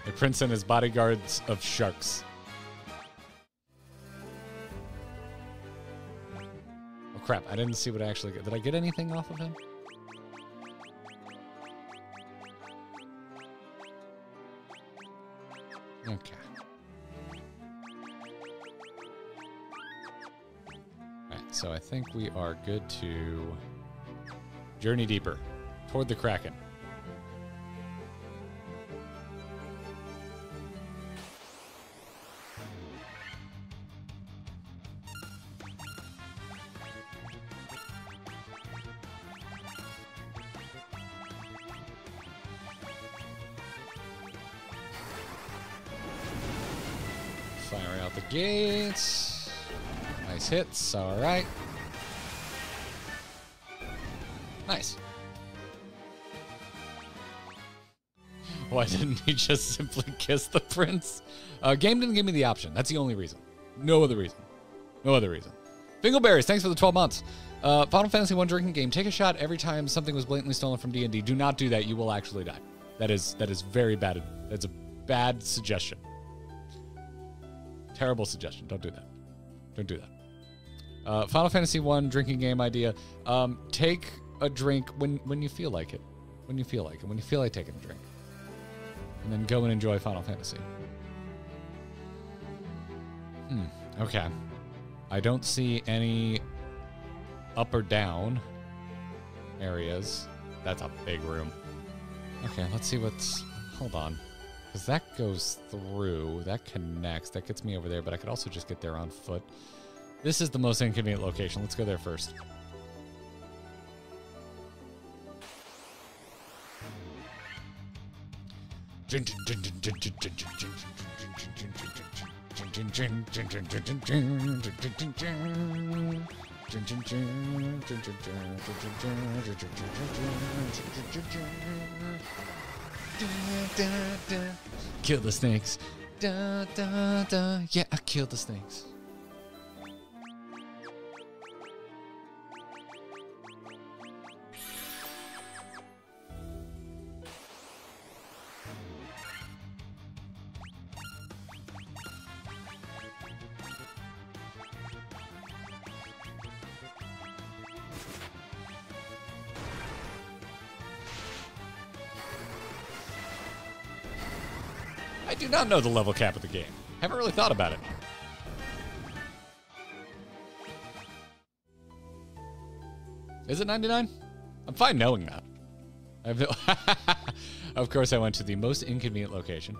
A prince and his bodyguards of sharks. Crap, I didn't see what I actually got. Did I get anything off of him? Okay. Alright, so I think we are good to journey deeper toward the Kraken. He just simply kissed the prince? Uh, game didn't give me the option. That's the only reason. No other reason. No other reason. Bingleberries, thanks for the 12 months. Uh, Final Fantasy One drinking game. Take a shot every time something was blatantly stolen from D&D. Do not do that. You will actually die. That is that is very bad. That's a bad suggestion. Terrible suggestion. Don't do that. Don't do that. Uh, Final Fantasy One drinking game idea. Um, take a drink when when you feel like it. When you feel like it. When you feel like taking a drink. And then go and enjoy Final Fantasy. Hmm. Okay. I don't see any up or down areas. That's a big room. Okay, let's see what's. Hold on. Because that goes through, that connects, that gets me over there, but I could also just get there on foot. This is the most inconvenient location. Let's go there first. Kill the snakes. Da, da, da. Yeah, I killed the snakes. Not know the level cap of the game. Haven't really thought about it. Is it 99? I'm fine knowing that. Of course, I went to the most inconvenient location,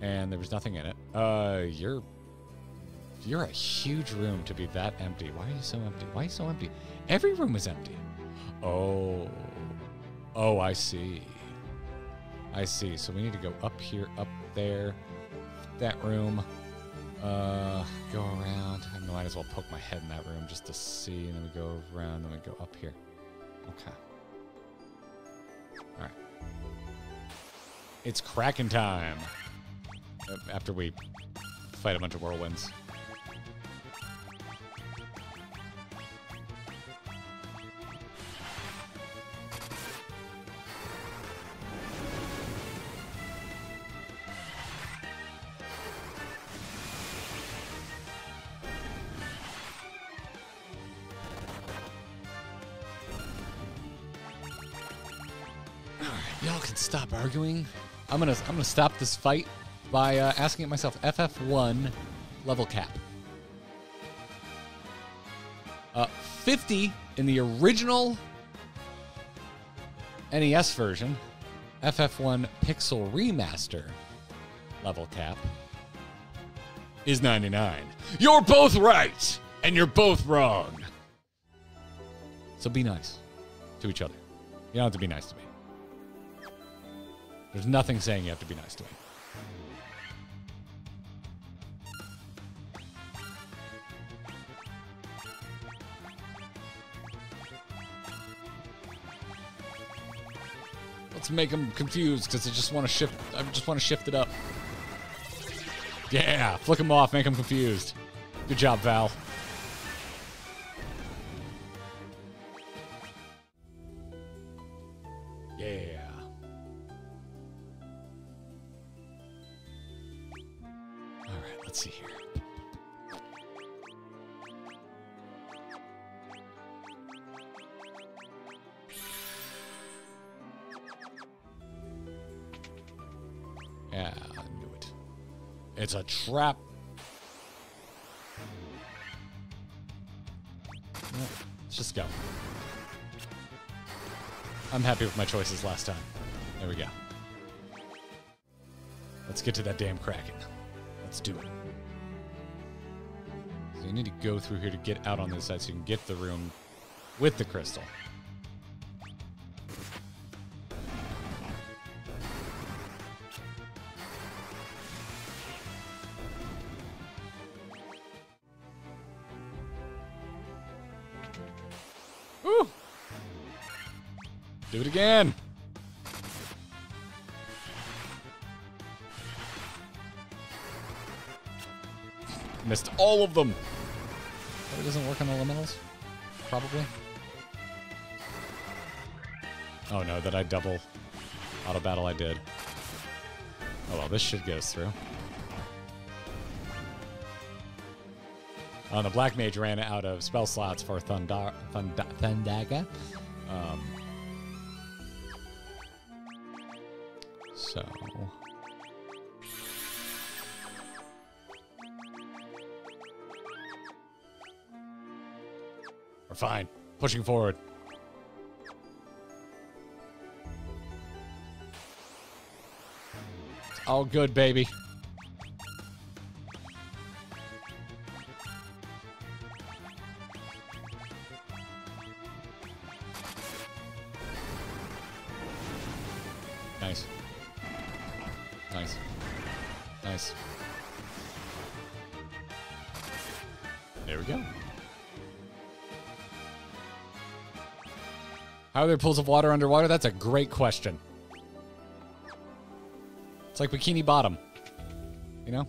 and there was nothing in it. Uh, you're you're a huge room to be that empty. Why are you so empty? Why so empty? Every room is empty. Oh, oh, I see. I see. So we need to go up here, up there, that room. Uh, go around. I might as well poke my head in that room just to see, and then we go around, then we go up here. Okay. All right. It's Kraken time. After we fight a bunch of whirlwinds. Arguing. I'm gonna I'm gonna stop this fight by uh, asking it myself. FF1 level cap. Uh, 50 in the original NES version. FF1 Pixel Remaster level cap is 99. You're both right, and you're both wrong. So be nice to each other. You don't have to be nice to me. There's nothing saying you have to be nice to me. Let's make them confused because I just want to shift. I just want to shift it up. Yeah, flick them off, make them confused. Good job, Val. It's a trap. Let's just go. I'm happy with my choices last time. There we go. Let's get to that damn Kraken. Let's do it. So you need to go through here to get out on this side so you can get the room with the crystal. Again. Missed all of them. But it doesn't work on the elementals? Probably. Oh no, that I double auto battle I did. Oh well, this should get us through. Uh, the Black Mage ran out of spell slots for Thunda- Thunda- Thundaga. Um, fine. Pushing forward. It's all good, baby. There pools of water underwater? That's a great question. It's like Bikini Bottom. You know?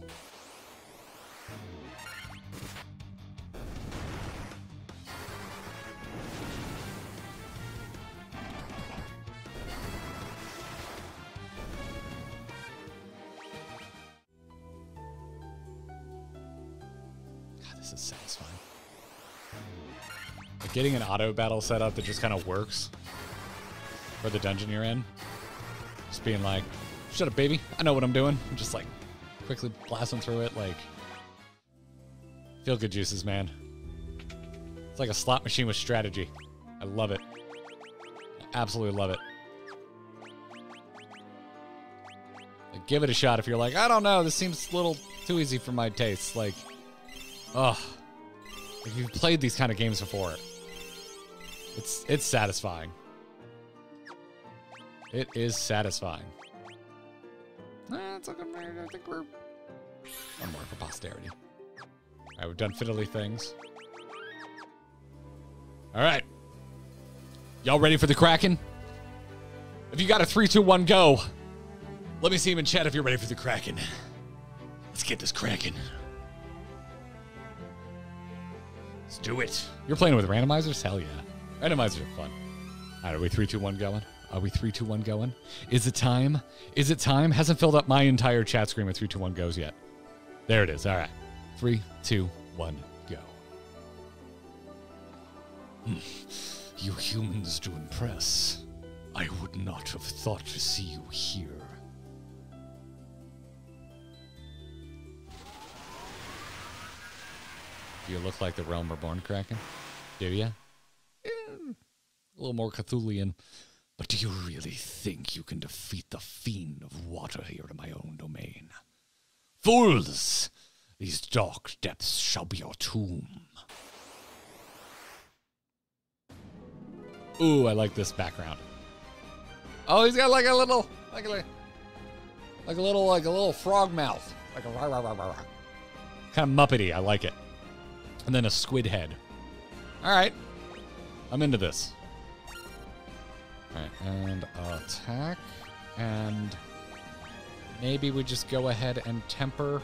God, this is satisfying. Getting an auto battle set up that just kind of works for the dungeon you're in. Just being like, shut up, baby. I know what I'm doing. I'm just like quickly blasting through it. Like, feel good juices, man. It's like a slot machine with strategy. I love it. I absolutely love it. Like, give it a shot if you're like, I don't know, this seems a little too easy for my tastes. Like, ugh. If you've played these kind of games before, it's it's satisfying. It is satisfying. Eh, it's looking, I think we're one more for posterity. All right, we've done fiddly things. All right, y'all ready for the Kraken? If you got a three, two, one, go. Let me see him in chat if you're ready for the Kraken. Let's get this Kraken. Let's do it. You're playing with randomizers? Hell yeah. Randomizers are fun. All right, are we three, two, one going? Are we three, two, one going? Is it time? Is it time? Hasn't filled up my entire chat screen with three, two, one goes yet. There it is. All right. Three, two, one, go. Hmm. You humans do impress. I would not have thought to see you here. Do you look like the Realm Reborn Kraken? Do you? a little more Cthulian. But do you really think you can defeat the fiend of water here in my own domain? Fools! These dark depths shall be your tomb. Ooh, I like this background. Oh, he's got like a little, like a, like a little, like a little frog mouth, like a rah rah rah rah. rah. Kind of muppety. I like it. And then a squid head. All right, I'm into this. And attack, and maybe we just go ahead and temper.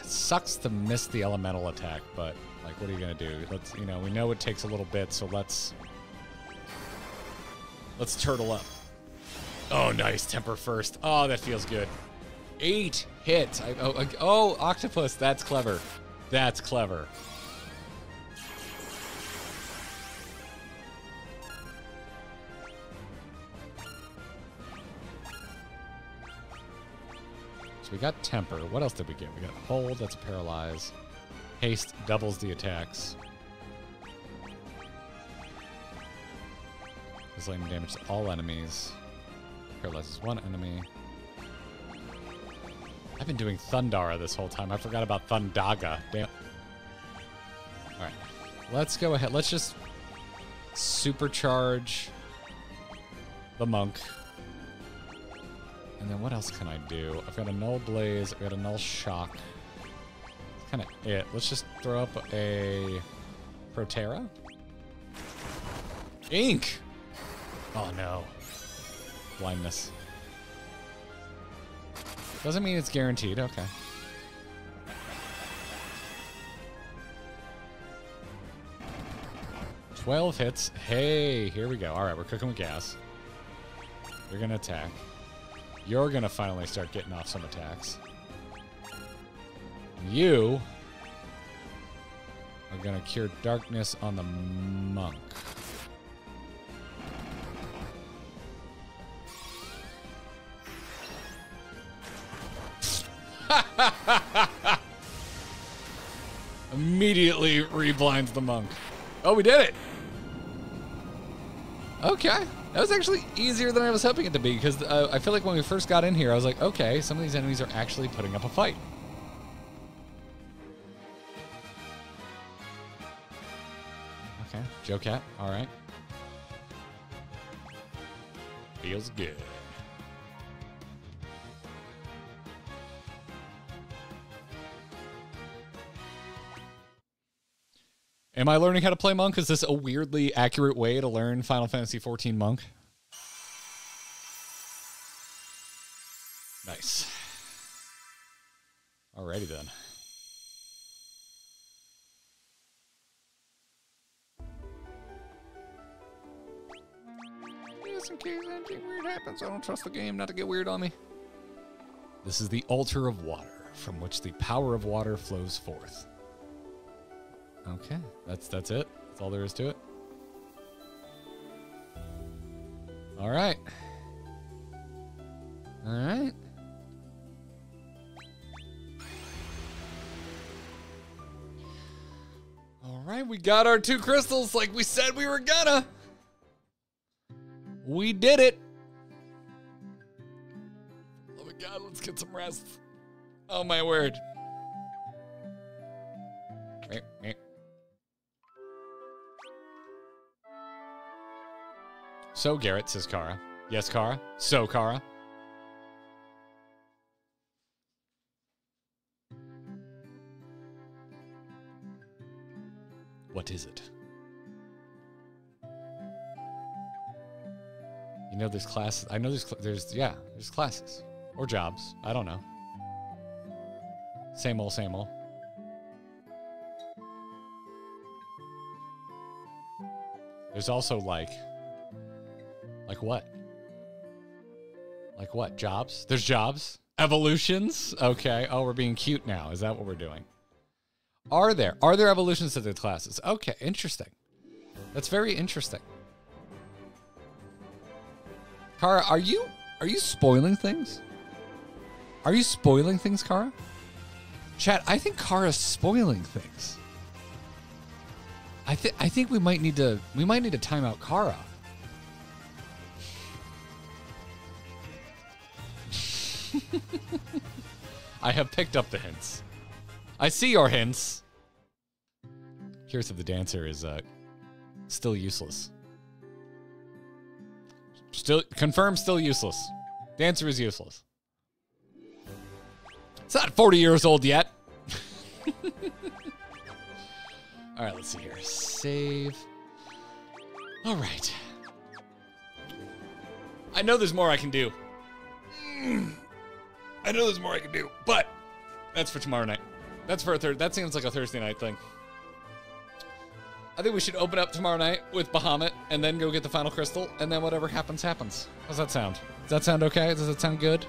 It sucks to miss the elemental attack, but like, what are you gonna do? Let's, you know, we know it takes a little bit, so let's let's turtle up. Oh, nice temper first. Oh, that feels good. Eight hits. I, oh, oh, oh octopus. That's clever. That's clever. So we got temper. What else did we get? We got hold. That's paralyze. Haste doubles the attacks. Does lightning damage to all enemies. Paralyzes one enemy. I've been doing Thundara this whole time. I forgot about Thundaga. Damn. Alright. Let's go ahead. Let's just supercharge the monk. And then what else can I do? I've got a null blaze. I've got a null shock. That's kind of it. Let's just throw up a Protera. Ink! Oh no. Blindness. Doesn't mean it's guaranteed. Okay. Twelve hits. Hey, here we go. All right, we're cooking with gas. You're gonna attack. You're gonna finally start getting off some attacks. You are gonna cure darkness on the monk. Immediately reblinds the monk. Oh, we did it! Okay. That was actually easier than I was hoping it to be because uh, I feel like when we first got in here, I was like, okay, some of these enemies are actually putting up a fight. Okay. Joe Cat. All right. Feels good. Am I learning how to play Monk? Is this a weirdly accurate way to learn Final Fantasy XIV Monk? Nice. Alrighty then. Just in case anything weird happens, I don't trust the game not to get weird on me. This is the altar of water, from which the power of water flows forth. Okay, that's that's it. That's all there is to it. All right. All right. All right, we got our two crystals like we said we were gonna. We did it. Oh my god, let's get some rest. Oh my word. So Garrett says Kara. Yes, Kara. So Kara. What is it? You know, there's classes. I know there's there's yeah, there's classes or jobs. I don't know. Same old, same old. There's also like like what? Like what? Jobs? There's jobs? Evolutions? Okay. Oh, we're being cute now. Is that what we're doing? Are there? Are there evolutions to the classes? Okay, interesting. That's very interesting. Kara, are you are you spoiling things? Are you spoiling things, Kara? Chat, I think Kara's spoiling things. I think I think we might need to we might need to time out Kara. I have picked up the hints. I see your hints. Here's if the dancer is uh, still useless. Still confirmed, still useless. Dancer is useless. It's not 40 years old yet. All right, let's see here. Save. All right. I know there's more I can do. I know there's more I can do, but that's for tomorrow night. That's for a third. That seems like a Thursday night thing. I think we should open up tomorrow night with Bahamut and then go get the final crystal, and then whatever happens, happens. How's that sound? Does that sound okay? Does that sound good?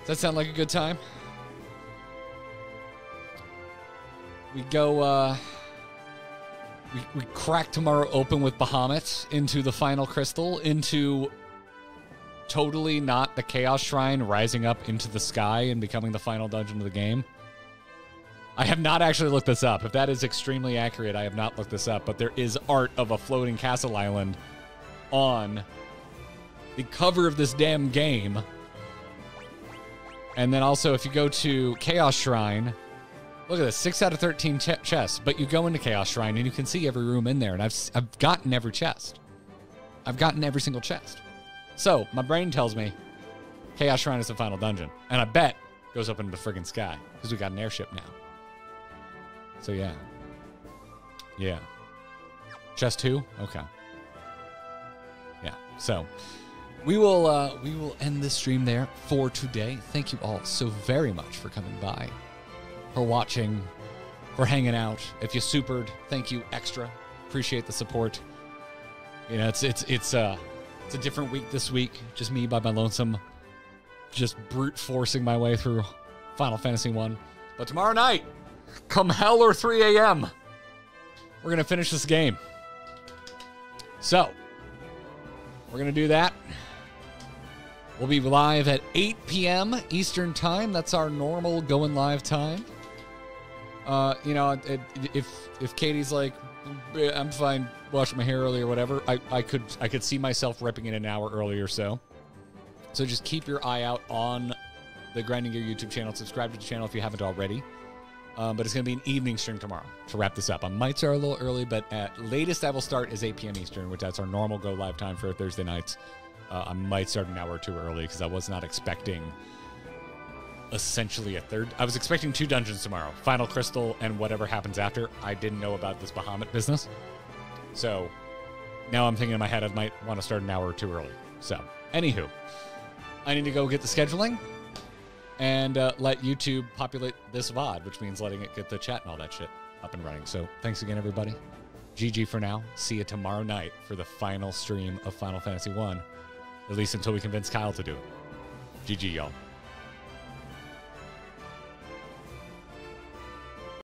Does that sound like a good time? We go, uh, we, we crack tomorrow open with Bahamut into the final crystal, into totally not the Chaos Shrine rising up into the sky and becoming the final dungeon of the game. I have not actually looked this up. If that is extremely accurate, I have not looked this up, but there is art of a floating castle island on the cover of this damn game. And then also, if you go to Chaos Shrine, look at this six out of 13 ch- chests. But you go into Chaos Shrine and you can see every room in there. And I've, I've gotten every chest. I've gotten every single chest. So my brain tells me Chaos Shrine is the final dungeon. And I bet goes up into the friggin' sky because we got an airship now. So yeah. Yeah. Chest two? Okay. Yeah. So we will uh we will end this stream there for today. Thank you all so very much for coming by, for watching, for hanging out. If you supered, thank you extra. Appreciate the support. You know, it's it's it's uh it's a different week this week. Just me by my lonesome, just brute forcing my way through Final Fantasy One. But tomorrow night, come hell or 3 a.m., we're gonna finish this game. So we're gonna do that. We'll be live at 8 p.m. Eastern Time. That's our normal going live time. Uh, you know, it, if if Katie's like, "Eh, I'm fine washing my hair early or whatever, I, I could I could see myself repping it an hour early or so. So just keep your eye out on the Grinding Gear YouTube channel. Subscribe to the channel if you haven't already. Um, but it's going to be an evening stream tomorrow to wrap this up. I might start a little early, but at latest I will start is 8 p.m. Eastern, which that's our normal go live time for Thursday nights. Uh, I might start an hour or two early because I was not expecting essentially a third. I was expecting two dungeons tomorrow Final Crystal and whatever happens after. I didn't know about this Bahamut business. So now I'm thinking in my head I might want to start an hour or two early. So, anywho, I need to go get the scheduling and uh, let YouTube populate this VOD, which means letting it get the chat and all that shit up and running. So, thanks again, everybody. GG for now. See you tomorrow night for the final stream of Final Fantasy 1, at least until we convince Kyle to do it. GG, y'all.